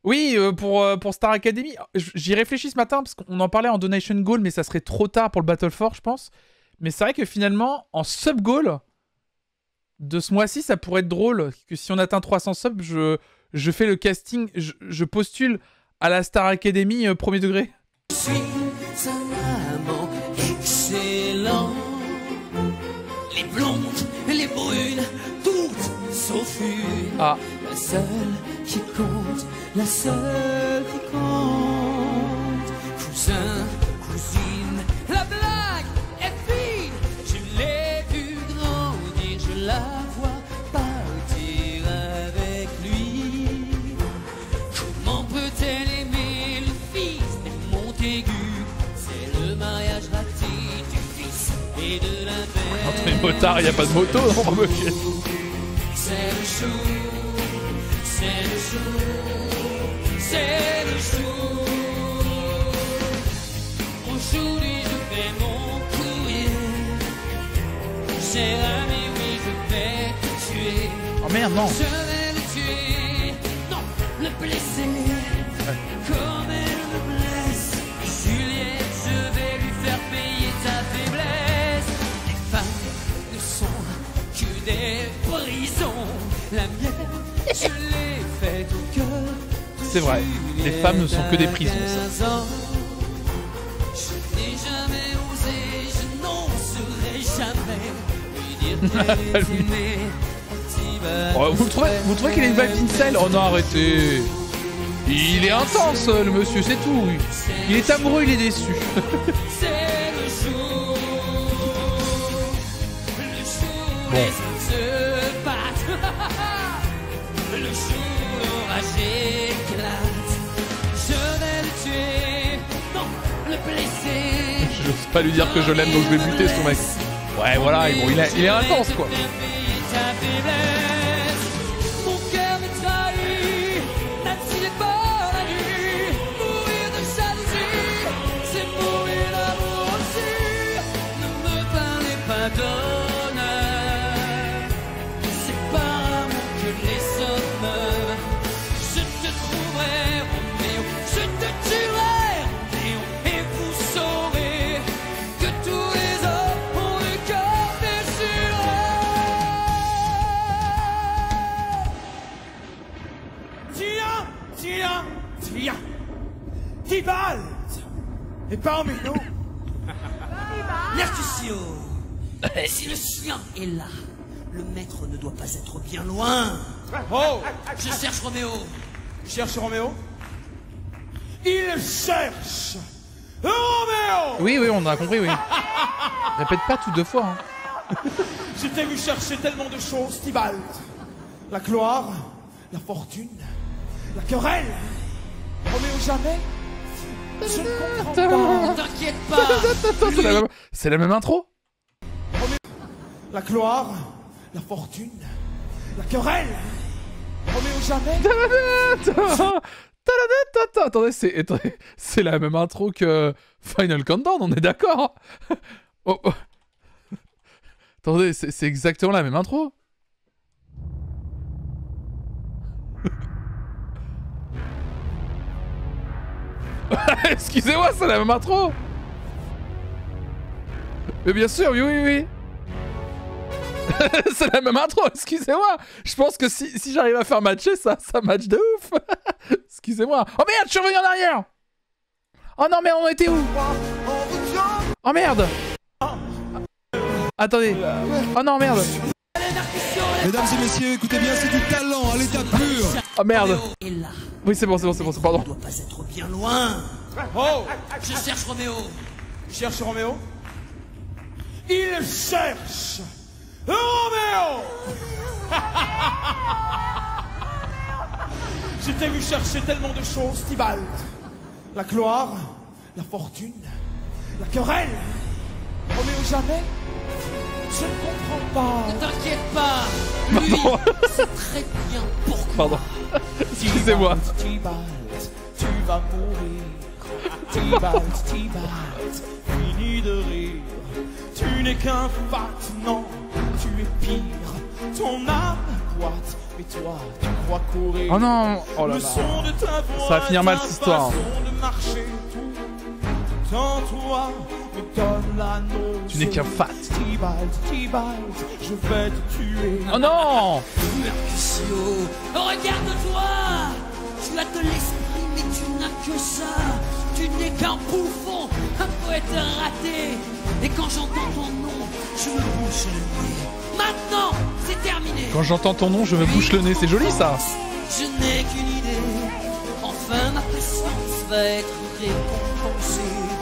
Speaker 1: Oui, euh, pour, euh, pour Star Academy, j'y réfléchis ce matin parce qu'on en parlait en Donation Goal, mais ça serait trop tard pour le Battle for, je pense. Mais c'est vrai que finalement, en sub goal de ce mois-ci, ça pourrait être drôle. Que si on atteint 300 subs, je, je fais le casting, je, je postule à la Star Academy euh, premier degré.
Speaker 7: Je suis un amant excellent. Les blondes, les brunes, toutes sauf une.
Speaker 1: Ah.
Speaker 7: La seule qui compte, la seule qui compte. Cousin, la vois partir avec lui. Comment peut-elle aimer le fils des Montaigu? C'est le mariage raté du fils et de la mère.
Speaker 1: Entre les motards, il n'y a pas de moto, non.
Speaker 7: C'est le jour, c'est le jour, c'est le jour. Aujourd'hui je fais mon courrier. Je vais le tuer, non, le blesser. Comme elle me blesse, Juliette, je vais lui faire payer ta faiblesse. Les femmes ne sont que des brisées. La mienne, je l'ai faite au cœur.
Speaker 1: C'est vrai, les femmes ne sont que des prisons. ça.
Speaker 7: 15 ans. Je n'ai jamais osé, je n'oserai jamais lui dire que
Speaker 1: Lui.
Speaker 7: t'aimais.
Speaker 1: Oh, vous trouvez, vous trouvez qu'il a une vibe d'incel Oh non, arrêtez Il est intense, le monsieur, c'est tout. Il est amoureux, il est déçu. Bon.
Speaker 7: le. Je vais le tuer, non, le blesser.
Speaker 1: Je n'ose pas lui dire que je l'aime, donc je vais buter ce mec. Ouais, voilà, bon, il, est- il est intense, quoi.
Speaker 4: Parmi nous.
Speaker 7: Mercutio, si le chien est là, le maître ne doit pas être bien loin.
Speaker 4: Oh
Speaker 7: Je cherche Roméo.
Speaker 4: Cherche Roméo? Il cherche Roméo
Speaker 1: Oui, oui, on a compris, oui. Répète pas tout deux fois. hein.
Speaker 4: Je t'ai vu chercher tellement de choses, Tibalt. La gloire, la fortune, la querelle. Roméo jamais? Je ne comprends
Speaker 7: Ne
Speaker 4: pas.
Speaker 7: t'inquiète
Speaker 1: Attends, c'est la même- C'est la même intro.
Speaker 4: La gloire, la fortune, la querelle. Roméo jamais.
Speaker 1: Attendez, c'est c'est la même intro que Final Countdown, on est d'accord. Oh, oh. Attendez, c'est exactement la même intro Excusez-moi, c'est la même intro. Mais bien sûr, oui, oui, oui. C'est la même intro, excusez-moi. Je pense que si, si j'arrive à faire matcher, ça, ça match de ouf. Excusez-moi. Oh merde, je suis revenu en arrière. Oh non, mais on était où? Oh merde. Attendez. Oh non, merde.
Speaker 14: Mesdames et messieurs, écoutez bien, c'est du talent à l'état pur.
Speaker 1: Oh merde Oui, c'est bon, c'est bon, c'est bon, c'est pardon.
Speaker 7: ne doit pas être bien loin.
Speaker 4: Oh
Speaker 7: Je cherche Roméo?
Speaker 4: Cherche Roméo? Il cherche Roméo Je t'ai vu chercher tellement de choses, Tibalt. La gloire, la fortune, la querelle. Roméo jamais Je ne comprends
Speaker 7: Ne
Speaker 4: pas.
Speaker 7: t'inquiète pas. Lui,
Speaker 1: Pardon.
Speaker 7: c'est très bien pourquoi?
Speaker 1: Pardon. Excusez-moi.
Speaker 4: Tu vas mourir. Tibalt, Tibalt, fini de rire. Tu n'es qu'un fat, non, tu es pire. Ton âme boite, mais toi, tu crois courir.
Speaker 1: Oh non Oh là
Speaker 4: Le
Speaker 1: là
Speaker 4: son de ta voix,
Speaker 1: Ça va finir mal, cette histoire.
Speaker 4: façon de marcher,
Speaker 1: Tu n'es qu'un fat.
Speaker 4: Tibalt, Tibalt, je vais te tuer.
Speaker 1: Oh non
Speaker 7: Mercutio, regarde-toi. Tu as de l'esprit, mais tu n'as que ça. Tu n'es qu'un bouffon, un poète raté. Et quand j'entends ton nom, je me bouche le nez. Maintenant, c'est terminé.
Speaker 1: Quand j'entends ton nom, je me bouche le nez, c'est joli ça.
Speaker 7: Je n'ai qu'une idée. Enfin, ma patience va être récompensée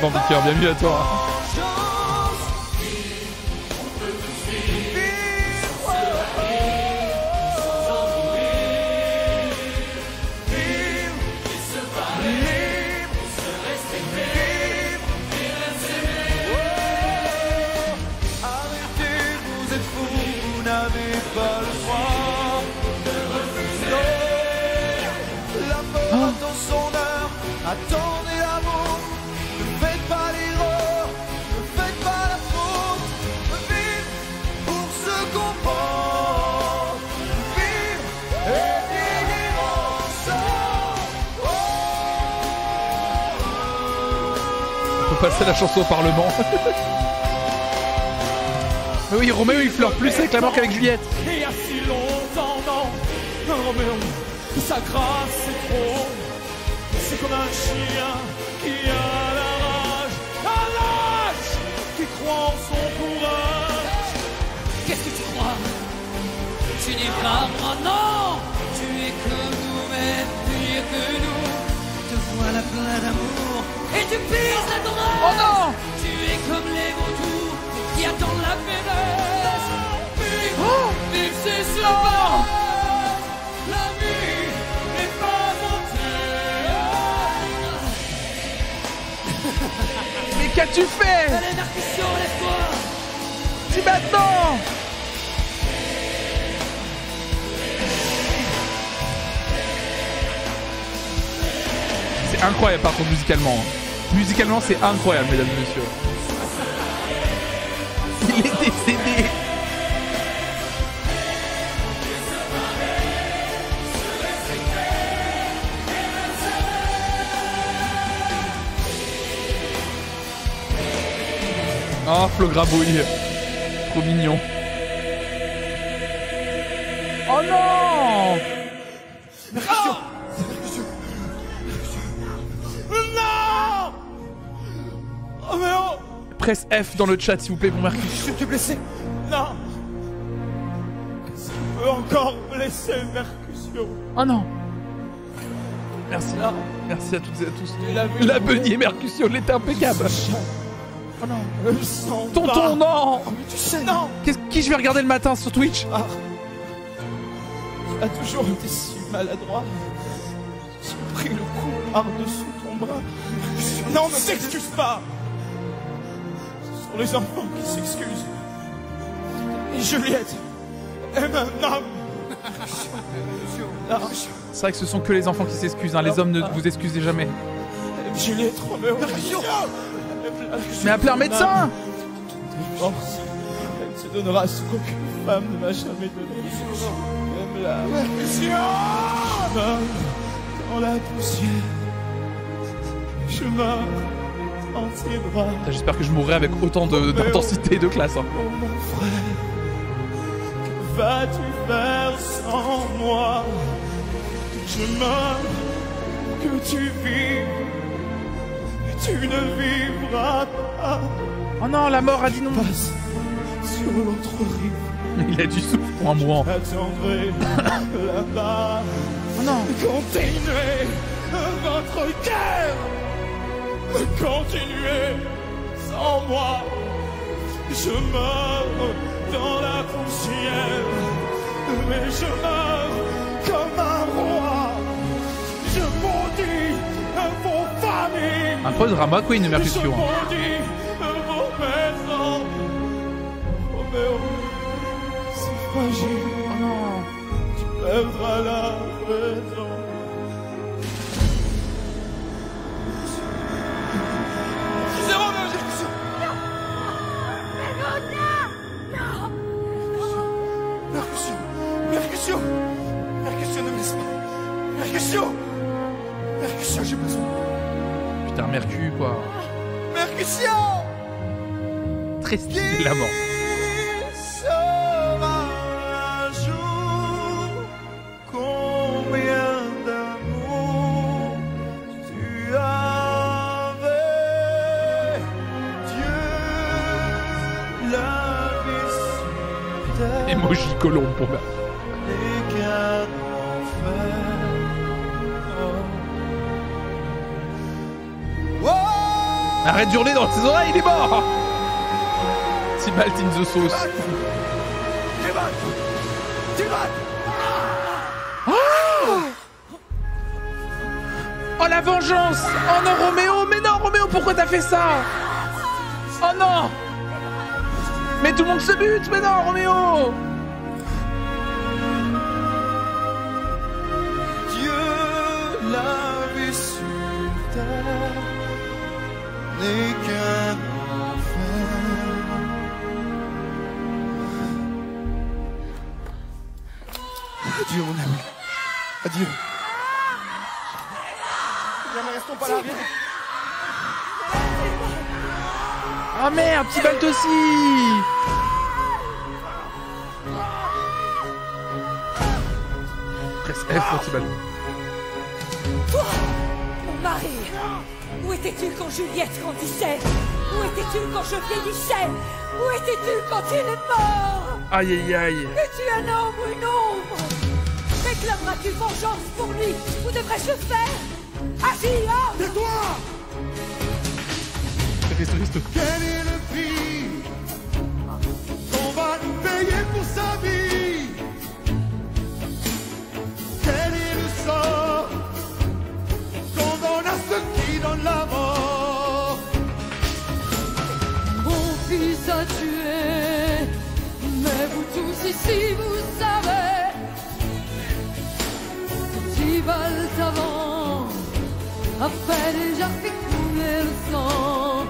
Speaker 1: bon, cœur, bienvenue à toi passer la chanson au Parlement. Mais oui, Roméo il pleure plus avec la mort qu'avec Juliette.
Speaker 4: Il y a si longtemps, non, Roméo, sa grâce c'est trop. C'est comme un chien qui a la rage, un lâche qui croit en son courage.
Speaker 7: Qu'est-ce que tu crois? Tu n'es pas moi, non Tu es comme nous, mais pire que nous. Te voilà plein d'amour tu pises la.
Speaker 1: Oh non
Speaker 7: Tu es comme les vautours qui attendent la faiblesse. Vive, vive, c'est sauvage. La vie n'est pas entière.
Speaker 1: Mais qu'as-tu fait?
Speaker 7: Narcission, laisse-toi.
Speaker 1: C'est maintenant C'est incroyable par contre musicalement. Musicalement c'est incroyable mesdames et messieurs. Il est décédé. Oh Flo Grabouille. Trop mignon Presse F dans le chat s'il vous plaît mon Mercure.
Speaker 4: Je suis blessé Non Je peux encore blesser Mercutio
Speaker 1: Oh non Merci. Merci à toutes et à tous. La beunier Mercutio, il était impeccable.
Speaker 4: Oh non Je sens pas.
Speaker 1: Tonton, non
Speaker 4: Tu sais, non
Speaker 1: Qu'est-ce- Qui je vais regarder le matin sur Twitch?
Speaker 4: Ah. Tu as toujours été si maladroit. J'ai pris le coup par-dessous ton bras. Non, ne t'excuse pas Sont les enfants qui s'excusent. Et Juliette aime un homme. Non,
Speaker 1: C'est vrai que ce sont que les enfants qui s'excusent, hein. les hommes ne vous excusez jamais.
Speaker 4: Juliette Roméo.
Speaker 1: Mais appelez un médecin.
Speaker 4: Elle te donnera ce qu'aucune femme ne m'a jamais donné. Dans la poussière. Je meurs en tes bras.
Speaker 1: J'espère que je mourrai avec autant d'intensité et de classe. hein.
Speaker 4: Oh mon frère, que vas-tu faire sans moi? Que je meurs, que tu vives, tu ne vivras pas.
Speaker 1: Oh non, la mort a dit non.
Speaker 4: Passe sur l'autre rive.
Speaker 1: Il a du souffle pour un mourant.
Speaker 4: J'attendrai là-bas.
Speaker 1: Oh non.
Speaker 4: Continuez votre guerre. Continuez sans moi. Je meurs dans la poussière. Mais je meurs comme un roi. Je maudis vos familles.
Speaker 1: Un peu de drama queen
Speaker 4: Je
Speaker 1: Mercutio. hein.
Speaker 4: maudis vos maisons. Roméo, c'est fragile.
Speaker 1: Oh.
Speaker 4: Tu perdras la raison. Roméo, j'ai reçu. Mercutio, Mercutio, Mercutio, ne me laisse pas. J'ai besoin.
Speaker 1: Putain, Mercure quoi.
Speaker 4: Mercutio,
Speaker 1: Très stylé la mort. Colombe pour.
Speaker 4: Oh.
Speaker 1: Arrête d'hurler dans ses oreilles, il est mort! Tibalt in the sauce.
Speaker 4: Tibalt! Tibalt!
Speaker 1: Oh la vengeance! Oh non Roméo Mais non Roméo pourquoi t'as fait ça? Oh non! Mais tout le monde se bute Mais non Roméo
Speaker 8: n'est qu'un enfer. Adieu, mon ami. Adieu.
Speaker 5: Viens, mais restons pas là, viens.
Speaker 1: Ah merde, Tibalt aussi Presse F pour Tibalt.
Speaker 6: Toi, mon mari, où étais-tu quand Juliette grandissait Où étais-tu quand je vieillissais Où étais-tu quand il est mort
Speaker 1: Aïe aïe aïe.
Speaker 6: Es-tu un homme ou une ombre Réclameras-tu vengeance pour lui Ou devrais-je le faire Agis, homme
Speaker 5: Tais-toi
Speaker 1: Resto, resto.
Speaker 8: Quel est le prix qu'on va nous payer pour sa vie Quel est le sort ceux qui donnent la mort
Speaker 6: Mon fils a tué, mais vous tous ici, vous savez, Tibalt avant a fait déjà fait couler le sang.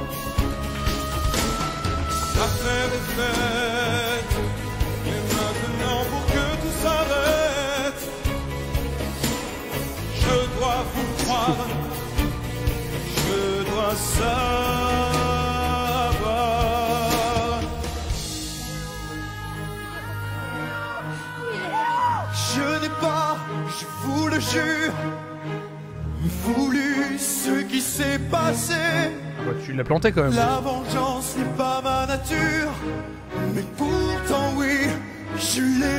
Speaker 4: L'affaire est faite, et maintenant pour que tout s'arrête, je dois vous croire,
Speaker 8: voulu ce qui s'est passé.
Speaker 1: Ah bah, tu l'as planté quand même.
Speaker 8: La vengeance n'est pas ma nature, mais pourtant oui, je l'ai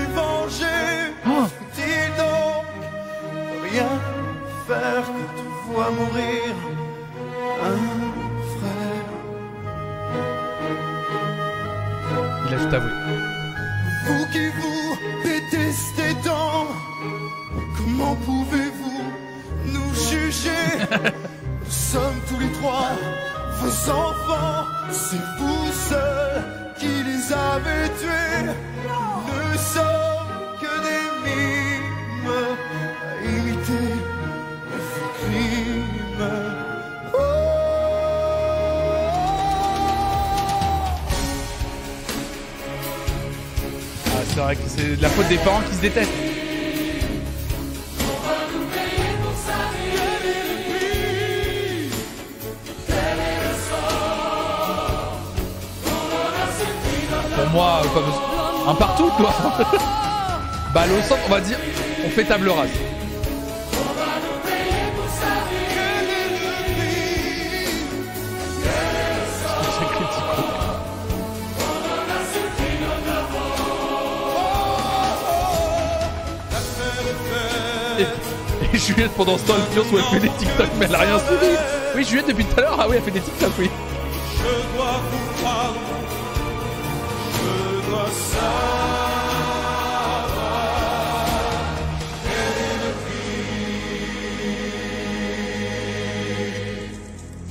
Speaker 1: Pour moi, besoin. Un partout, quoi. Balle au centre, on va dire. On fait table rase. Pendant ce temps elle pionce où elle fait des TikTok mais elle a rien suivi. Oui Juliette depuis tout à l'heure, ah oui elle fait des TikTok oui.
Speaker 4: Je dois vous croire, je dois savoir. Quel est le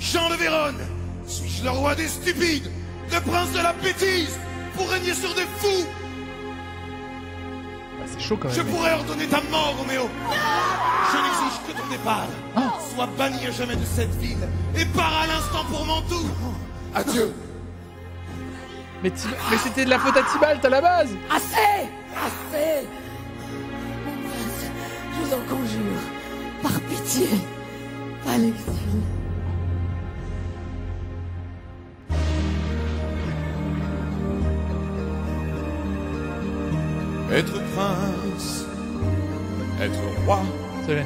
Speaker 8: Jean de Vérone, suis-je le roi des stupides, le prince de la bêtise, pour régner sur des fous?
Speaker 1: Bah, c'est chaud quand même.
Speaker 8: Je pourrais ordonner ta mort, Roméo. Que ton départ. Sois banni à jamais de cette ville et pars à l'instant pour Mantoue. Adieu.
Speaker 1: Mais, c'était de la faute à Tibalt à la base
Speaker 6: Assez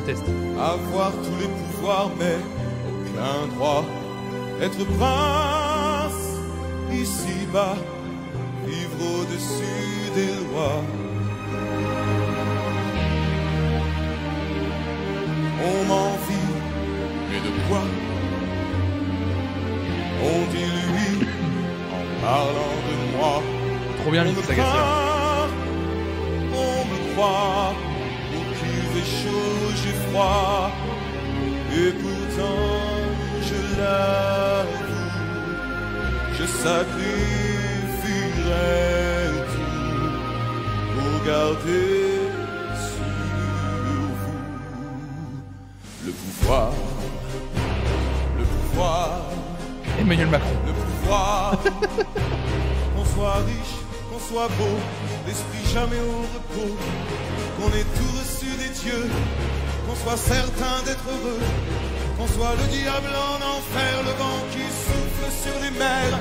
Speaker 1: test.
Speaker 4: avoir tous les pouvoirs mais aucun droit. Être prince, ici-bas, vivre au-dessus des lois. On m'envie, mais de quoi? On dit lui en parlant de moi.
Speaker 1: Trop bien
Speaker 4: on me croit, garder sur vous le pouvoir, le pouvoir.
Speaker 1: Emmanuel Macron.
Speaker 4: Le pouvoir, qu'on soit riche, qu'on soit beau, l'esprit jamais au repos, qu'on ait tout reçu des dieux, qu'on soit certain d'être heureux, qu'on soit le diable en enfer, le vent qui souffle sur les mers.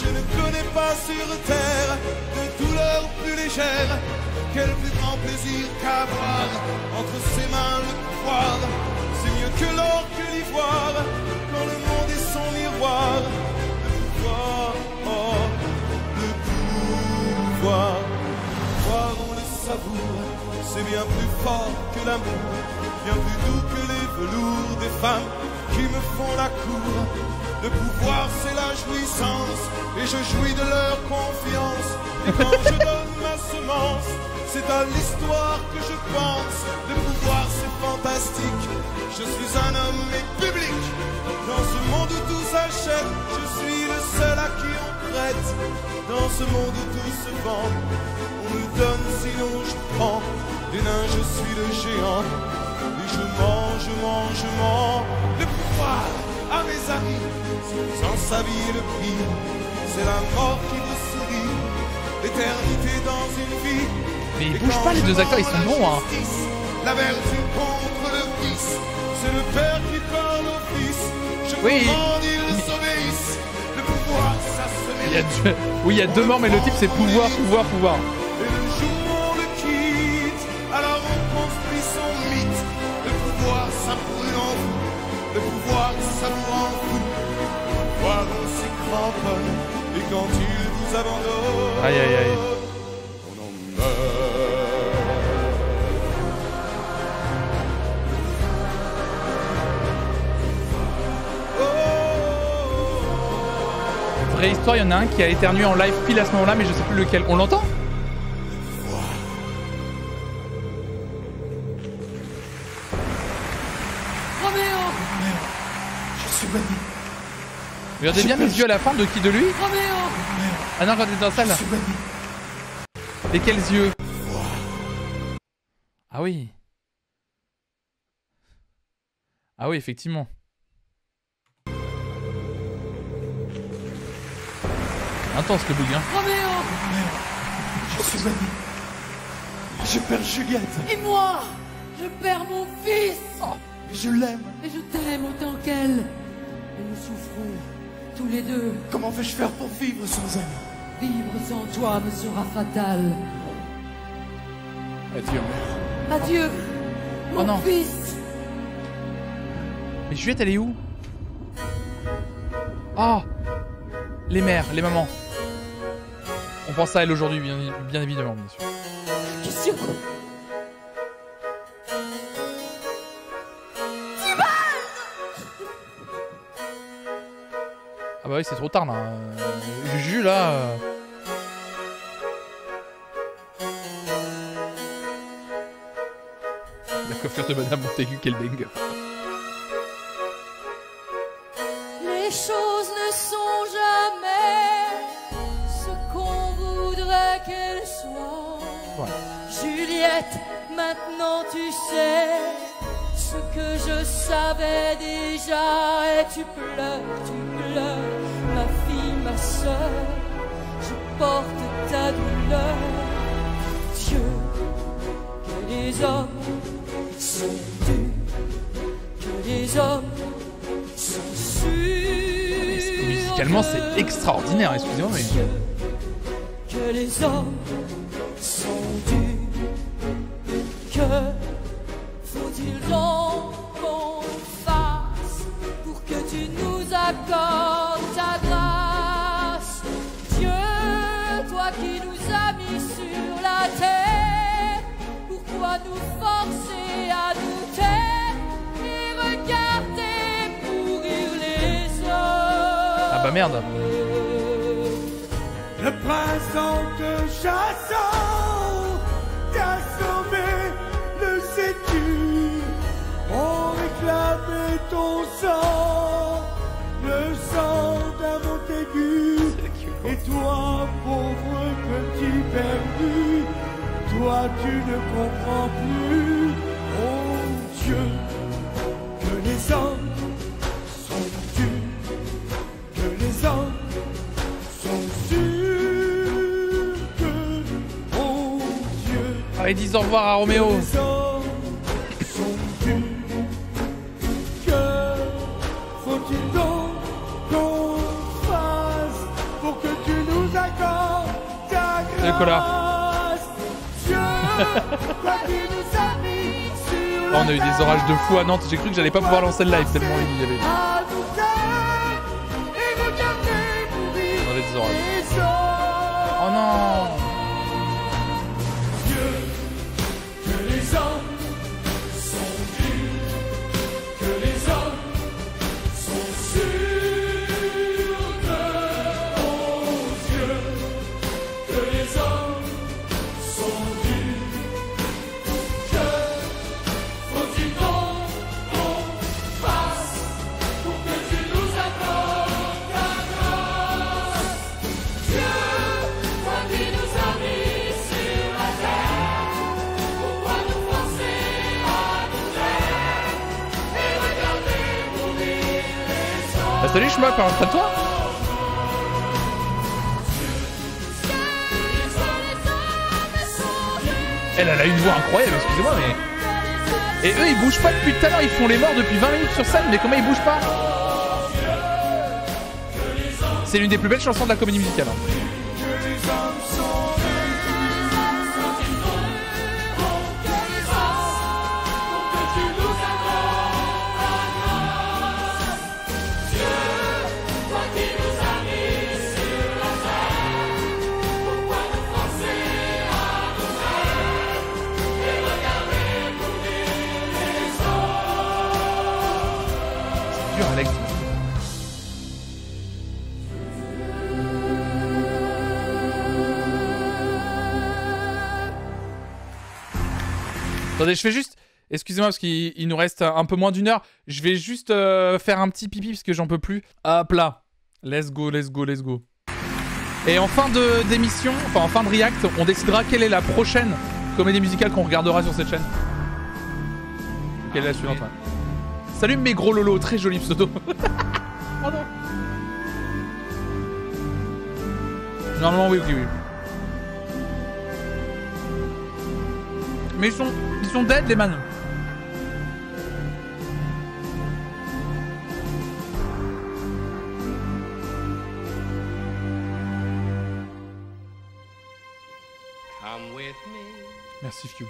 Speaker 4: Je ne connais pas sur terre de douleur plus légère. Quel plus grand plaisir qu'avoir entre ses mains le pouvoir. C'est mieux que l'or, que l'ivoire, quand le monde est son miroir. Le pouvoir, oh, le pouvoir. Voir, on le savoure, c'est bien plus fort que l'amour, bien plus doux que les velours des femmes qui me font la cour. Le pouvoir, c'est la jouissance, et je jouis de leur confiance. Et quand je donne ma semence, c'est à l'histoire que je pense. Le pouvoir, c'est fantastique. Je suis un homme et public. Dans ce monde où tout s'achète, je suis le seul à qui on prête. Dans ce monde où tout se vend, on nous donne sinon je prends. Des nains, je suis le géant. Et je mange, je mange, je mange. Le pouvoir à mes amis, sans savoir le prix. C'est la mort qui vous sourit. L'éternité dans une vie.
Speaker 1: Mais ils bougent pas, les deux acteurs, ils sont bons, hein.
Speaker 4: La vertu contre le vice, c'est le père qui parle au fils. Je
Speaker 1: Oui.
Speaker 4: Le pouvoir, ça se
Speaker 1: Il y a deux... Oui, il y a deux morts, mais le type c'est pouvoir, pouvoir, pouvoir.
Speaker 4: Et le jour où on le quitte, alors on construit son mythe. Le pouvoir, ça brûle en vous. Le pouvoir, ça vous rend fou. Le pouvoir, on s'y cramponne. Et quand il vous abandonne,
Speaker 1: Aïe, aïe, aïe. Vraie histoire, il y en a un qui a éternué en live pile à ce moment-là, mais je sais plus lequel. On l'entend
Speaker 7: Roméo
Speaker 15: Je suis banni.
Speaker 1: Regardez bien les yeux à la fin de qui De lui
Speaker 7: Roméo
Speaker 1: Ah non, t'es dans la salle. Et quels yeux Ah oui. Ah oui, effectivement. Intense le bug, hein.
Speaker 7: Roméo
Speaker 15: Je suis banni. Je perds Juliette.
Speaker 7: Et moi Je perds mon fils
Speaker 15: Je l'aime.
Speaker 7: Et je t'aime autant qu'elle Et nous souffrons, tous les deux.
Speaker 15: Comment vais-je faire pour vivre sans elle?
Speaker 7: Vivre sans toi me sera fatal.
Speaker 15: Adieu, mère.
Speaker 7: Adieu, mon
Speaker 1: Oh non.
Speaker 7: fils
Speaker 1: Mais Juliette, elle est où? Oh Les mères, les mamans. On pense à elle aujourd'hui, bien, bien évidemment, bien sûr.
Speaker 7: Question
Speaker 1: Ah bah oui, c'est trop tard là. Euh, Juju là. euh. La coiffure de Madame Montaigu, quel banger.
Speaker 6: Sais ce que je savais déjà. Et tu pleures, tu pleures, ma fille, ma soeur. Je porte ta douleur. Dieu, que les hommes sont dus, que les hommes sont sûrs.
Speaker 1: Musicalement, c'est extraordinaire, excusez-moi, mais.
Speaker 6: que les hommes nous as mis sur
Speaker 15: Oh,
Speaker 1: on a eu des orages de fou à Nantes. J'ai cru que j'allais pas pouvoir lancer le live tellement il y avait, tout à ils font les morts depuis 20 minutes sur scène, mais comment ils bougent pas? C'est l'une des plus belles chansons de la comédie musicale. hein. Attendez, je fais juste. Excusez-moi parce qu'il il nous reste un peu moins d'une heure. Je vais juste euh, faire un petit pipi parce que j'en peux plus. Hop là. Let's go, let's go, let's go. Et en fin de- d'émission, enfin en fin de react, on décidera quelle est la prochaine comédie musicale qu'on regardera sur cette chaîne. Quelle est la suivante ouais. Salut mes gros lolos, très joli pseudo. Pardon. Normalement oui, oui, oui. Mais ils sont, sont dead les
Speaker 16: me.
Speaker 1: Merci Fiu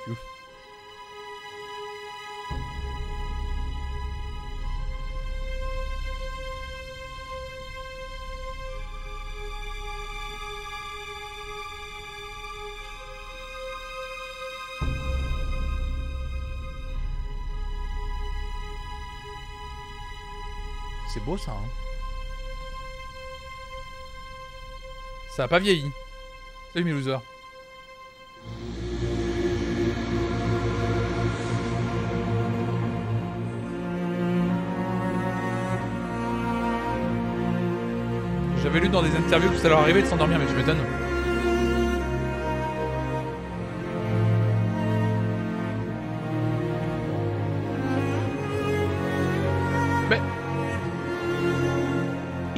Speaker 1: ça. Hein. Ça a pas vieilli. Salut mes. J'avais lu dans des interviews que ça leur arrivait de s'endormir, mais je m'étonne.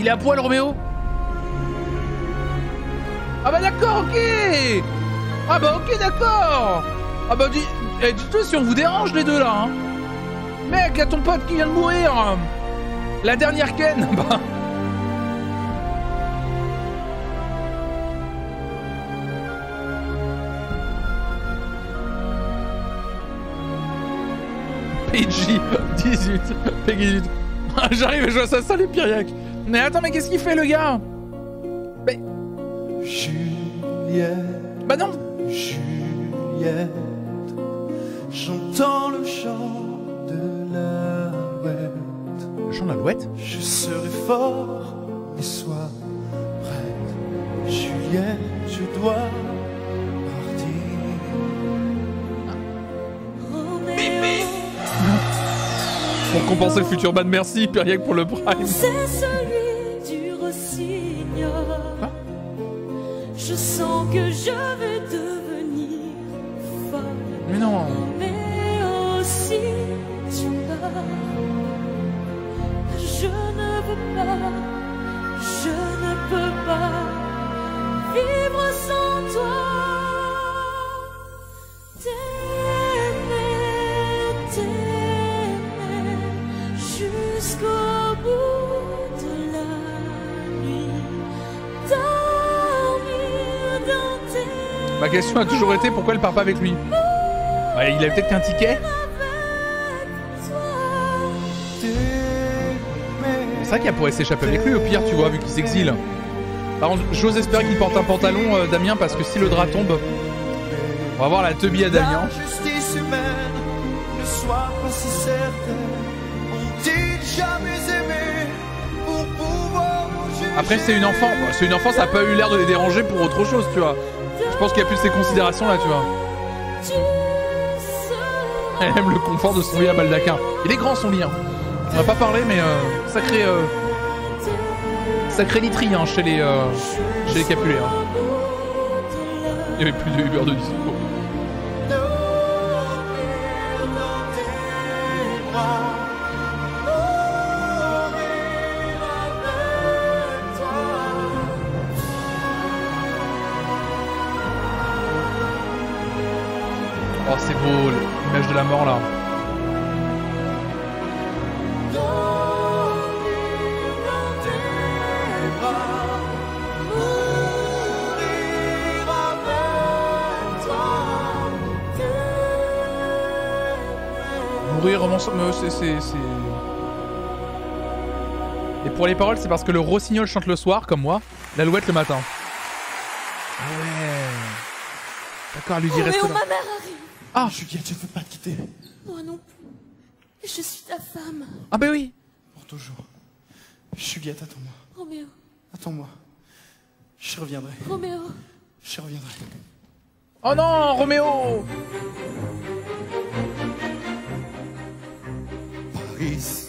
Speaker 1: Il est à poil, Roméo Ah bah d'accord, ok Ah bah ok, d'accord Ah bah dis... Eh, dis-toi si on vous dérange les deux, là, hein. Mec, y'a ton pote qui vient de mourir. La dernière Ken Bah... PG 18 Peggy 18 J'arrive et je vois ça, salut Pyriac Mais attends, mais qu'est-ce qu'il fait le gars Mais...
Speaker 8: Juliette.
Speaker 1: Bah non
Speaker 8: Juliette. J'entends le chant de l'alouette.
Speaker 1: Le chant de l'alouette
Speaker 8: Je serai fort, mais sois prête. Juliette, je dois partir.
Speaker 1: Pour compenser le futur ban, merci Pyriac pour le prime
Speaker 6: sens que je vais devenir folle.
Speaker 1: Mais non
Speaker 6: Mais aussi tu pars. Je ne veux pas, je ne peux pas vivre sans toi.
Speaker 1: Question a toujours été pourquoi elle part pas avec lui Bah, il avait peut-être qu'un ticket C'est vrai qu'elle pourrait s'échapper avec lui au pire, tu vois, vu qu'il s'exile. Par contre, j'ose espérer qu'il porte un pantalon, euh, Damien, parce que si le drap tombe, on va voir la teubie à Damien.
Speaker 8: La justice humaine ne soit pas si certaine. Ont-ils jamais aimé pour pouvoir nous juger?
Speaker 1: Après, c'est une enfant. C'est une enfant, ça a pas eu l'air de les déranger pour autre chose, tu vois. Je pense qu'il y a plus ces considérations là, tu vois. Elle aime le confort de son lit à baldaquin. Il est grand son lit, hein. On va pas parlé, mais euh, sacré. Euh, sacré literie hein, chez les, euh, chez les Capulets. hein. Il y avait plus de Uber de dispo. Mais c'est, Et pour les paroles, c'est parce que le rossignol chante le soir, comme moi, l'alouette le matin. Ah ouais. D'accord, lui dit
Speaker 6: Roméo,
Speaker 1: reste là.
Speaker 6: ma mère arrive.
Speaker 1: Ah
Speaker 8: Juliette, je ne veux pas te quitter.
Speaker 6: Moi non plus. Je suis ta femme.
Speaker 1: Ah bah oui.
Speaker 8: Pour toujours. Juliette, attends-moi.
Speaker 6: Roméo,
Speaker 8: Attends-moi. Je reviendrai.
Speaker 6: Roméo.
Speaker 8: Je reviendrai.
Speaker 1: Oh non, Roméo
Speaker 8: Paris,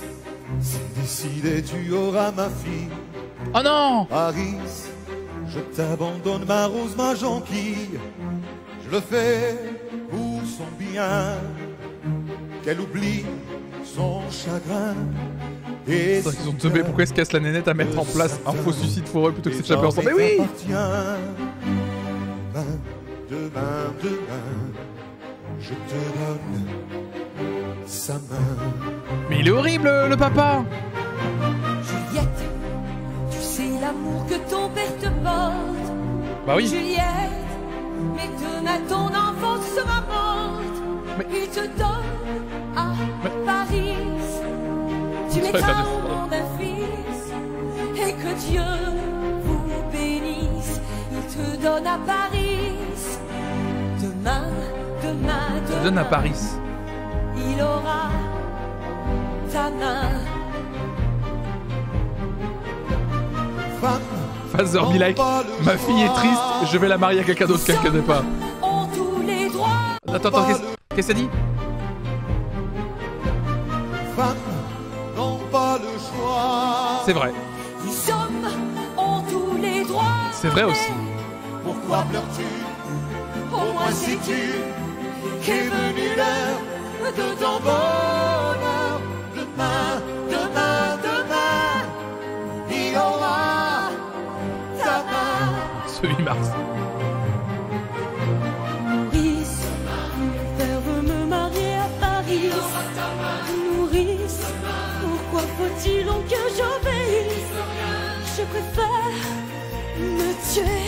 Speaker 8: c'est décidé, tu auras ma fille.
Speaker 1: Oh non!
Speaker 8: Paris, je t'abandonne ma rose, ma jonquille. Je le fais pour son bien, qu'elle oublie son chagrin. Et
Speaker 1: qu'ils ont teubé, pourquoi ils se cassent la nénette à mettre en place un faux suicide pour eux plutôt que s'échapper ensemble Mais oui!
Speaker 8: Main de main de main, je te donne sa main.
Speaker 1: Mais il est horrible, le papa
Speaker 6: Juliette, tu sais l'amour que ton père te porte.
Speaker 1: Bah oui.
Speaker 6: Juliette, mais demain ton enfant sera morte. Il te donne à Paris. Tu mettras au monde un fils. Et que Dieu vous bénisse. Il te donne à Paris. Demain, demain, demain.
Speaker 1: donne à Paris.
Speaker 6: Il aura ta main.
Speaker 1: Father be like, ma fille est triste, je vais la marier à quelqu'un d'autre qu'elle connaît pas.
Speaker 6: Ont tous les droits.
Speaker 1: Attends, attends, qu'est-ce que ça dit?
Speaker 8: Femmes n'ont pas le choix.
Speaker 1: C'est vrai.
Speaker 6: Les hommes ont tous les droits.
Speaker 1: C'est vrai aussi.
Speaker 8: Pourquoi pleures-tu?
Speaker 6: Au moins sais-tu
Speaker 8: qu'est venue l'heure de ton bonheur Demain, demain, demain, il aura ta main.
Speaker 1: Ce 8 mars.
Speaker 6: Nourrice, mon père veut me marier à Paris. Nourrice, pourquoi faut-il donc que j'obéisse? Je préfère me tuer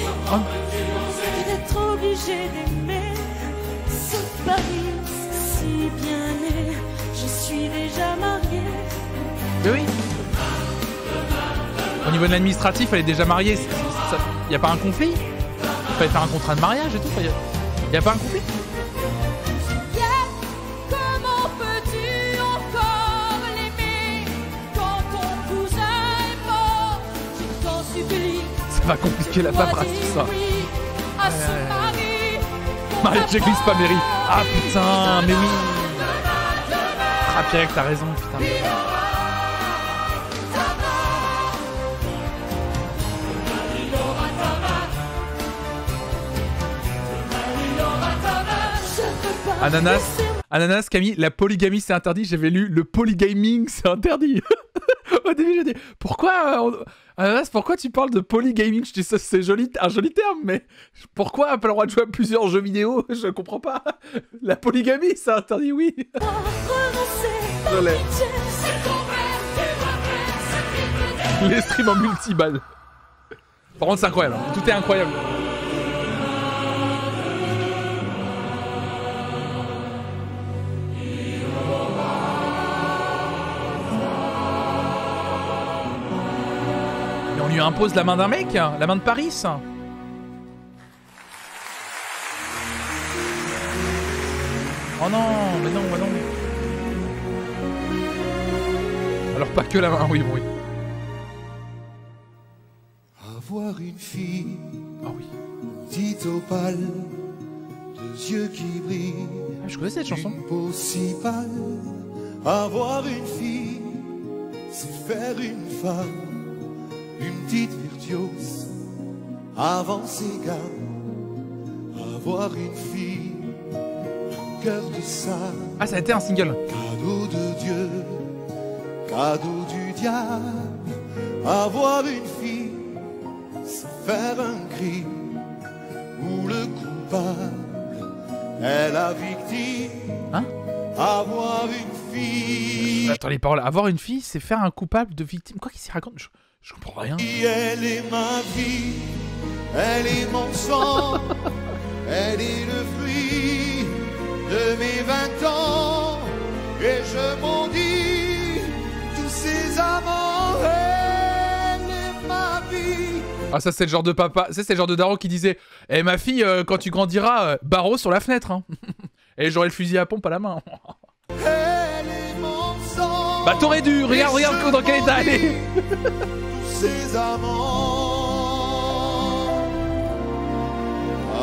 Speaker 6: que d'être obligé d'aimer ce Paris si bien. Je suis déjà mariée.
Speaker 1: Mais oui. Au niveau de l'administratif, elle est déjà mariée. Il y a pas un conflit? Il fallait faire un contrat de mariage et tout. Il y a pas un conflit? Ça va compliquer la paperasse, tout ça. Ouais. Marie j'église pas Mary. Ah putain, mais oui. Ah Pierre, t'as raison, putain. Ananas, Ananas, Camille, la polygamie c'est interdit. J'avais lu le polygaming c'est interdit. Au début, j'ai dit pourquoi, euh, on- Ananas, pourquoi tu parles de polygaming? Je dis ça, c'est joli, un joli terme, mais pourquoi on pas le droit de jouer à plusieurs jeux vidéo? Je comprends pas. La polygamie c'est interdit, oui. Je. Les streams en multiballe. Par contre, c'est incroyable. hein. Tout est incroyable. Lui impose la main d'un mec La main de Paris Oh non, mais non, mais non. Alors pas que la main, oui, oui.
Speaker 4: Avoir une fille,
Speaker 1: ah oui,
Speaker 4: petite opale, deux yeux qui brillent.
Speaker 1: Ah, je connais cette chanson.
Speaker 4: Une peau si pâle. Avoir une fille, c'est faire une femme, une petite virtuose, avant ses gammes. Avoir une fille, un cœur de sable.
Speaker 1: Ah, ça a été un single.
Speaker 4: Cadeau de Dieu, cadeau du diable. Avoir une fille, c'est faire un crime où le coupable est la victime.
Speaker 1: Hein?
Speaker 4: Avoir une fille,
Speaker 1: Attends, les paroles. Avoir une fille, c'est faire un coupable de victime. Quoi qu'il s'y raconte je, je comprends rien.
Speaker 4: elle est ma vie, elle est mon sang, elle est le fruit de mes vingt ans. Et je m'en dis tous ces amants, elle est ma vie.
Speaker 1: Ah, ça, c'est le genre de papa. Ça, c'est le genre de daron qui disait Eh, ma fille, euh, quand tu grandiras, euh, barreau sur la fenêtre. Hein. Et j'aurai le fusil à pompe à la main.
Speaker 4: Elle est mon sang.
Speaker 1: Bah, t'aurais dû. Regarde,
Speaker 4: Et
Speaker 1: regarde dans quel état elle est.
Speaker 4: ces amants.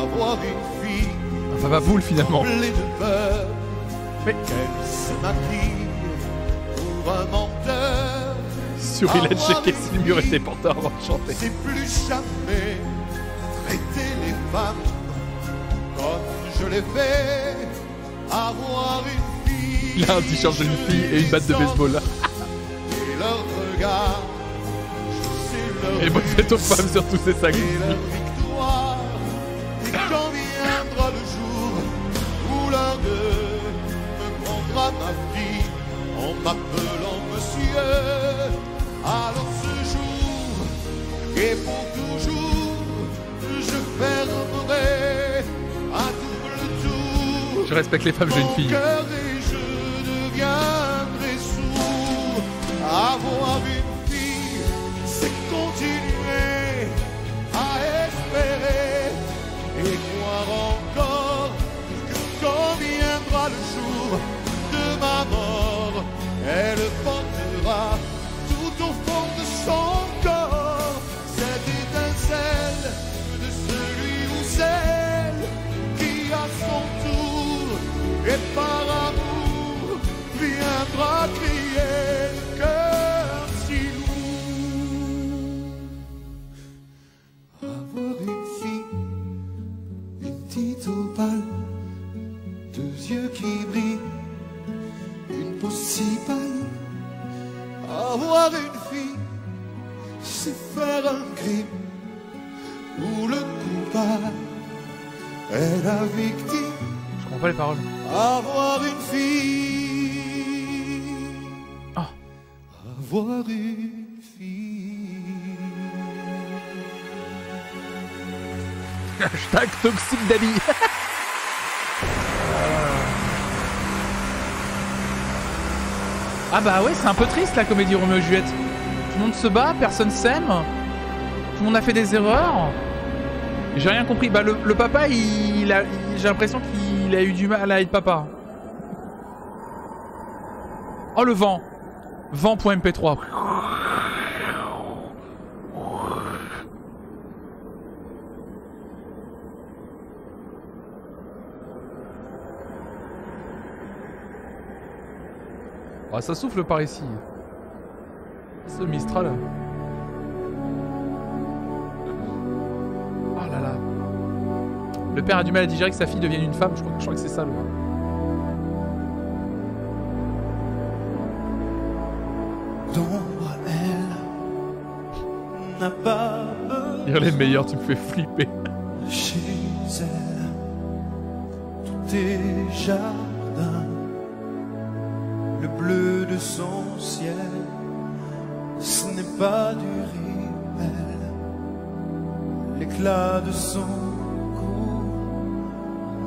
Speaker 4: Avoir une fille
Speaker 1: Un papa boule finalement.
Speaker 4: De peur
Speaker 1: Mais-
Speaker 4: qu'elle se maquille pour un menteur.
Speaker 1: Sur il a checké si le mur était porteur avant de chanter.
Speaker 4: C'est plus jamais traiter les femmes comme je l'ai fait. Avoir une fille.
Speaker 1: Il a un t-shirt de une fille et une batte de baseball.
Speaker 4: Et leur regard,
Speaker 1: Et bonne fête aux femmes, surtout, c'est ça que je
Speaker 4: et
Speaker 1: dis.
Speaker 4: victoire. Quand viendra le jour où d'eux me prendra ma fille en m'appelant monsieur, alors ce jour et pour toujours, je fermerai à double tour
Speaker 1: Je respecte les femmes, j'ai une fille.
Speaker 4: cœur et je deviendrai sourd. Avoir une continuer à espérer et croire encore que quand viendra le jour de ma mort, elle portera tout au fond de son corps cette étincelle de celui ou celle qui à son tour et par amour viendra crier deux yeux qui brillent, une peau si pâle. Avoir une fille, c'est faire un crime où le coupable est la victime.
Speaker 1: Je comprends pas les paroles.
Speaker 4: Avoir une fille.
Speaker 1: Ah.
Speaker 4: Avoir une
Speaker 1: Hashtag toxique d'Ali. ah bah ouais, c'est un peu triste la comédie Roméo et Juliette. Tout le monde se bat, personne s'aime. Tout le monde a fait des erreurs. J'ai rien compris. Bah le, papa, il, il a, j'ai l'impression qu'il a eu du mal à être papa. Oh le vent. Vent.mp3. Ah, ça souffle par ici. Ce Mistral. Oh là là. Le père a du mal à digérer que sa fille devienne une femme. Je crois, je crois que c'est ça le.
Speaker 4: N'a pas
Speaker 1: les meilleurs, tu me fais flipper.
Speaker 4: Chez elle, tout est jardin, le bleu de son ciel, ce n'est pas du rimel, l'éclat de son cou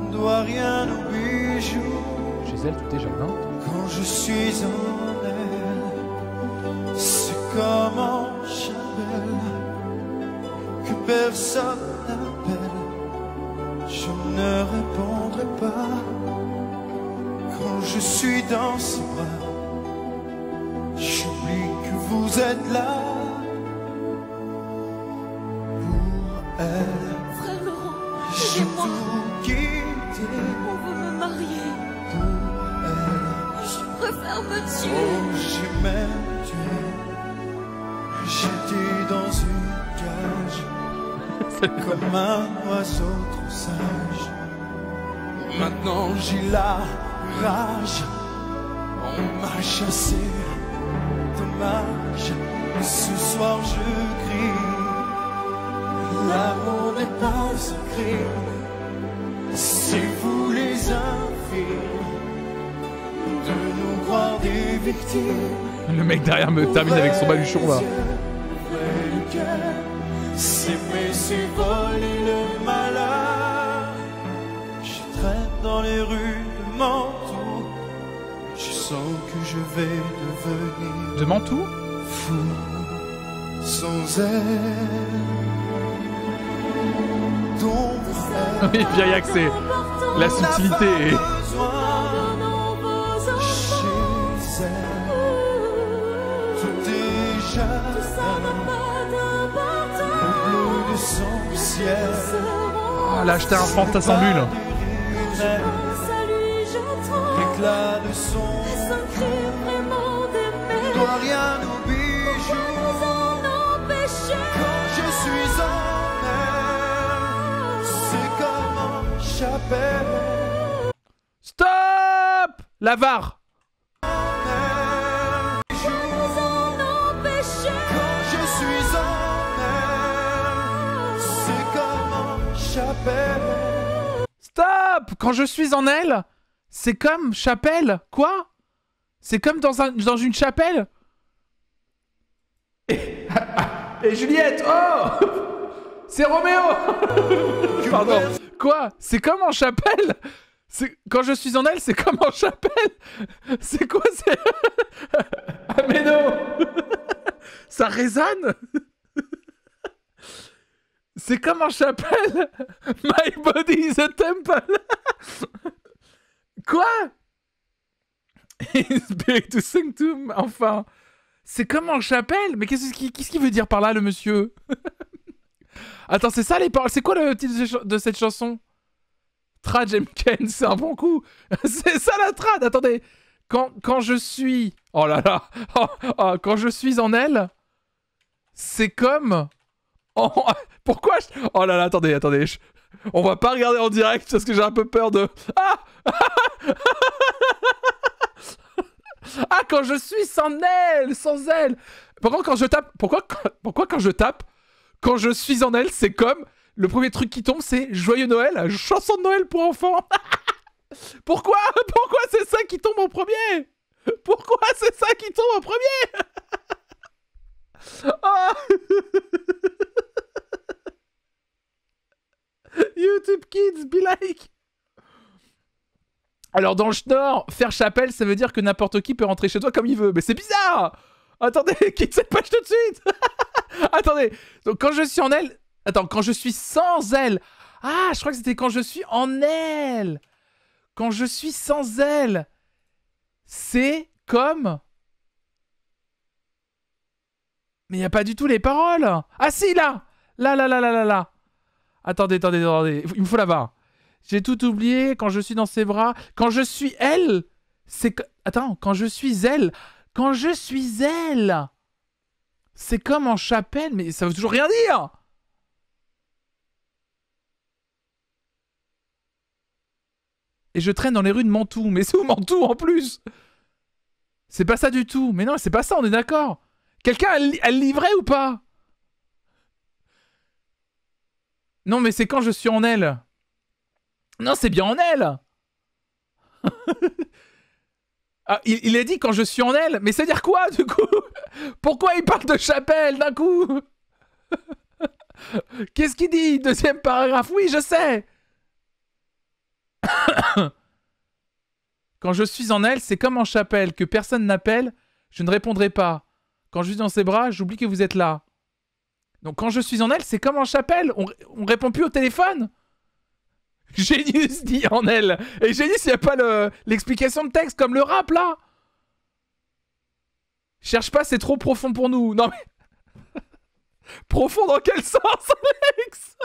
Speaker 4: ne doit rien aux bijoux.
Speaker 1: Chez elle, tout est jardin.
Speaker 4: Quand je suis en elle, c'est comme en chandelle,
Speaker 8: personne n'appelle, je ne répondrai pas. Quand je suis dans ses bras, que vous êtes là. Pour elle,
Speaker 6: Frère Laurent,
Speaker 8: j'ai tout quitté.
Speaker 6: On veut me marier.
Speaker 8: Pour elle,
Speaker 6: Je préfère me
Speaker 8: oh,
Speaker 6: tuer.
Speaker 8: j'ai même tué. J'étais dans une cage, comme un oiseau trop sage. Maintenant j'ai la rage, on m'a chassé, dommage. Ce soir je crie, l'amour n'est pas un crime. C'est vous les infirmes de nous croire des victimes.
Speaker 1: Le mec derrière me termine avec son baluchon là.
Speaker 8: c'est voler le malheur. Je traîne dans les rues de Mantoue, je sens que je vais devenir
Speaker 1: De Mantoue
Speaker 8: fou sans elle. Donc
Speaker 1: Oui, Viriac, c'est la subtilité.
Speaker 8: ciel.
Speaker 1: Oh, là, acheté un fantasambule.
Speaker 8: L'éclat de son ne doit rien aux bijoux. Quand je suis en elle, c'est comme en chapelle.
Speaker 1: Stop La VAR
Speaker 8: Quand je suis en elle, c'est comme en chapelle.
Speaker 1: Stop Quand je suis en elle, c'est comme chapelle. Quoi? C'est comme dans, un, dans une chapelle. Et, et Juliette Oh C'est Roméo Pardon. Quoi C'est comme en chapelle c'est Quand je suis en elle, c'est comme en chapelle. C'est quoi C'est... Ah mais non. Ça résonne C'est comme en chapelle. My body is a temple. Quoi Spirit to sing to... Enfin... C'est comme en chapelle Mais qu'est-ce qu'il veut dire par là, le monsieur? Attends, c'est ça les paroles C'est quoi le titre de cette chanson? Trad Ken, c'est un bon coup. C'est ça la trad Attendez. Quand, quand je suis... Oh là là Oh, oh, Quand je suis en elle, c'est comme... en- Pourquoi je... Oh là là, attendez, attendez. je- On va pas regarder en direct parce que j'ai un peu peur de... Ah Ah, quand je suis sans elle, sans elle. Pourquoi quand je tape, pourquoi, pourquoi quand je tape, quand je suis en elle, c'est comme le premier truc qui tombe, c'est Joyeux Noël, chanson de Noël pour enfants. pourquoi, pourquoi c'est ça qui tombe en premier? Pourquoi c'est ça qui tombe en premier? Ah YouTube Kids, be like. Alors dans le Schnorr, faire chapelle, ça veut dire que n'importe qui peut rentrer chez toi comme il veut. Mais c'est bizarre! Attendez, quitte cette page tout de suite! Attendez, donc quand je suis en elle... Attends, quand je suis sans elle... Ah, je crois que c'était quand je suis en elle. Quand je suis sans elle, c'est comme... Mais il n'y a pas du tout les paroles. Ah si, là Là, là, là, là, là, Attendez, attendez, attendez, il me faut la barre. J'ai tout oublié quand je suis dans ses bras. Quand je suis elle, c'est... Attends, quand je suis elle... Quand je suis elle, c'est comme en chapelle, mais ça veut toujours rien dire. Et je traîne dans les rues de Mantoue. Mais c'est où Mantoue en plus? C'est pas ça du tout. Mais non, c'est pas ça, on est d'accord. Quelqu'un a, le- a le livret ou pas? Non, mais c'est quand je suis en elle. Non, c'est bien en elle. Ah, il, a dit quand je suis en elle, mais c'est dire quoi du coup? Pourquoi il parle de chapelle d'un coup? Qu'est-ce qu'il dit? Deuxième paragraphe, oui, je sais Quand je suis en elle, c'est comme en chapelle, que personne n'appelle, je ne répondrai pas. Quand je suis dans ses bras, j'oublie que vous êtes là. Donc quand je suis en elle, c'est comme en chapelle. On, on répond plus au téléphone. Génius dit en elle. Et Génius, il n'y a pas le- l'explication de texte comme le rap là. Cherche pas, c'est trop profond pour nous. Non mais. profond dans quel sens, Alex?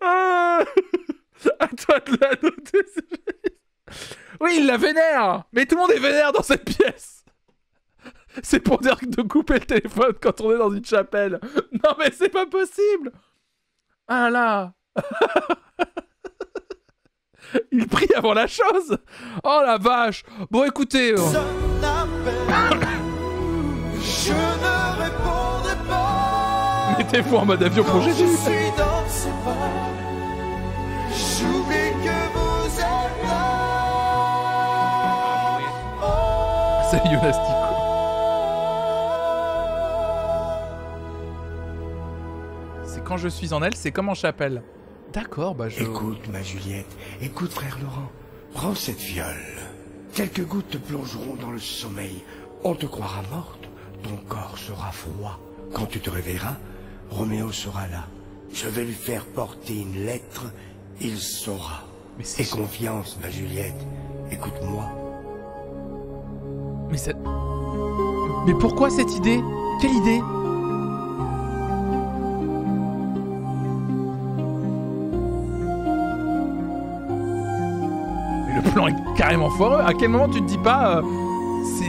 Speaker 1: Ah À toi de la noter. Oui, il la vénère Mais tout le monde est vénère dans cette pièce C'est pour dire de couper le téléphone quand on est dans une chapelle. Non mais c'est pas possible Ah là Il prie avant la chose Oh la vache Bon écoutez... euh,
Speaker 5: Je ne répondrai pas.
Speaker 1: Mettez-vous en mode avion Jésus
Speaker 5: Je suis dans ses. J'oublie que vous êtes là.
Speaker 1: C'est Yonastico. Quand je suis en elle, c'est comme en chapelle. D'accord, bah je...
Speaker 15: Écoute, ma Juliette, écoute, frère Laurent. Prends cette fiole. Quelques gouttes te plongeront dans le sommeil. On te croira morte. Ton corps sera froid. Quand tu te réveilleras, Roméo sera là. Je vais lui faire porter une lettre. Il saura. Aie confiance, ma Juliette. Écoute-moi.
Speaker 1: Mais c'est... Mais pourquoi cette idée? Quelle idée? Le plan est carrément foireux. À quel moment tu te dis pas... euh,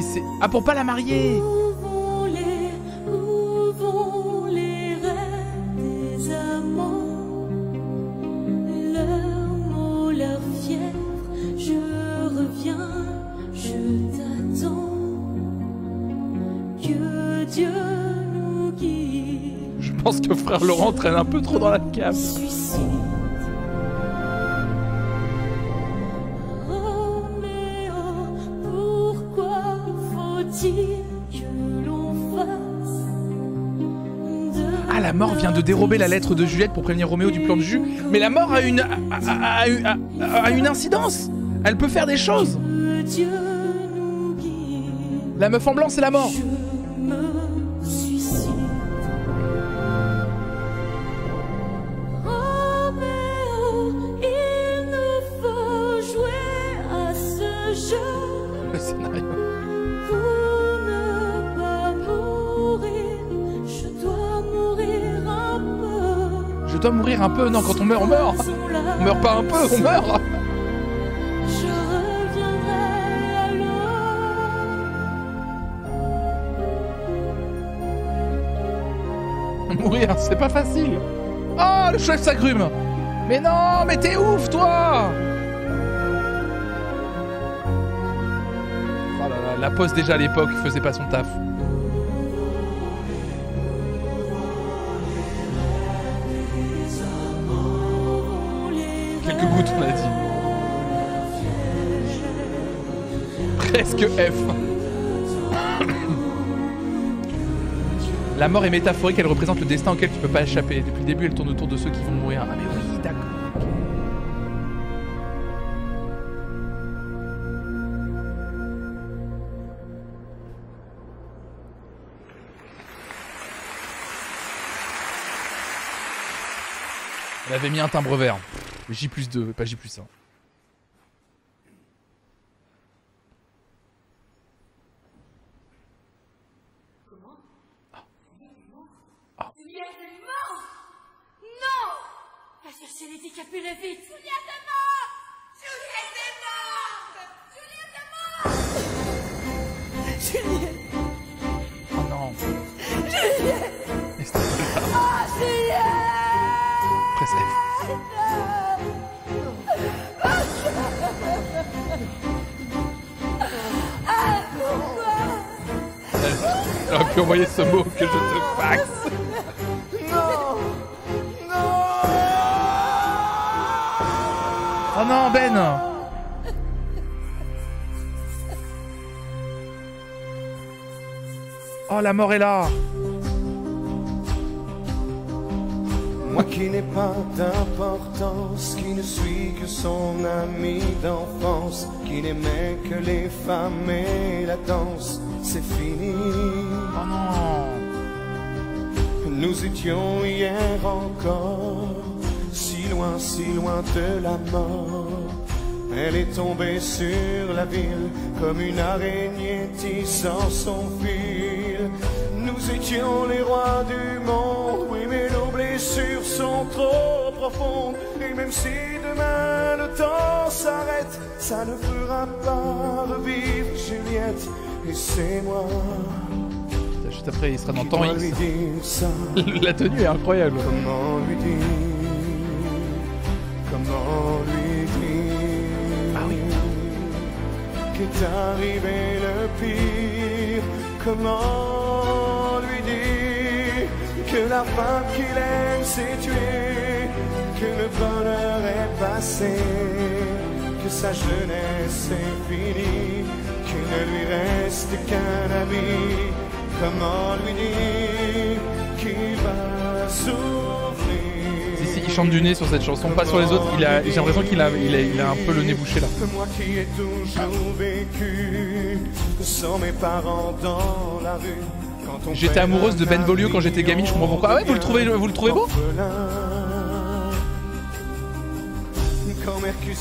Speaker 1: c'est. Ah, pour pas la marier?
Speaker 6: Je
Speaker 1: pense que frère Laurent traîne un peu trop dans la cave.
Speaker 6: De
Speaker 1: dérober la lettre de Juliette pour prévenir Roméo du plan de jus. Mais la mort a une, a, a- une incidence. Elle peut faire des choses. La meuf en blanc, c'est la mort.
Speaker 6: Un peu.
Speaker 1: Non, quand on meurt, on meurt. On meurt pas un peu, on meurt. Mourir, c'est pas facile. Oh, le chef s'agrume. Mais non, mais t'es ouf, toi. Oh là là, la poste déjà à l'époque faisait pas son taf. Presque F. La mort est métaphorique, elle représente le destin auquel tu peux pas échapper. Depuis le début, elle tourne autour de ceux qui vont mourir. Ah mais oui, d'accord. Elle avait mis un timbre vert. J plus 2, pas J plus 1. La mort est là
Speaker 5: Moi qui n'ai pas d'importance, qui ne suis que son ami d'enfance, qui n'aimait que les femmes et la danse, c'est fini.
Speaker 1: Oh non
Speaker 5: Nous étions hier encore, si loin, si loin de la mort. Elle est tombée sur la ville comme une araignée tissant son fil. Nous étions les rois du monde, oui, mais nos blessures sont trop profondes. Et même si demain le temps s'arrête, ça ne fera pas revivre Juliette. Et c'est moi.
Speaker 1: Juste après, il sera dans temps X. La tenue est incroyable.
Speaker 5: Comment lui dire? Comment lui dire?
Speaker 1: Ah oui.
Speaker 5: Qu'est arrivé le pire? Comment Que la femme qu'il aime s'est tuée Que le bonheur est passé Que sa jeunesse est finie Qu'il ne lui reste qu'un ami Comment lui dire qu'il va souffrir?
Speaker 1: Si, si, il chante du nez sur cette chanson, pas sur les autres. Il a, j'ai l'impression qu'il a, il a, il a un peu le nez bouché là.
Speaker 5: Moi qui ai toujours vécu sans mes parents dans la rue.
Speaker 1: J'étais amoureuse de
Speaker 5: un
Speaker 1: Ben Volio quand j'étais gamine, je comprends pourquoi. Ah ouais, vous le trouvez, vous le trouvez beau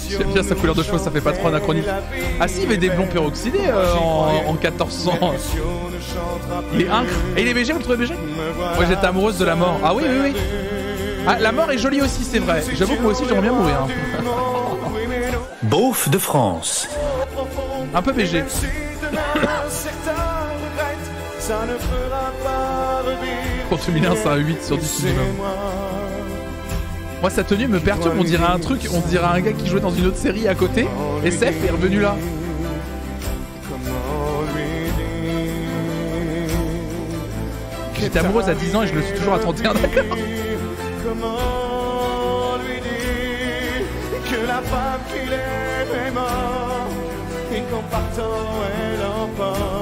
Speaker 1: J'aime bien sa couleur de cheveux, ça fait pas trop anachronique. Ah si, il avait des blonds peroxydés euh, en, en 1400. Il est incre. Et il est BG, vous le trouvez BG Moi j'étais amoureuse de la mort. Ah oui, oui, oui. Ah, la mort est jolie aussi, c'est vrai. J'avoue que moi aussi j'aimerais bien mourir. hein.
Speaker 2: Beauf de France.
Speaker 1: Un peu BG.
Speaker 5: Ça ne fera pas revivre
Speaker 1: Pour Tumilin, c'est un 8 sur 10 minimum. Moi sa tenue me perturbe, on dirait un truc, on dirait un gars qui jouait dans une autre série à côté. SF est revenu là. J'étais amoureuse à 10 ans et je le suis toujours à 31, d'accord
Speaker 5: Comment lui dire que la femme qu'il aime est morte et qu'en partant elle emporte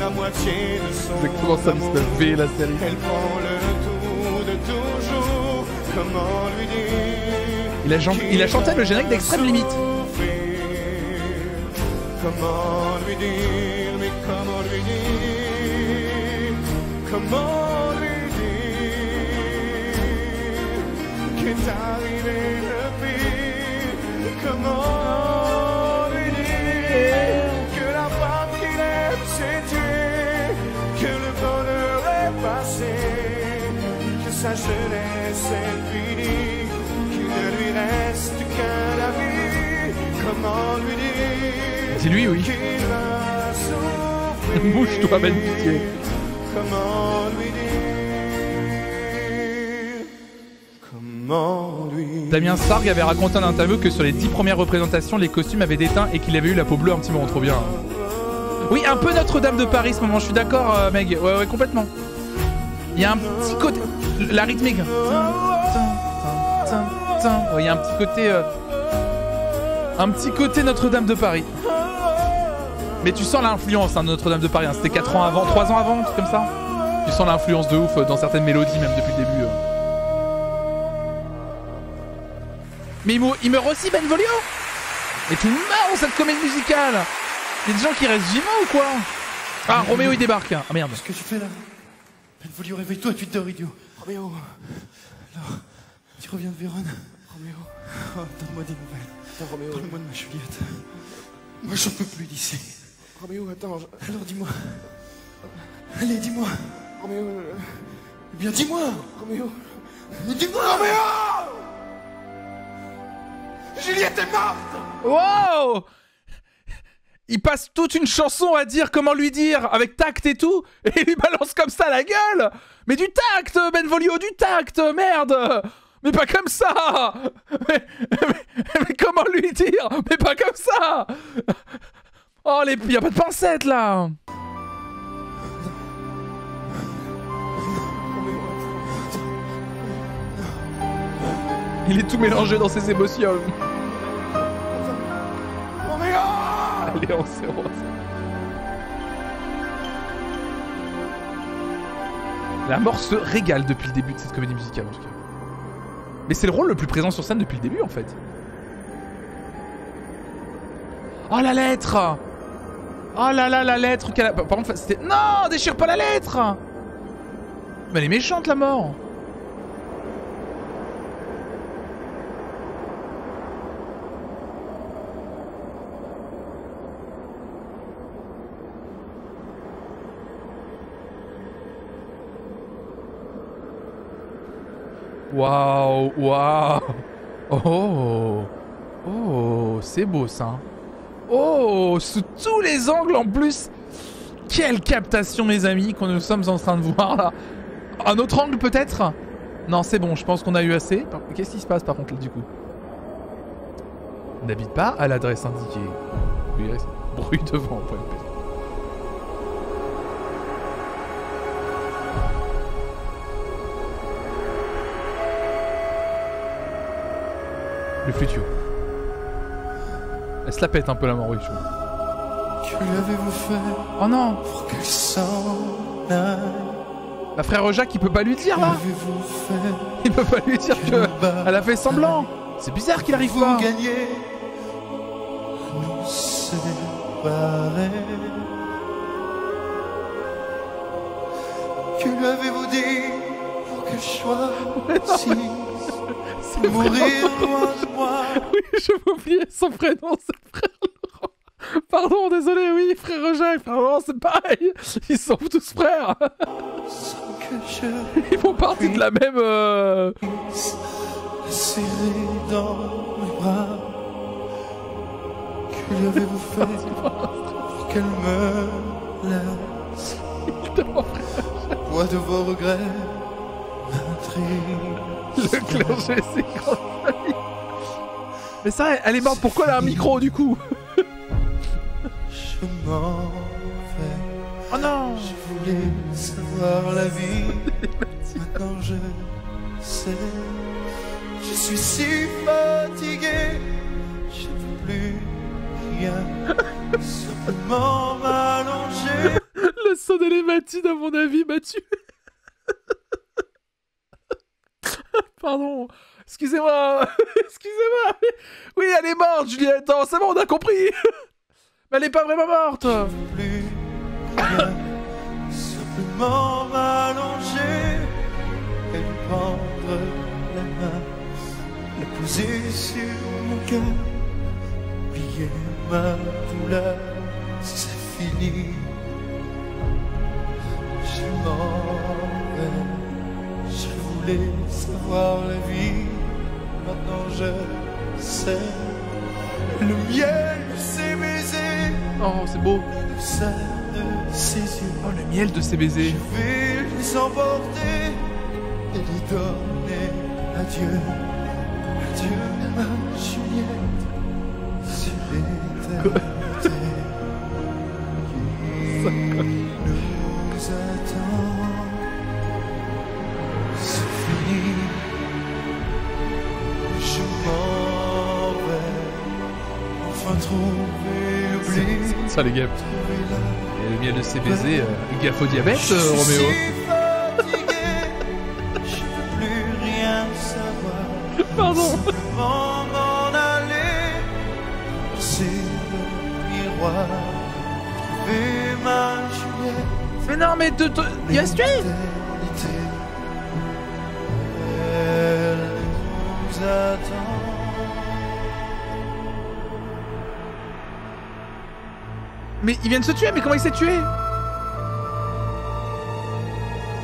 Speaker 5: la moitié de son
Speaker 1: C'est comment ça fait la série.
Speaker 5: Elle prend le tout de toujours. Comment lui dire
Speaker 1: Il a, chan- il a chanté le générique d'Extrême Limite.
Speaker 5: Comment lui dire, mais comment lui dire Comment lui dire Qu'est arrivé le pire? Comment sa jeunesse est finie Qu'il ne lui reste qu'un ami Comment lui dire
Speaker 1: oui.
Speaker 5: qu'il va souffrir
Speaker 1: Bouge-toi, Ben Pitié.
Speaker 5: Comment lui dire Comment lui
Speaker 1: Damien Sarg avait raconté en interview que sur les 10 premières représentations, les costumes avaient déteint et qu'il avait eu la peau bleue un petit moment trop bien. Oui, un peu Notre-Dame de Paris ce moment, je suis d'accord, euh, Meg. Ouais, ouais, complètement. Il y a un petit côté. La rythmique. Il y a un petit côté. euh, Un petit côté Notre-Dame de Paris. Mais tu sens l'influence hein, de Notre-Dame de Paris. hein. C'était 4 ans avant, 3 ans avant, un truc comme ça. Tu sens l'influence de ouf euh, dans certaines mélodies, même depuis le début. euh. Mais il, meurt aussi, Ben Volio Et tout dans cette comédie musicale Il y a des gens qui restent vivants ou quoi? Ah, Roméo il débarque Ah merde
Speaker 8: Qu'est-ce que tu fais là? Benvolio, réveille-toi, tu dors, idiot. Roméo. Alors, tu reviens de Vérone Roméo. Oh, donne-moi des nouvelles.
Speaker 5: Roméo.
Speaker 8: Parle-moi de ma Juliette. Moi, j'en peux plus d'ici.
Speaker 5: Roméo, attends, je-
Speaker 8: Alors, dis-moi. Allez, dis-moi.
Speaker 5: Roméo, euh,
Speaker 8: Eh bien, dis-moi.
Speaker 5: Roméo,
Speaker 8: Dis-moi.
Speaker 5: Roméo Juliette est morte
Speaker 1: Wow Il passe toute une chanson à dire comment lui dire, avec tact et tout, et il lui balance comme ça la gueule. Mais du tact, Benvolio, du tact, merde. Mais pas comme ça. Mais, comment lui dire? Mais pas comme ça. Oh, les... y a pas de pincette, là. Il est tout mélangé dans ses émotions. La mort se régale depuis le début de cette comédie musicale en tout cas. Mais c'est le rôle le plus présent sur scène depuis le début en fait. Oh la lettre Oh là là, la lettre. Par contre, c'était... Non Déchire pas la lettre Mais elle est méchante la mort Waouh, waouh. Oh, oh, c'est beau ça. Oh, sous tous les angles en plus. Quelle captation, mes amis, que nous sommes en train de voir là. Un autre angle peut-être? Non, c'est bon, je pense qu'on a eu assez. Qu'est-ce qui se passe par contre là du coup? N'habite pas à l'adresse indiquée. Bruit devant. point Le flutio. Elle se la pète un peu la mort, oui, je trouve.
Speaker 8: Que lui avez-vous fait
Speaker 1: Oh non.
Speaker 8: pour qu'elle s'en aille
Speaker 1: La frère Jacques, il peut pas lui dire là. Il peut pas lui dire que elle a fait semblant. C'est bizarre qu'il arrive pas.
Speaker 8: gagnez à nous séparer Que lui avez-vous dit pour que je choisisse Mourir loin de moi
Speaker 1: Oui, je m'oubliais son prénom, c'est frère Laurent. Pardon, désolé, oui, frère Jacques, frère Laurent, c'est pareil. Ils sont tous frères.
Speaker 8: je
Speaker 1: Ils font partie de la même... euh,
Speaker 8: serré dans mes bras Que lui avez-vous fait pour qu'elle me laisse Moi de vos regrets m'intrigue
Speaker 1: Le clergé, c'est famille. Mais ça, elle est morte, pourquoi elle a un micro du coup
Speaker 8: Je m'en vais.
Speaker 1: Oh non.
Speaker 8: Je voulais savoir la vie. Maintenant je sais. Je suis si fatigué. Je ne veux plus rien. Simplement m'allonger
Speaker 1: Le son de à mon avis, m'a tué. Pardon. Excusez-moi. Excusez-moi. Oui, elle est morte, Juliette. Oh, c'est bon, on a compris. Mais elle est pas vraiment morte.
Speaker 8: plus Simplement m'allonger Et prendre la main La poser sur mon cœur Oublier ma douleur C'est fini Je vais Je voulais savoir la vie Maintenant je sais Le miel de ses baisers
Speaker 1: Oh, c'est beau.
Speaker 8: Douceur de ses yeux
Speaker 1: Oh, le miel de ses baisers.
Speaker 8: Je vais les emporter Et lui donner adieu Adieu ma Juliette Sur l'éternité Qui nous attend
Speaker 1: Ça, les gars. Et le miel de ses baisers, euh, gaffe au diabète, euh, Roméo.
Speaker 8: si fatigué, je veux plus rien savoir.
Speaker 1: Pardon.
Speaker 8: Simplement m'en aller, c'est le miroir, trouver ma Juliette.
Speaker 1: Mais non, mais va se tuer.
Speaker 8: L'éternité, elle nous attend.
Speaker 1: Mais il vient de se tuer, mais comment il s'est tué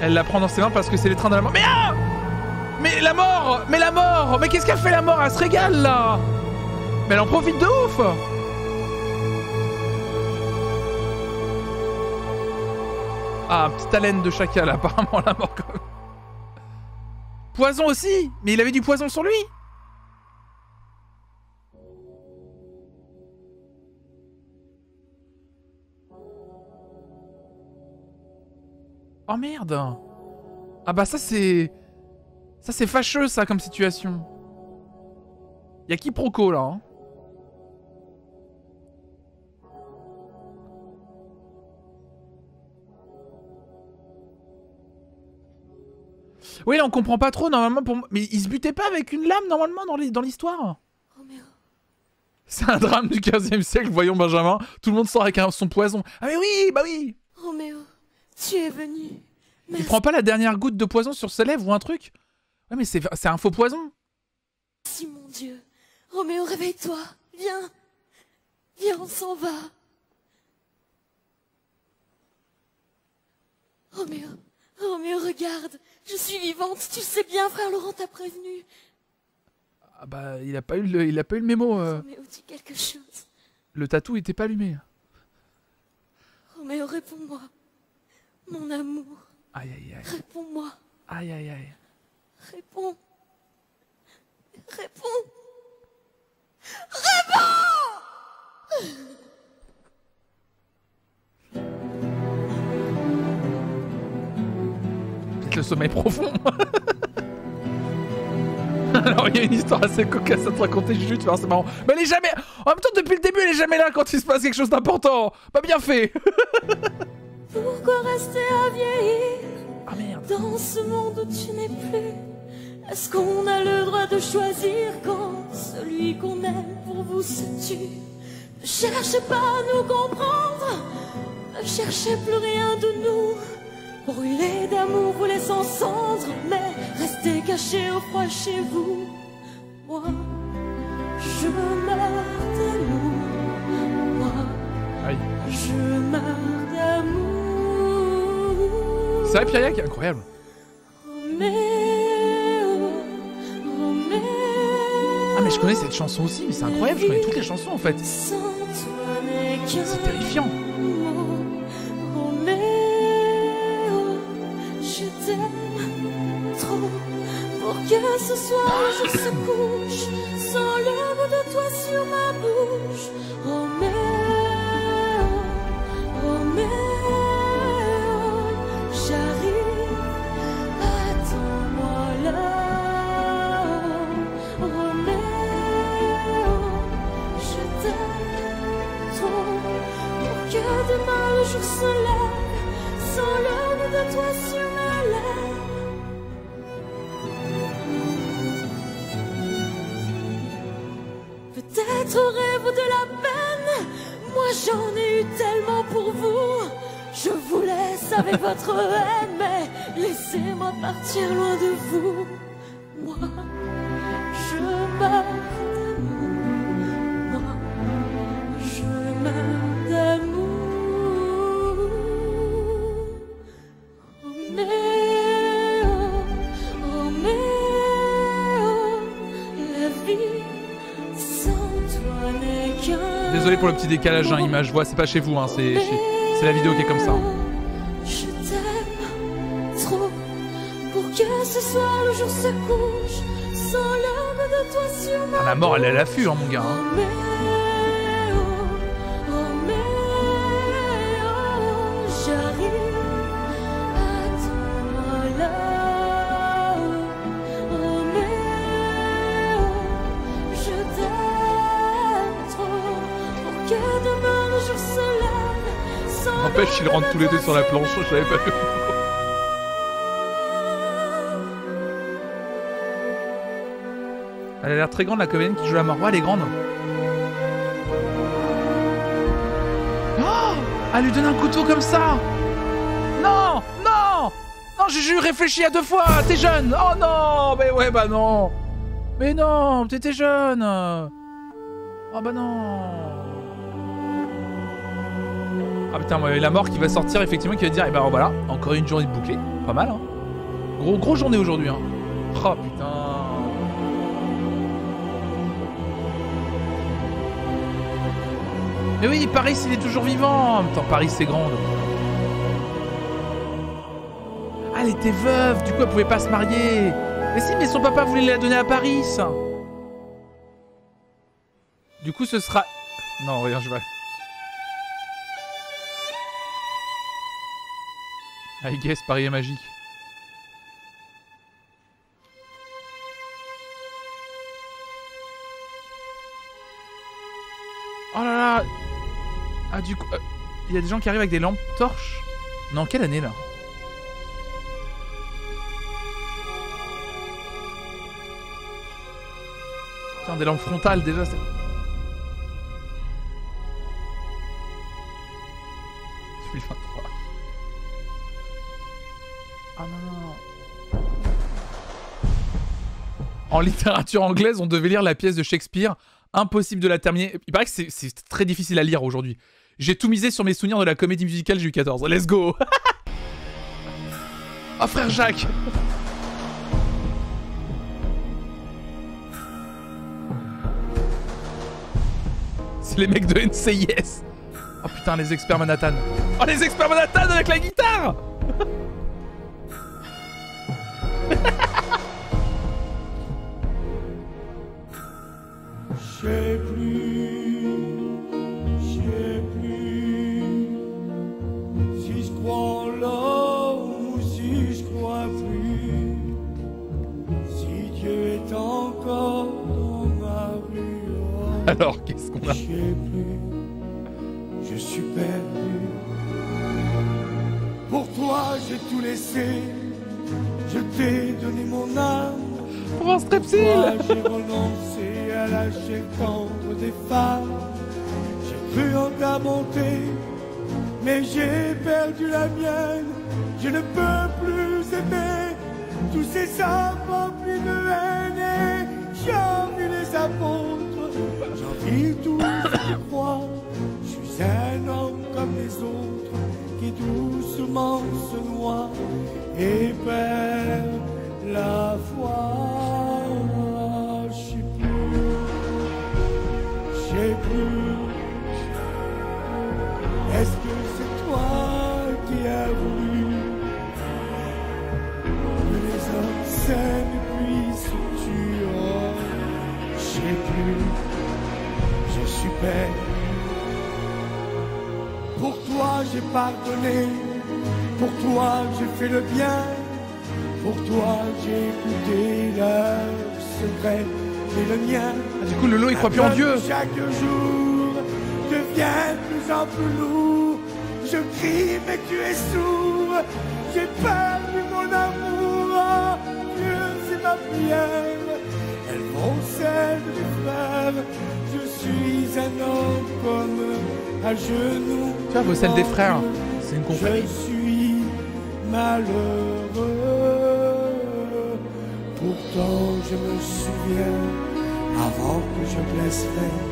Speaker 1: Elle la prend dans ses mains parce que c'est les trains de la mort. Mais ah Mais la mort Mais la mort Mais qu'est-ce qu'elle fait la mort Elle se régale là Mais elle en profite de ouf Ah, petite haleine de chacal, apparemment la mort quand même. Poison aussi Mais il avait du poison sur lui Oh merde Ah bah ça c'est... Ça c'est fâcheux ça comme situation. Y'a quiproquo là. Hein? Oui, là, on comprend pas trop, normalement, pour. Mais il se butait pas avec une lame, normalement, dans l'histoire? C'est un drame du 15 e siècle, voyons Benjamin. Tout le monde sort avec un- son poison. Ah, mais oui, bah oui
Speaker 6: Roméo, tu es venu.
Speaker 1: Il prend pas la dernière goutte de poison sur ses lèvres ou un truc Ouais, mais c'est un faux poison.
Speaker 6: Merci mon Dieu. Roméo, réveille-toi. Viens. Viens, on s'en va. Roméo, Roméo, regarde. Je suis vivante. Tu le sais bien, frère Laurent t'a prévenu.
Speaker 1: Ah bah, il a pas eu le, il a pas eu le mémo. euh.
Speaker 6: Roméo, dis quelque chose.
Speaker 1: Le tatou était pas allumé.
Speaker 6: Roméo, réponds-moi. Mon amour.
Speaker 1: Aïe, aïe, aïe.
Speaker 6: Réponds-moi.
Speaker 1: Aïe, aïe, aïe.
Speaker 6: Réponds. Réponds. Réponds
Speaker 1: Peut-être le sommeil profond. Alors, il y a une histoire assez cocasse à te raconter, Juju, tu vois, c'est marrant. Mais elle est jamais. En même temps, depuis le début, elle est jamais là quand il se passe quelque chose d'important. Pas bien fait.
Speaker 6: Pourquoi rester à vieillir
Speaker 1: Ah merde.
Speaker 6: Dans ce monde où tu n'es plus Est-ce qu'on a le droit de choisir quand celui qu'on aime pour vous se tue? Ne cherchez pas à nous comprendre Ne cherchez plus rien de nous. Brûlez d'amour, vous laissez en cendres Mais restez cachés au froid chez vous. Moi, je meurs d'amour. Moi,
Speaker 1: Aïe.
Speaker 6: je meurs d'amour
Speaker 1: C'est vrai, Pierrick, incroyable. Ah, mais je connais cette chanson aussi, mais c'est incroyable, je connais toutes les chansons en fait. C'est terrifiant.
Speaker 6: pour ce soir je se couche sans de toi sur ma bouche. Roméo, Roméo, sur. Peut-être rêve de la peine, moi j'en ai eu tellement pour vous. Je vous laisse avec votre haine, mais laissez-moi partir loin de vous.
Speaker 1: Pour le petit décalage, hein, image-voix, c'est pas chez vous, hein, c'est la vidéo qui est comme ça.
Speaker 6: Je t'aime trop pour que ce soir le jour se couche sans l'âme de toi sur ma
Speaker 1: Ah, la mort, elle est à l'affût, hein, mon gars. hein. N'empêche, ils rentrent tous les deux sur la planche, je savais pas. Elle a l'air très grande, la comédienne qui joue la mort. Ouais, elle est grande. Oh Elle lui donne un couteau comme ça Non Non Non, Juju, réfléchis à deux fois T'es jeune Oh non Mais ouais, bah non Mais non T'étais jeune Oh bah non putain, moi, la mort qui va sortir, effectivement, qui va dire, eh ben voilà, encore une journée de bouclée. Pas mal, hein. Gros, gros journée aujourd'hui, hein. Oh putain. Mais oui, Paris, il est toujours vivant. En Paris, c'est grande. Ah, elle était veuve, du coup, elle pouvait pas se marier. Mais si, mais son papa voulait la donner à Paris. Du coup, ce sera. Non, rien, je vais. I guess, parier magique. Oh là là. Ah du coup... Il y a des gens qui arrivent avec des lampes torches? Non, quelle année là? Putain, des lampes frontales déjà, c'est... En littérature anglaise, on devait lire la pièce de Shakespeare. Impossible de la terminer. Il paraît que c'est- très difficile à lire aujourd'hui. J'ai tout misé sur mes souvenirs de la comédie musicale, j'ai eu 14. Let's go Ah frère Jacques C'est les mecs de NCIS Oh putain, les experts Manhattan Oh les experts Manhattan avec la guitare
Speaker 10: sais plus, je sais plus si je crois en l'homme ou si je crois plus. Si Dieu est encore dans ma rue.
Speaker 1: Alors, qu'est-ce qu'on a
Speaker 10: Je sais plus, je suis perdu. Pour toi, j'ai tout laissé. Je t'ai donné mon âme. J'ai renoncé à lâcher le des femmes. J'ai cru en ta bonté, mais j'ai perdu la mienne. Je ne peux plus aimer tous ces hommes remplis de haine. et J'envie les apôtres, j'envie tous qui croient. Je suis un homme comme les autres qui doucement se noie et perd la foi. Je sais plus, je sais plus. Est-ce que c'est toi qui as voulu que les hommes s'aiment puis se tuent? Plus, je suis perdu. Pour toi j'ai pardonné, pour toi j'ai fait le bien, pour toi j'ai écouté leurs secrets et le mien.
Speaker 1: Ah, Du coup, Lolo, il croit plus en Dieu
Speaker 10: Chaque jour devient de plus en plus lourd. Je crie mais tu es sourd. J'ai perdu mon amour. Oh, Dieu, c'est ma prière. Vont celle des frères. Je suis un homme comme à genoux.
Speaker 1: Tu vois, vos celles des frères, c'est une
Speaker 10: Je
Speaker 1: confrérie.
Speaker 10: suis malheureux. Je me souviens, avant que je blasphème,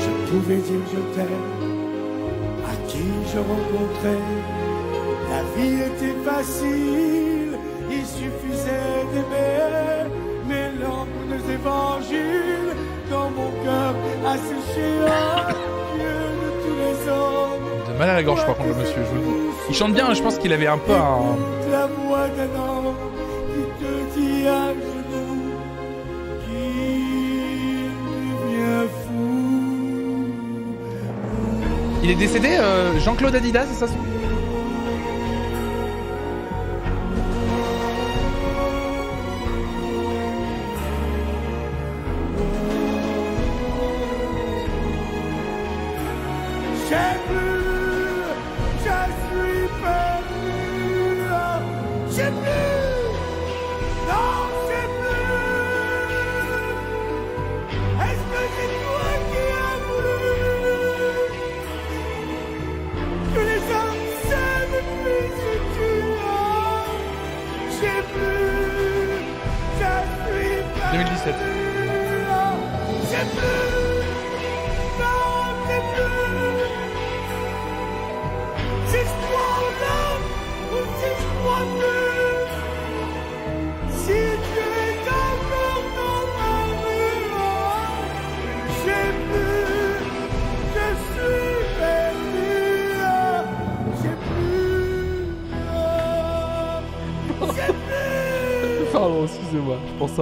Speaker 10: je pouvais dire je t'aime à qui je rencontrais. La vie était facile, il suffisait d'aimer. Mais l'ombre des évangiles dans mon cœur a séché. Dieu de tous les hommes.
Speaker 1: De mal à la gorge, par contre, le monsieur. je vous le dis. Il chante bien, je pense qu'il avait un peu un.
Speaker 10: La voix d'un
Speaker 1: Il est décédé, euh, Jean-Claude Adidas, c'est ça son-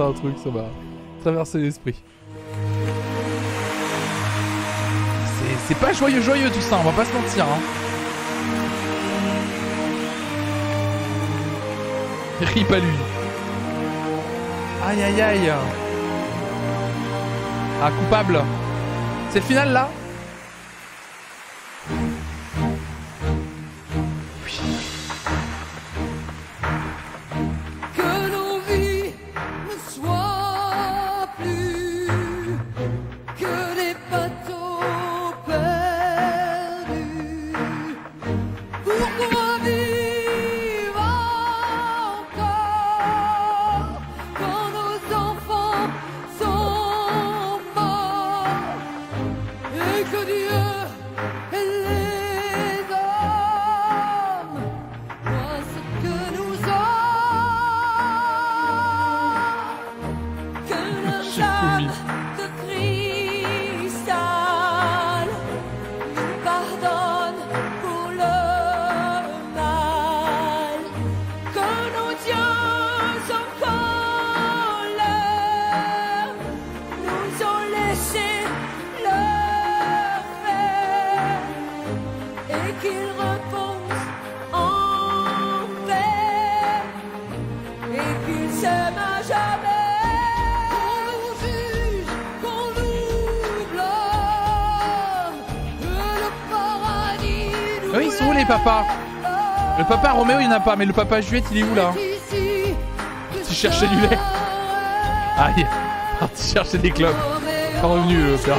Speaker 1: un truc, ça m'a traversé l'esprit. C'est- pas joyeux, joyeux tout ça, on va pas se mentir. Hein. Rip à lui. Aïe aïe aïe. Ah, coupable. C'est le final là? Mais le papa Juliette, il est où là. Tu cherchais du lait Aïe, parti chercher des clopes. Pas revenu le père.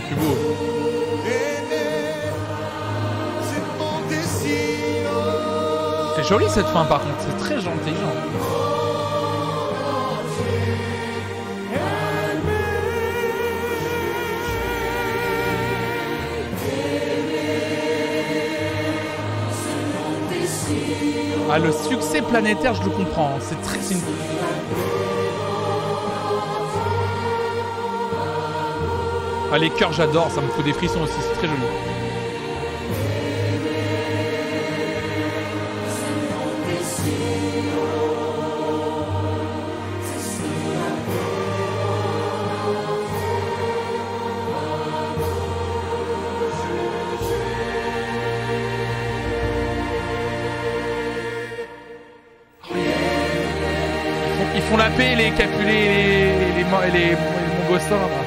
Speaker 1: Plus beau.
Speaker 5: C'est
Speaker 1: joli cette fin par contre, c'est très gentil. Ah, le succès planétaire, je le comprends. C'est très. Ah, les cœurs, j'adore, ça me fout des frissons aussi, c'est très joli. Ils font, la paix, les Capulet, les, les, les, les, là.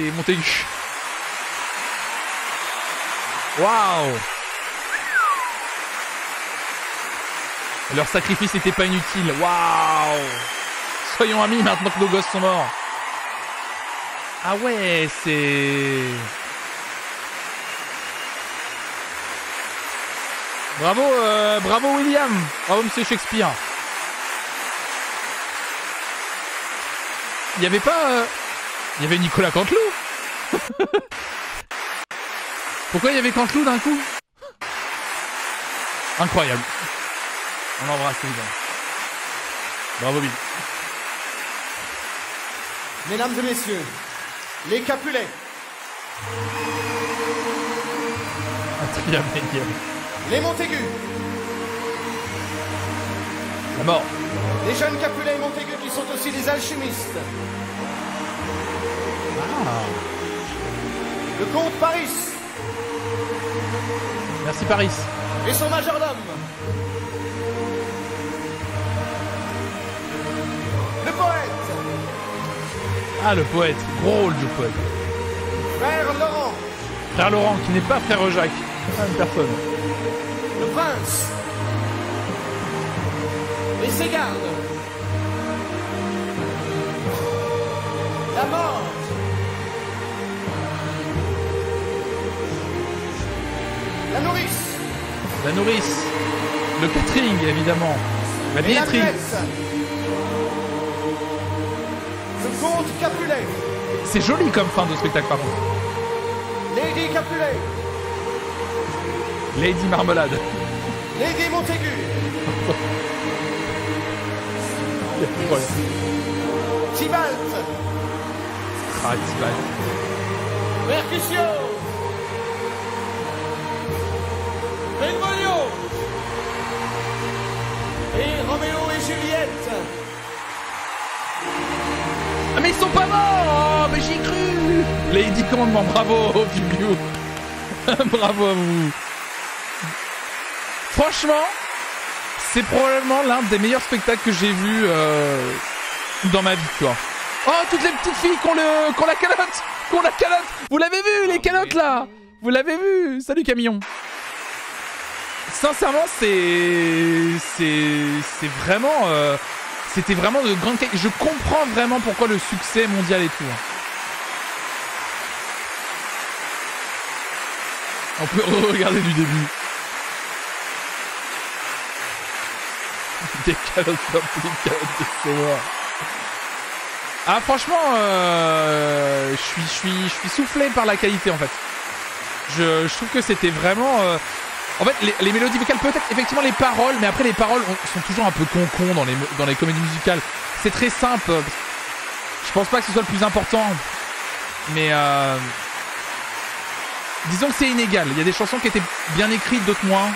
Speaker 1: Les Montaigu. Waouh Leur sacrifice n'était pas inutile. Waouh Soyons amis maintenant que nos gosses sont morts. Ah ouais, c'est... Bravo, euh, bravo William. Bravo Monsieur Shakespeare. Il y avait pas... euh, Il y avait Nicolas Canteloup. Pourquoi il y avait Canteloup d'un coup Incroyable. On l'embrasse évidemment. Bravo Bill.
Speaker 5: Mesdames et messieurs, les Capulets, les Montaigu,
Speaker 1: La mort.
Speaker 5: les jeunes Capulets et Montaigu qui sont aussi des alchimistes,
Speaker 1: Ah.
Speaker 5: le comte Paris
Speaker 1: Merci Paris.
Speaker 5: et son majordome, le poète,
Speaker 1: Ah le poète. Gros rôle de poète.
Speaker 5: frère Laurent,
Speaker 1: Frère Laurent qui n'est pas frère Jacques. Pas une personne.
Speaker 5: La nourrice.
Speaker 1: Le catering évidemment. La
Speaker 5: et la
Speaker 1: billetterie.
Speaker 5: le comte Capulet,
Speaker 1: C'est joli comme fin de spectacle par contre.
Speaker 5: Lady Capulet,
Speaker 1: Lady Marmelade.
Speaker 5: Lady Montaigu. Tybalt,
Speaker 1: Ah, Tibalt.
Speaker 5: Mercutio, et Roméo et Juliette.
Speaker 1: Ah mais ils sont pas morts Mais j'y ai cru. Lady Commandement, bravo au Bravo à vous. Franchement, c'est probablement l'un des meilleurs spectacles que j'ai vu euh, dans ma vie, tu. Oh, toutes les petites filles qu'on le, qu'on la calotte Qu'on la calotte. Vous l'avez vu, les calottes, là? Vous l'avez vu? Salut, Camillon. Sincèrement, c'est... C'est... Vraiment... euh, C'était vraiment de grande qualité. Je comprends vraiment pourquoi le succès mondial et tout. On peut regarder du début. Des calottes. Ah franchement, euh, je suis soufflé par la qualité en fait. Je, je trouve que c'était vraiment. euh, En fait, les, mélodies vocales, peut-être effectivement les paroles, mais après les paroles ont- sont toujours un peu con-con dans les, dans les comédies musicales. C'est très simple. Je pense pas que ce soit le plus important, mais euh, disons que c'est inégal. Il y a des chansons qui étaient bien écrites, d'autres moins.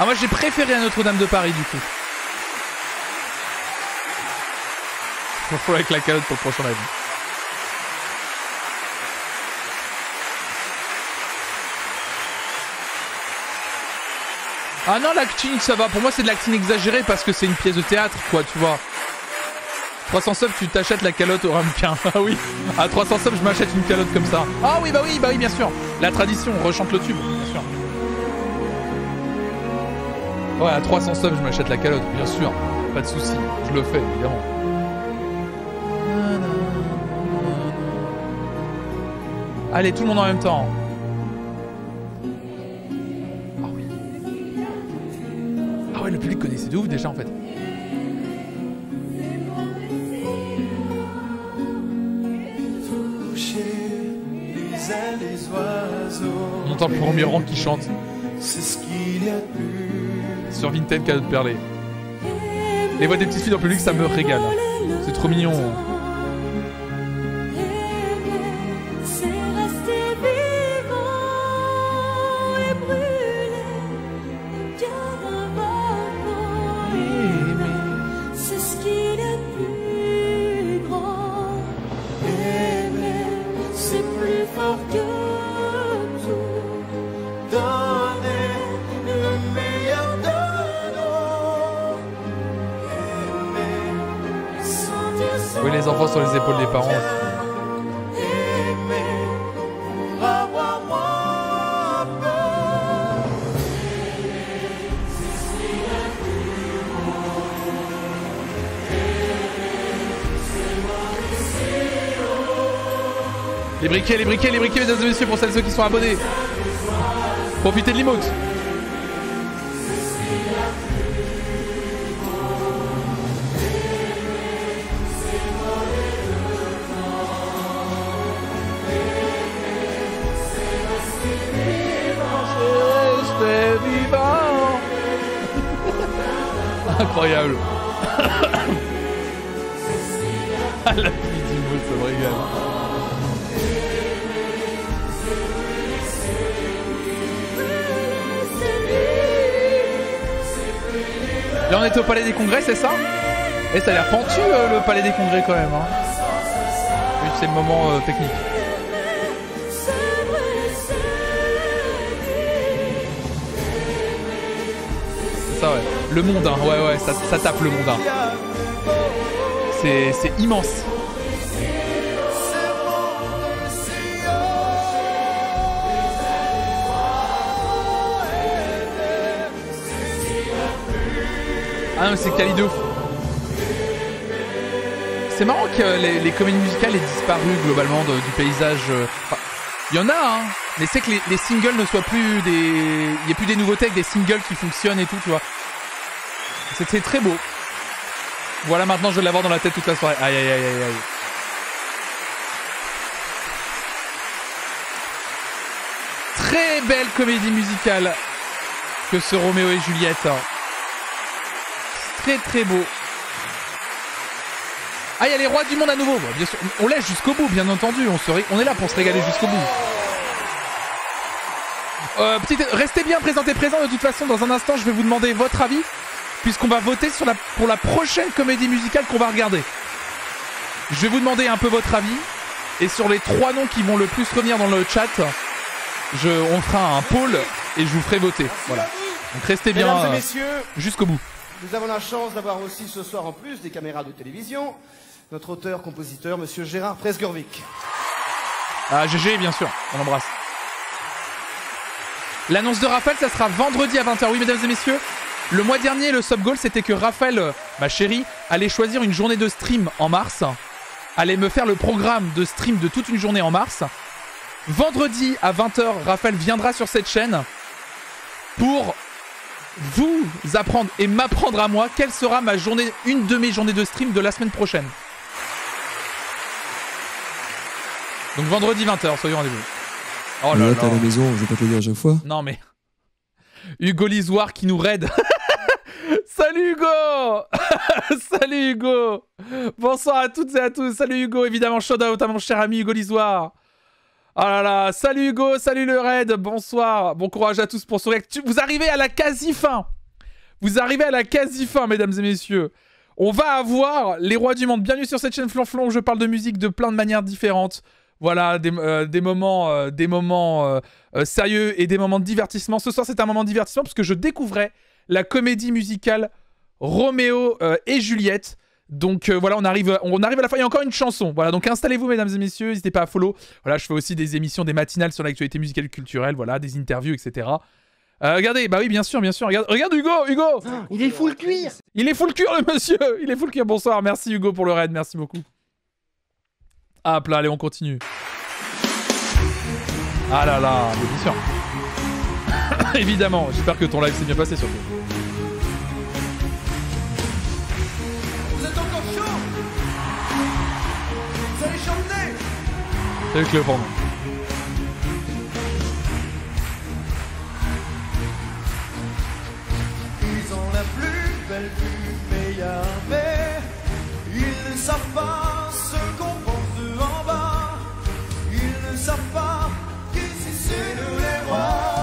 Speaker 1: Ah moi j'ai préféré à Notre-Dame de Paris du coup. Faut avec la calotte pour le prochain live. Ah non, l'acting, ça va. Pour moi, c'est de l'acting exagéré parce que c'est une pièce de théâtre, quoi, tu vois. 300 subs, tu t'achètes la calotte au ramequin. Ah oui. À 300 subs, je m'achète une calotte comme ça. Ah oui, bah oui, bah oui, bien sûr. La tradition, on rechante le tube, bien sûr. Ouais, à 300 subs, je m'achète la calotte, bien sûr. Pas de souci, je le fais, évidemment. Allez, tout le monde en même temps. Ah ouais, le public connaissait de ouf déjà en fait. On entend le premier rang qui chante sur Vinted cadeau de perlé. Les voix des petites filles dans le public, ça me régale. C'est trop mignon. Les épaules des parents. Les briquets, les briquets, les briquets, mesdames et messieurs, pour celles et ceux qui sont abonnés. Profitez de l'emote. Incroyable. Ah, la pluie du mot, ça me. Là, on était au Palais des Congrès, c'est ça? Et ça a l'air pentu, euh, le Palais des Congrès, quand même. Hein. C'est le moment euh, technique. Ça, ouais. Le mondain, ouais, ouais, ça, tape le mondain. C'est c'est immense. Ah non, c'est quali. C'est marrant que les, comédies musicales aient disparu globalement du paysage. euh, Il y en a, hein, mais c'est que les, les singles ne soient plus des. Il n'y a plus des nouveautés avec des singles qui fonctionnent et tout, tu vois. C'était très beau. Voilà, maintenant je vais l'avoir dans la tête toute la soirée. Aïe aïe aïe aïe aïe. Très belle comédie musicale que ce Roméo et Juliette. Très très beau. Ah, il y a les rois du monde à nouveau. On laisse jusqu'au bout, bien entendu. On, est là pour se régaler jusqu'au bout. Euh. Restez bien présents de toute façon. Dans un instant, je vais vous demander votre avis puisqu'on va voter sur la, pour la prochaine comédie musicale qu'on va regarder. Je vais vous demander un peu votre avis. Et sur les trois noms qui vont le plus revenir dans le chat, je, on fera un poll et je vous ferai voter. Voilà. Donc restez bien
Speaker 5: Mesdames et
Speaker 1: euh,
Speaker 5: messieurs,
Speaker 1: jusqu'au bout.
Speaker 5: nous avons la chance d'avoir aussi ce soir, en plus des caméras de télévision, notre auteur-compositeur, monsieur Gérard Presgurvic.
Speaker 1: Ah, GG, bien sûr, on l'embrasse. L'annonce de Raphaël, ça sera vendredi à 20h. Oui, mesdames et messieurs, le mois dernier, le sub goal, c'était que Raphaël, euh, ma chérie, allait choisir une journée de stream en mars, allait me faire le programme de stream de toute une journée en mars. Vendredi à 20h, Raphaël viendra sur cette chaîne pour vous apprendre et m'apprendre à moi quelle sera ma journée, une de mes journées de stream de la semaine prochaine. Donc vendredi 20h, soyez au rendez-vous. Oh là
Speaker 17: Là,
Speaker 1: là.
Speaker 17: t'es à la maison, je vais pas te le dire à chaque fois.
Speaker 1: Non mais. Hugo Lisoire qui nous raide. Salut Hugo Salut Hugo Bonsoir à toutes et à tous. Salut Hugo, évidemment, shout out à mon cher ami Hugo Lisoire. Oh là là, salut Hugo, salut le raid, bonsoir. Bon courage à tous pour ce react. Vous arrivez à la quasi-fin. Vous arrivez à la quasi-fin, mesdames et messieurs. On va avoir les rois du monde. Bienvenue sur cette chaîne Flanflon où je parle de musique de plein de manières différentes. Voilà, des, des moments, euh, des moments euh, euh, sérieux et des moments de divertissement. Ce soir, c'est un moment de divertissement parce que je découvrais la comédie musicale Roméo euh, et Juliette. Donc euh, voilà, on arrive, on arrive à la fin. Il y a encore une chanson. Voilà, donc installez-vous, mesdames et messieurs. N'hésitez pas à follow. Voilà, je fais aussi des émissions, des matinales sur l'actualité musicale et culturelle. Voilà, des interviews, etc. Euh, regardez, bah oui, bien sûr, bien sûr. Regarde, regarde Hugo, Hugo.
Speaker 5: Il est full cuir.
Speaker 1: Il est full cure, le monsieur. Il est full cure. Bonsoir. Merci Hugo pour le raid. Merci beaucoup. Hop là, allez, on continue. Ah là là, mais bien sûr. Évidemment, j'espère que ton live s'est bien passé surtout.
Speaker 5: Vous êtes encore chaud Vous allez chanter
Speaker 1: Salut Cléopâtre.
Speaker 5: Ils ont la plus belle vue, un mais. Ils ne savent pas ce qu'on pense de en bas. Ils ne savent pas qu'ici c'est nous les rois.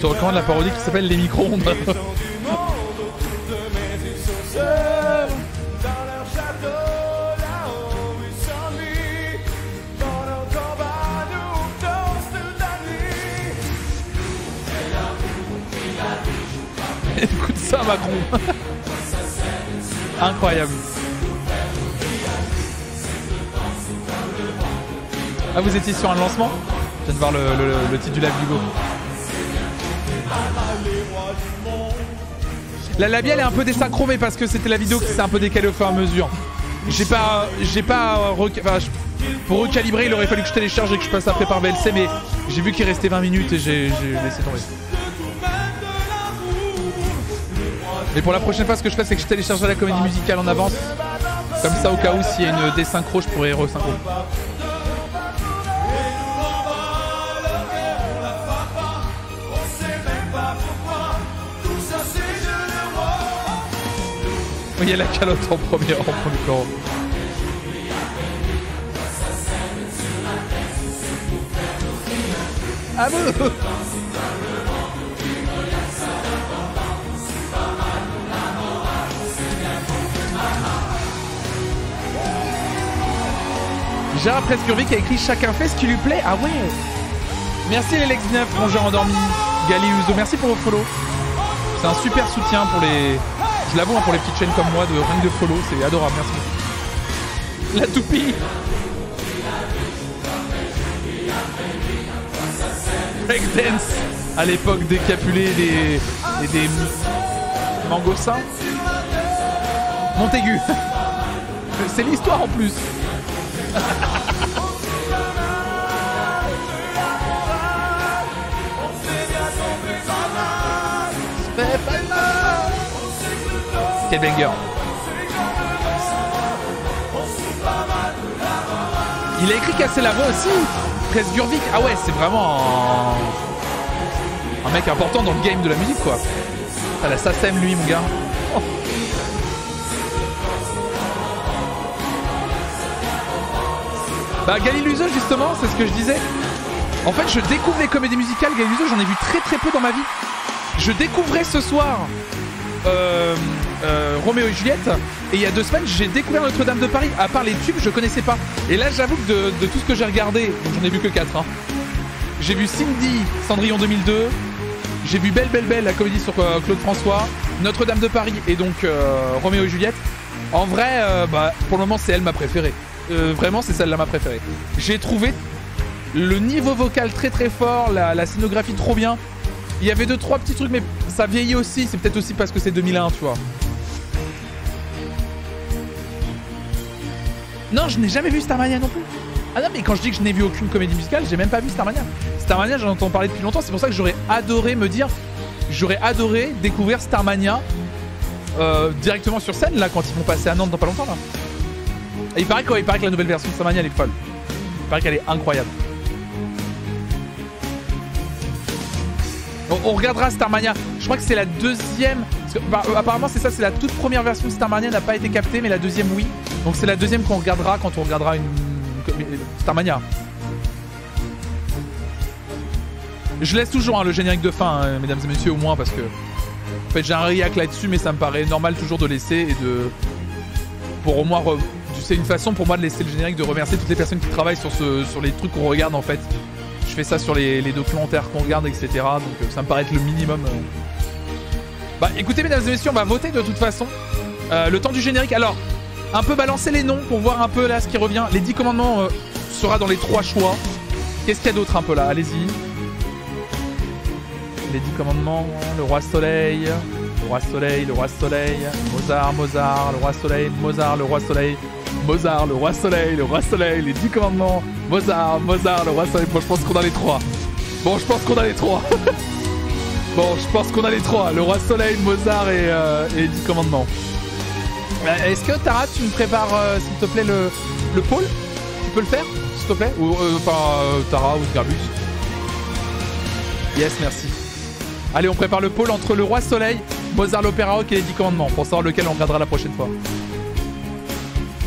Speaker 1: Te recommande la parodie qui s'appelle Les micro-ondes.
Speaker 5: du.
Speaker 1: Écoute ça, Macron. Incroyable. Ah, vous étiez sur un lancement? Je viens de voir le, le- le titre du live d'Hugo. La labiale est un peu désynchromée parce que c'était la vidéo qui s'est un peu décalée au fur et à mesure. J'ai pas. J'ai pas. pour recalibrer, il aurait fallu que je télécharge et que je passe après par VLC, mais j'ai vu qu'il restait 20 minutes et j'ai laissé tomber. Mais pour la prochaine fois, ce que je fais, c'est que je téléchargerai la comédie musicale en avance. Comme ça, au cas où, s'il y a une désynchro, je pourrais resynchro. Il y a la calotte en premier, en premier plan. Ah bon Gérard Prescurvic a écrit Chacun fait ce qui lui plaît. Ah ouais Merci les Lex 9, mon endormi. Gali Uzo, merci pour vos follow. C'est un super soutien pour les. Je l'avoue, hein, pour les petites chaînes comme moi de que de follow, c'est adorable, merci. La toupie Breakdance à l'époque des. des, des mangossins. Montaigu C'est l'histoire en plus Il a écrit Casser la voix aussi Presgurvic Ah ouais, c'est vraiment un... mec important dans le game de la musique quoi. Ah la SACEM lui mon gars. Bah Galiluso justement, c'est ce que je disais. En fait, je découvre les comédies musicales. J'en ai vu très très peu dans ma vie. Je découvrais ce soir euh, euh, Roméo et Juliette. Et il y a deux semaines, j'ai découvert Notre-Dame de Paris. À part les tubes, je connaissais pas. Et là, j'avoue que de, tout ce que j'ai regardé, j'en ai vu que 4. J'ai vu Cindy, Cendrillon 2002. J'ai vu Belle Belle Belle, la comédie sur euh, Claude François. Notre-Dame de Paris et donc euh, Roméo et Juliette. En vrai, bah, pour le moment, c'est elle ma préférée. Vraiment, c'est celle-là ma préférée. J'ai trouvé le niveau vocal très très fort, la, la scénographie trop bien. Il y avait deux trois petits trucs, mais ça vieillit aussi. C'est peut-être aussi parce que c'est 2001, tu vois. Non, je n'ai jamais vu Starmania non plus. Ah non, mais quand je dis que je n'ai vu aucune comédie musicale, j'ai même pas vu Starmania. Starmania, j'en entends parler depuis longtemps. C'est pour ça que j'aurais adoré me dire, j'aurais adoré découvrir Starmania euh, directement sur scène là quand ils vont passer à Nantes dans pas longtemps là. Et il paraît que, la nouvelle version de Starmania elle est folle. Il paraît qu'elle est incroyable. On regardera Starmania. Je crois que c'est la deuxième. Bah, apparemment, c'est ça, c'est la toute première version de Starmania n'a pas été captée, mais la deuxième, oui. Donc c'est la deuxième qu'on regardera quand on regardera une. une- Starmania. Je laisse toujours hein, le générique de fin, hein, mesdames et messieurs, au moins, parce que. En fait, j'ai un réac là-dessus, mais ça me paraît normal toujours de laisser et de. Pour au moins. C'est une façon pour moi de laisser le générique, de remercier toutes les personnes qui travaillent sur, ce, sur les trucs qu'on regarde en fait. Je fais ça sur les, les documentaires qu'on regarde, etc. Donc euh, ça me paraît être le minimum. euh. Bah écoutez, mesdames et messieurs, on va voter de toute façon. Euh, le temps du générique. Alors, un peu balancer les noms pour voir un peu là ce qui revient. Les 10 commandements euh, sera dans les trois choix. Qu'est-ce qu'il y a d'autre un peu là? Allez-y. Les 10 commandements, le roi soleil, le roi soleil, le roi soleil, Mozart, Mozart, le roi soleil, Mozart, le roi soleil, Mozart, le roi soleil, le roi soleil, les 10 commandements, Mozart, Mozart, le roi soleil. Bon, je pense qu'on a les trois. Bon, je pense qu'on a les trois. bon, je pense qu'on a les trois. Le roi soleil, Mozart et, euh, et les 10 commandements. Euh, Est-ce que Tara, tu me prépares, euh, s'il te plaît, le, le pôle? Tu peux le faire, s'il te plaît? Ou, euh, enfin, Tara ou Garbus Yes, merci. Allez, on prépare le pôle entre le roi soleil, Mozart l'opéra rock et les 10 commandements, pour savoir lequel on regardera la prochaine fois.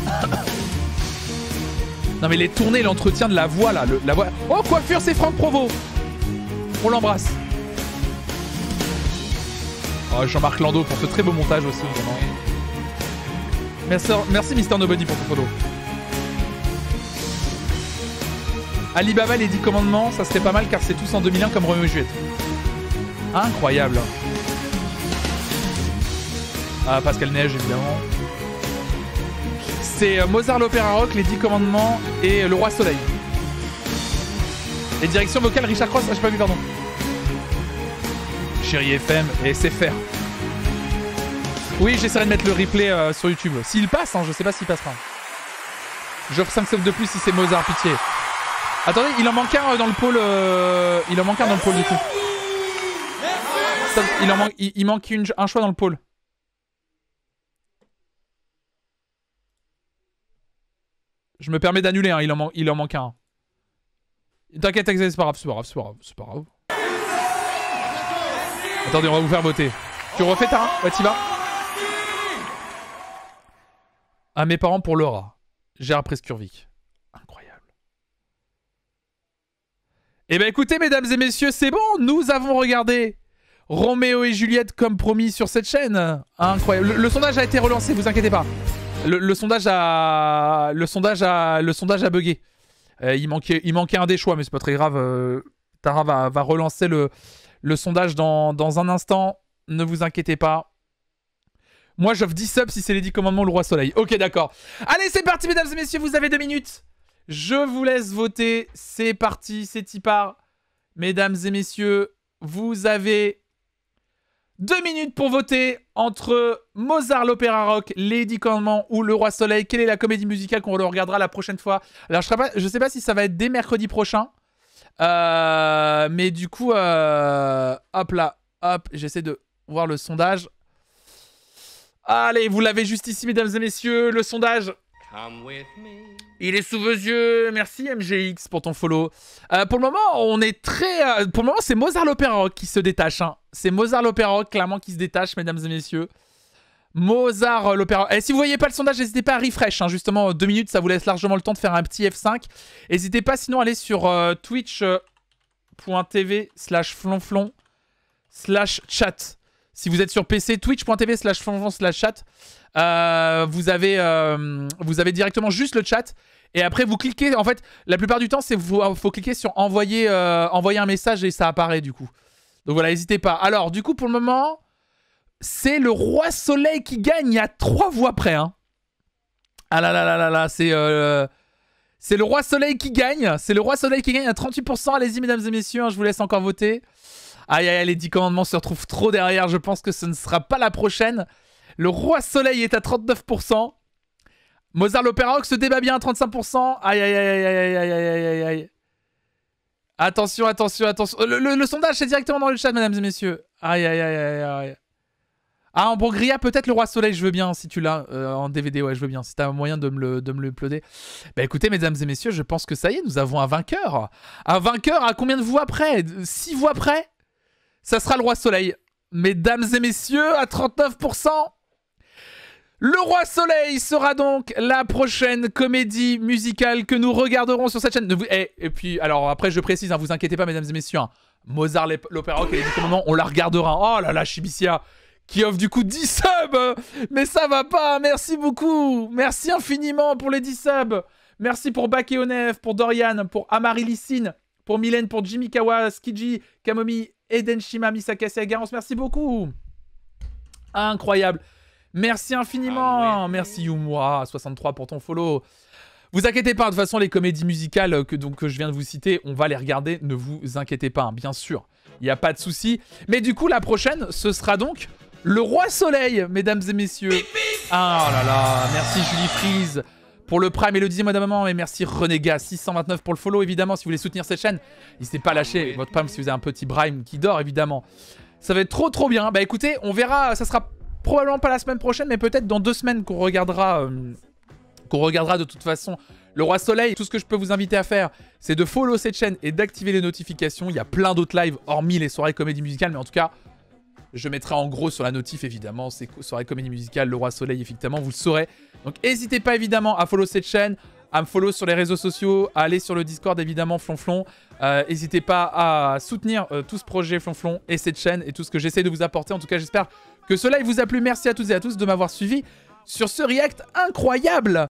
Speaker 1: non mais les tournées, l'entretien de la voix là, le- la voix... Oh, coiffure, c'est Franck Provo On l'embrasse. Oh, Jean-Marc Landau pour ce très beau montage aussi, vraiment. Merci, merci Mister Nobody pour ton follow. Alibaba les 10 commandements, ça serait pas mal car c'est tous en 2001 comme Romeo et. Incroyable. Ah, Pascal Neige évidemment. C'est euh, Mozart l'opéra rock, les 10 commandements et le roi soleil. Les directions vocales Richard Cross, ah j'ai pas vu pardon. Chérie FM et c'est faire. Oui, j'essaierai de mettre le replay euh, sur YouTube. S'il passe, hein, je sais pas s'il passera. J'offre 5 subs de plus si c'est Mozart, pitié. Attendez, il en manque un euh, dans le pôle. euh, Il en manque un dans le pôle du coup. Il, en manque, un choix dans le pôle. Je me permets d'annuler, hein, il, en il en manque un. T'inquiète, c'est c'est pas grave, c'est pas grave, c'est pas grave. Attendez, on va vous faire voter. Tu refais ta Ouais, t'y vas À mes parents pour Laura. Gérard Prescurvic. Incroyable. Eh ben écoutez, mesdames et messieurs, c'est bon, nous avons regardé Roméo et Juliette comme promis sur cette chaîne. Incroyable. Le, sondage a été relancé, vous inquiétez pas. Le, le sondage a, le sondage a, le sondage a bugué. Euh, il manquait, il manquait un des choix, mais c'est pas très grave. euh, Tara va, va relancer le, le sondage dans, dans un instant. Ne vous inquiétez pas. Moi, j'offre 10 subs si c'est les 10 commandements, le roi soleil. Ok, d'accord. Allez, c'est parti, mesdames et messieurs, vous avez deux minutes. Je vous laisse voter. C'est parti, c'est part. Mesdames et messieurs, vous avez deux minutes pour voter entre Mozart l'opéra rock, les 10 commandements ou le roi soleil. Quelle est la comédie musicale qu'on regardera la prochaine fois? Alors, je ne sais pas si ça va être dès mercredi prochain. Euh, mais du coup, euh, hop là, hop, j'essaie de voir le sondage. Allez, vous l'avez juste ici, mesdames et messieurs, le sondage.
Speaker 16: Come with me.
Speaker 1: Il est sous vos yeux. Merci MGX pour ton follow. Euh, pour le moment, on est très. pour le moment, c'est Mozart l'opéra rock qui se détache. hein. C'est Mozart l'opéra rock clairement qui se détache, mesdames et messieurs. Mozart euh, l'opéra. Et si vous voyez pas le sondage, n'hésitez pas à refresh. hein. Justement, deux minutes, ça vous laisse largement le temps de faire un petit F5. N'hésitez pas sinon à aller sur euh, twitch.tv slash flonflon slash chat. Si vous êtes sur PC, twitch.tv slash flonflon slash chat. Euh, vous, avez, vous avez directement juste le chat. Et après, vous cliquez. En fait, la plupart du temps, c'est vous faut cliquer sur envoyer, envoyer un message et ça apparaît du coup. Donc voilà, n'hésitez pas. Alors, du coup, pour le moment, c'est le roi soleil qui gagne à trois voix près. Ah là là là là là, c'est c'est le roi soleil qui gagne. C'est le roi soleil qui gagne à 38%. Allez-y, mesdames et messieurs, je vous laisse encore voter. Aïe, aïe, aïe, les 10 commandements se retrouvent trop derrière. Je pense que ce ne sera pas la prochaine. Le roi soleil est à 39%. Mozart l'Opéra se débat bien à 35%. Aïe, aïe, aïe, aïe, aïe, aïe, aïe, aïe. Attention, attention, attention. Le, le sondage, c'est directement dans le chat, mesdames et messieurs. Aïe, aïe, aïe, aïe, aïe. Ah, en Brogria, peut-être le Roi Soleil, je veux bien, si tu l'as euh, en DVD, ouais, je veux bien. Si t'as un moyen de me le, de me le. Bah écoutez, mesdames et messieurs, je pense que ça y est, nous avons un vainqueur. Un vainqueur à combien de voix près? 6 voix près? Ça sera le Roi Soleil. Mesdames et messieurs, à 39%. Le Roi Soleil sera donc la prochaine comédie musicale que nous regarderons sur cette chaîne. Eh, et puis, alors après, je précise, hein, vous inquiétez pas, mesdames et messieurs. hein. Mozart, l'Opéra Rock et les 10 commandements, on la regardera. Oh là là, Chibicia qui offre du coup 10 subs. Mais ça va pas. Merci beaucoup. Merci infiniment pour les 10 subs. Merci pour Bakeonef, pour Dorian, pour Amari Lissine, pour Mylène, pour Jimmy Kawa, Skiji, Kamomi, Eden Shima, Misakase et Garance. Merci beaucoup. Incroyable. Merci infiniment. Merci Yumwa, 63 pour ton follow. Vous inquiétez pas, de toute façon, les comédies musicales que, donc, que je viens de vous citer, on va les regarder. Ne vous inquiétez pas, hein, bien sûr. Il n'y a pas de souci. Mais du coup, la prochaine, ce sera donc le Roi Soleil, mesdames et messieurs. Ah là là, merci Julie Freeze pour le Prime et le dixième mois d'abonnement. Et merci Renégat 629 pour le follow, évidemment. Si vous voulez soutenir cette chaîne, n'hésitez pas à lâcher votre Prime si vous avez un petit Prime qui dort, évidemment. Ça va être trop trop bien. Bah écoutez, on verra. Ça sera probablement pas la semaine prochaine, mais peut-être dans deux semaines qu'on regardera. euh, qu'on regardera de toute façon le Roi Soleil. Tout ce que je peux vous inviter à faire, c'est de follow cette chaîne et d'activer les notifications. Il y a plein d'autres lives, hormis les soirées comédie musicale, mais en tout cas, je mettrai en gros sur la notif, évidemment, c'est soirée comédie musicale, le Roi Soleil, effectivement, vous le saurez. Donc n'hésitez pas évidemment à follow cette chaîne, à me follow sur les réseaux sociaux, à aller sur le Discord, évidemment, Flonflon. Euh, N'hésitez pas à soutenir euh, tout ce projet Flonflon et cette chaîne et tout ce que j'essaie de vous apporter. En tout cas, j'espère que ce live vous a plu. Merci à toutes et à tous de m'avoir suivi sur ce react incroyable.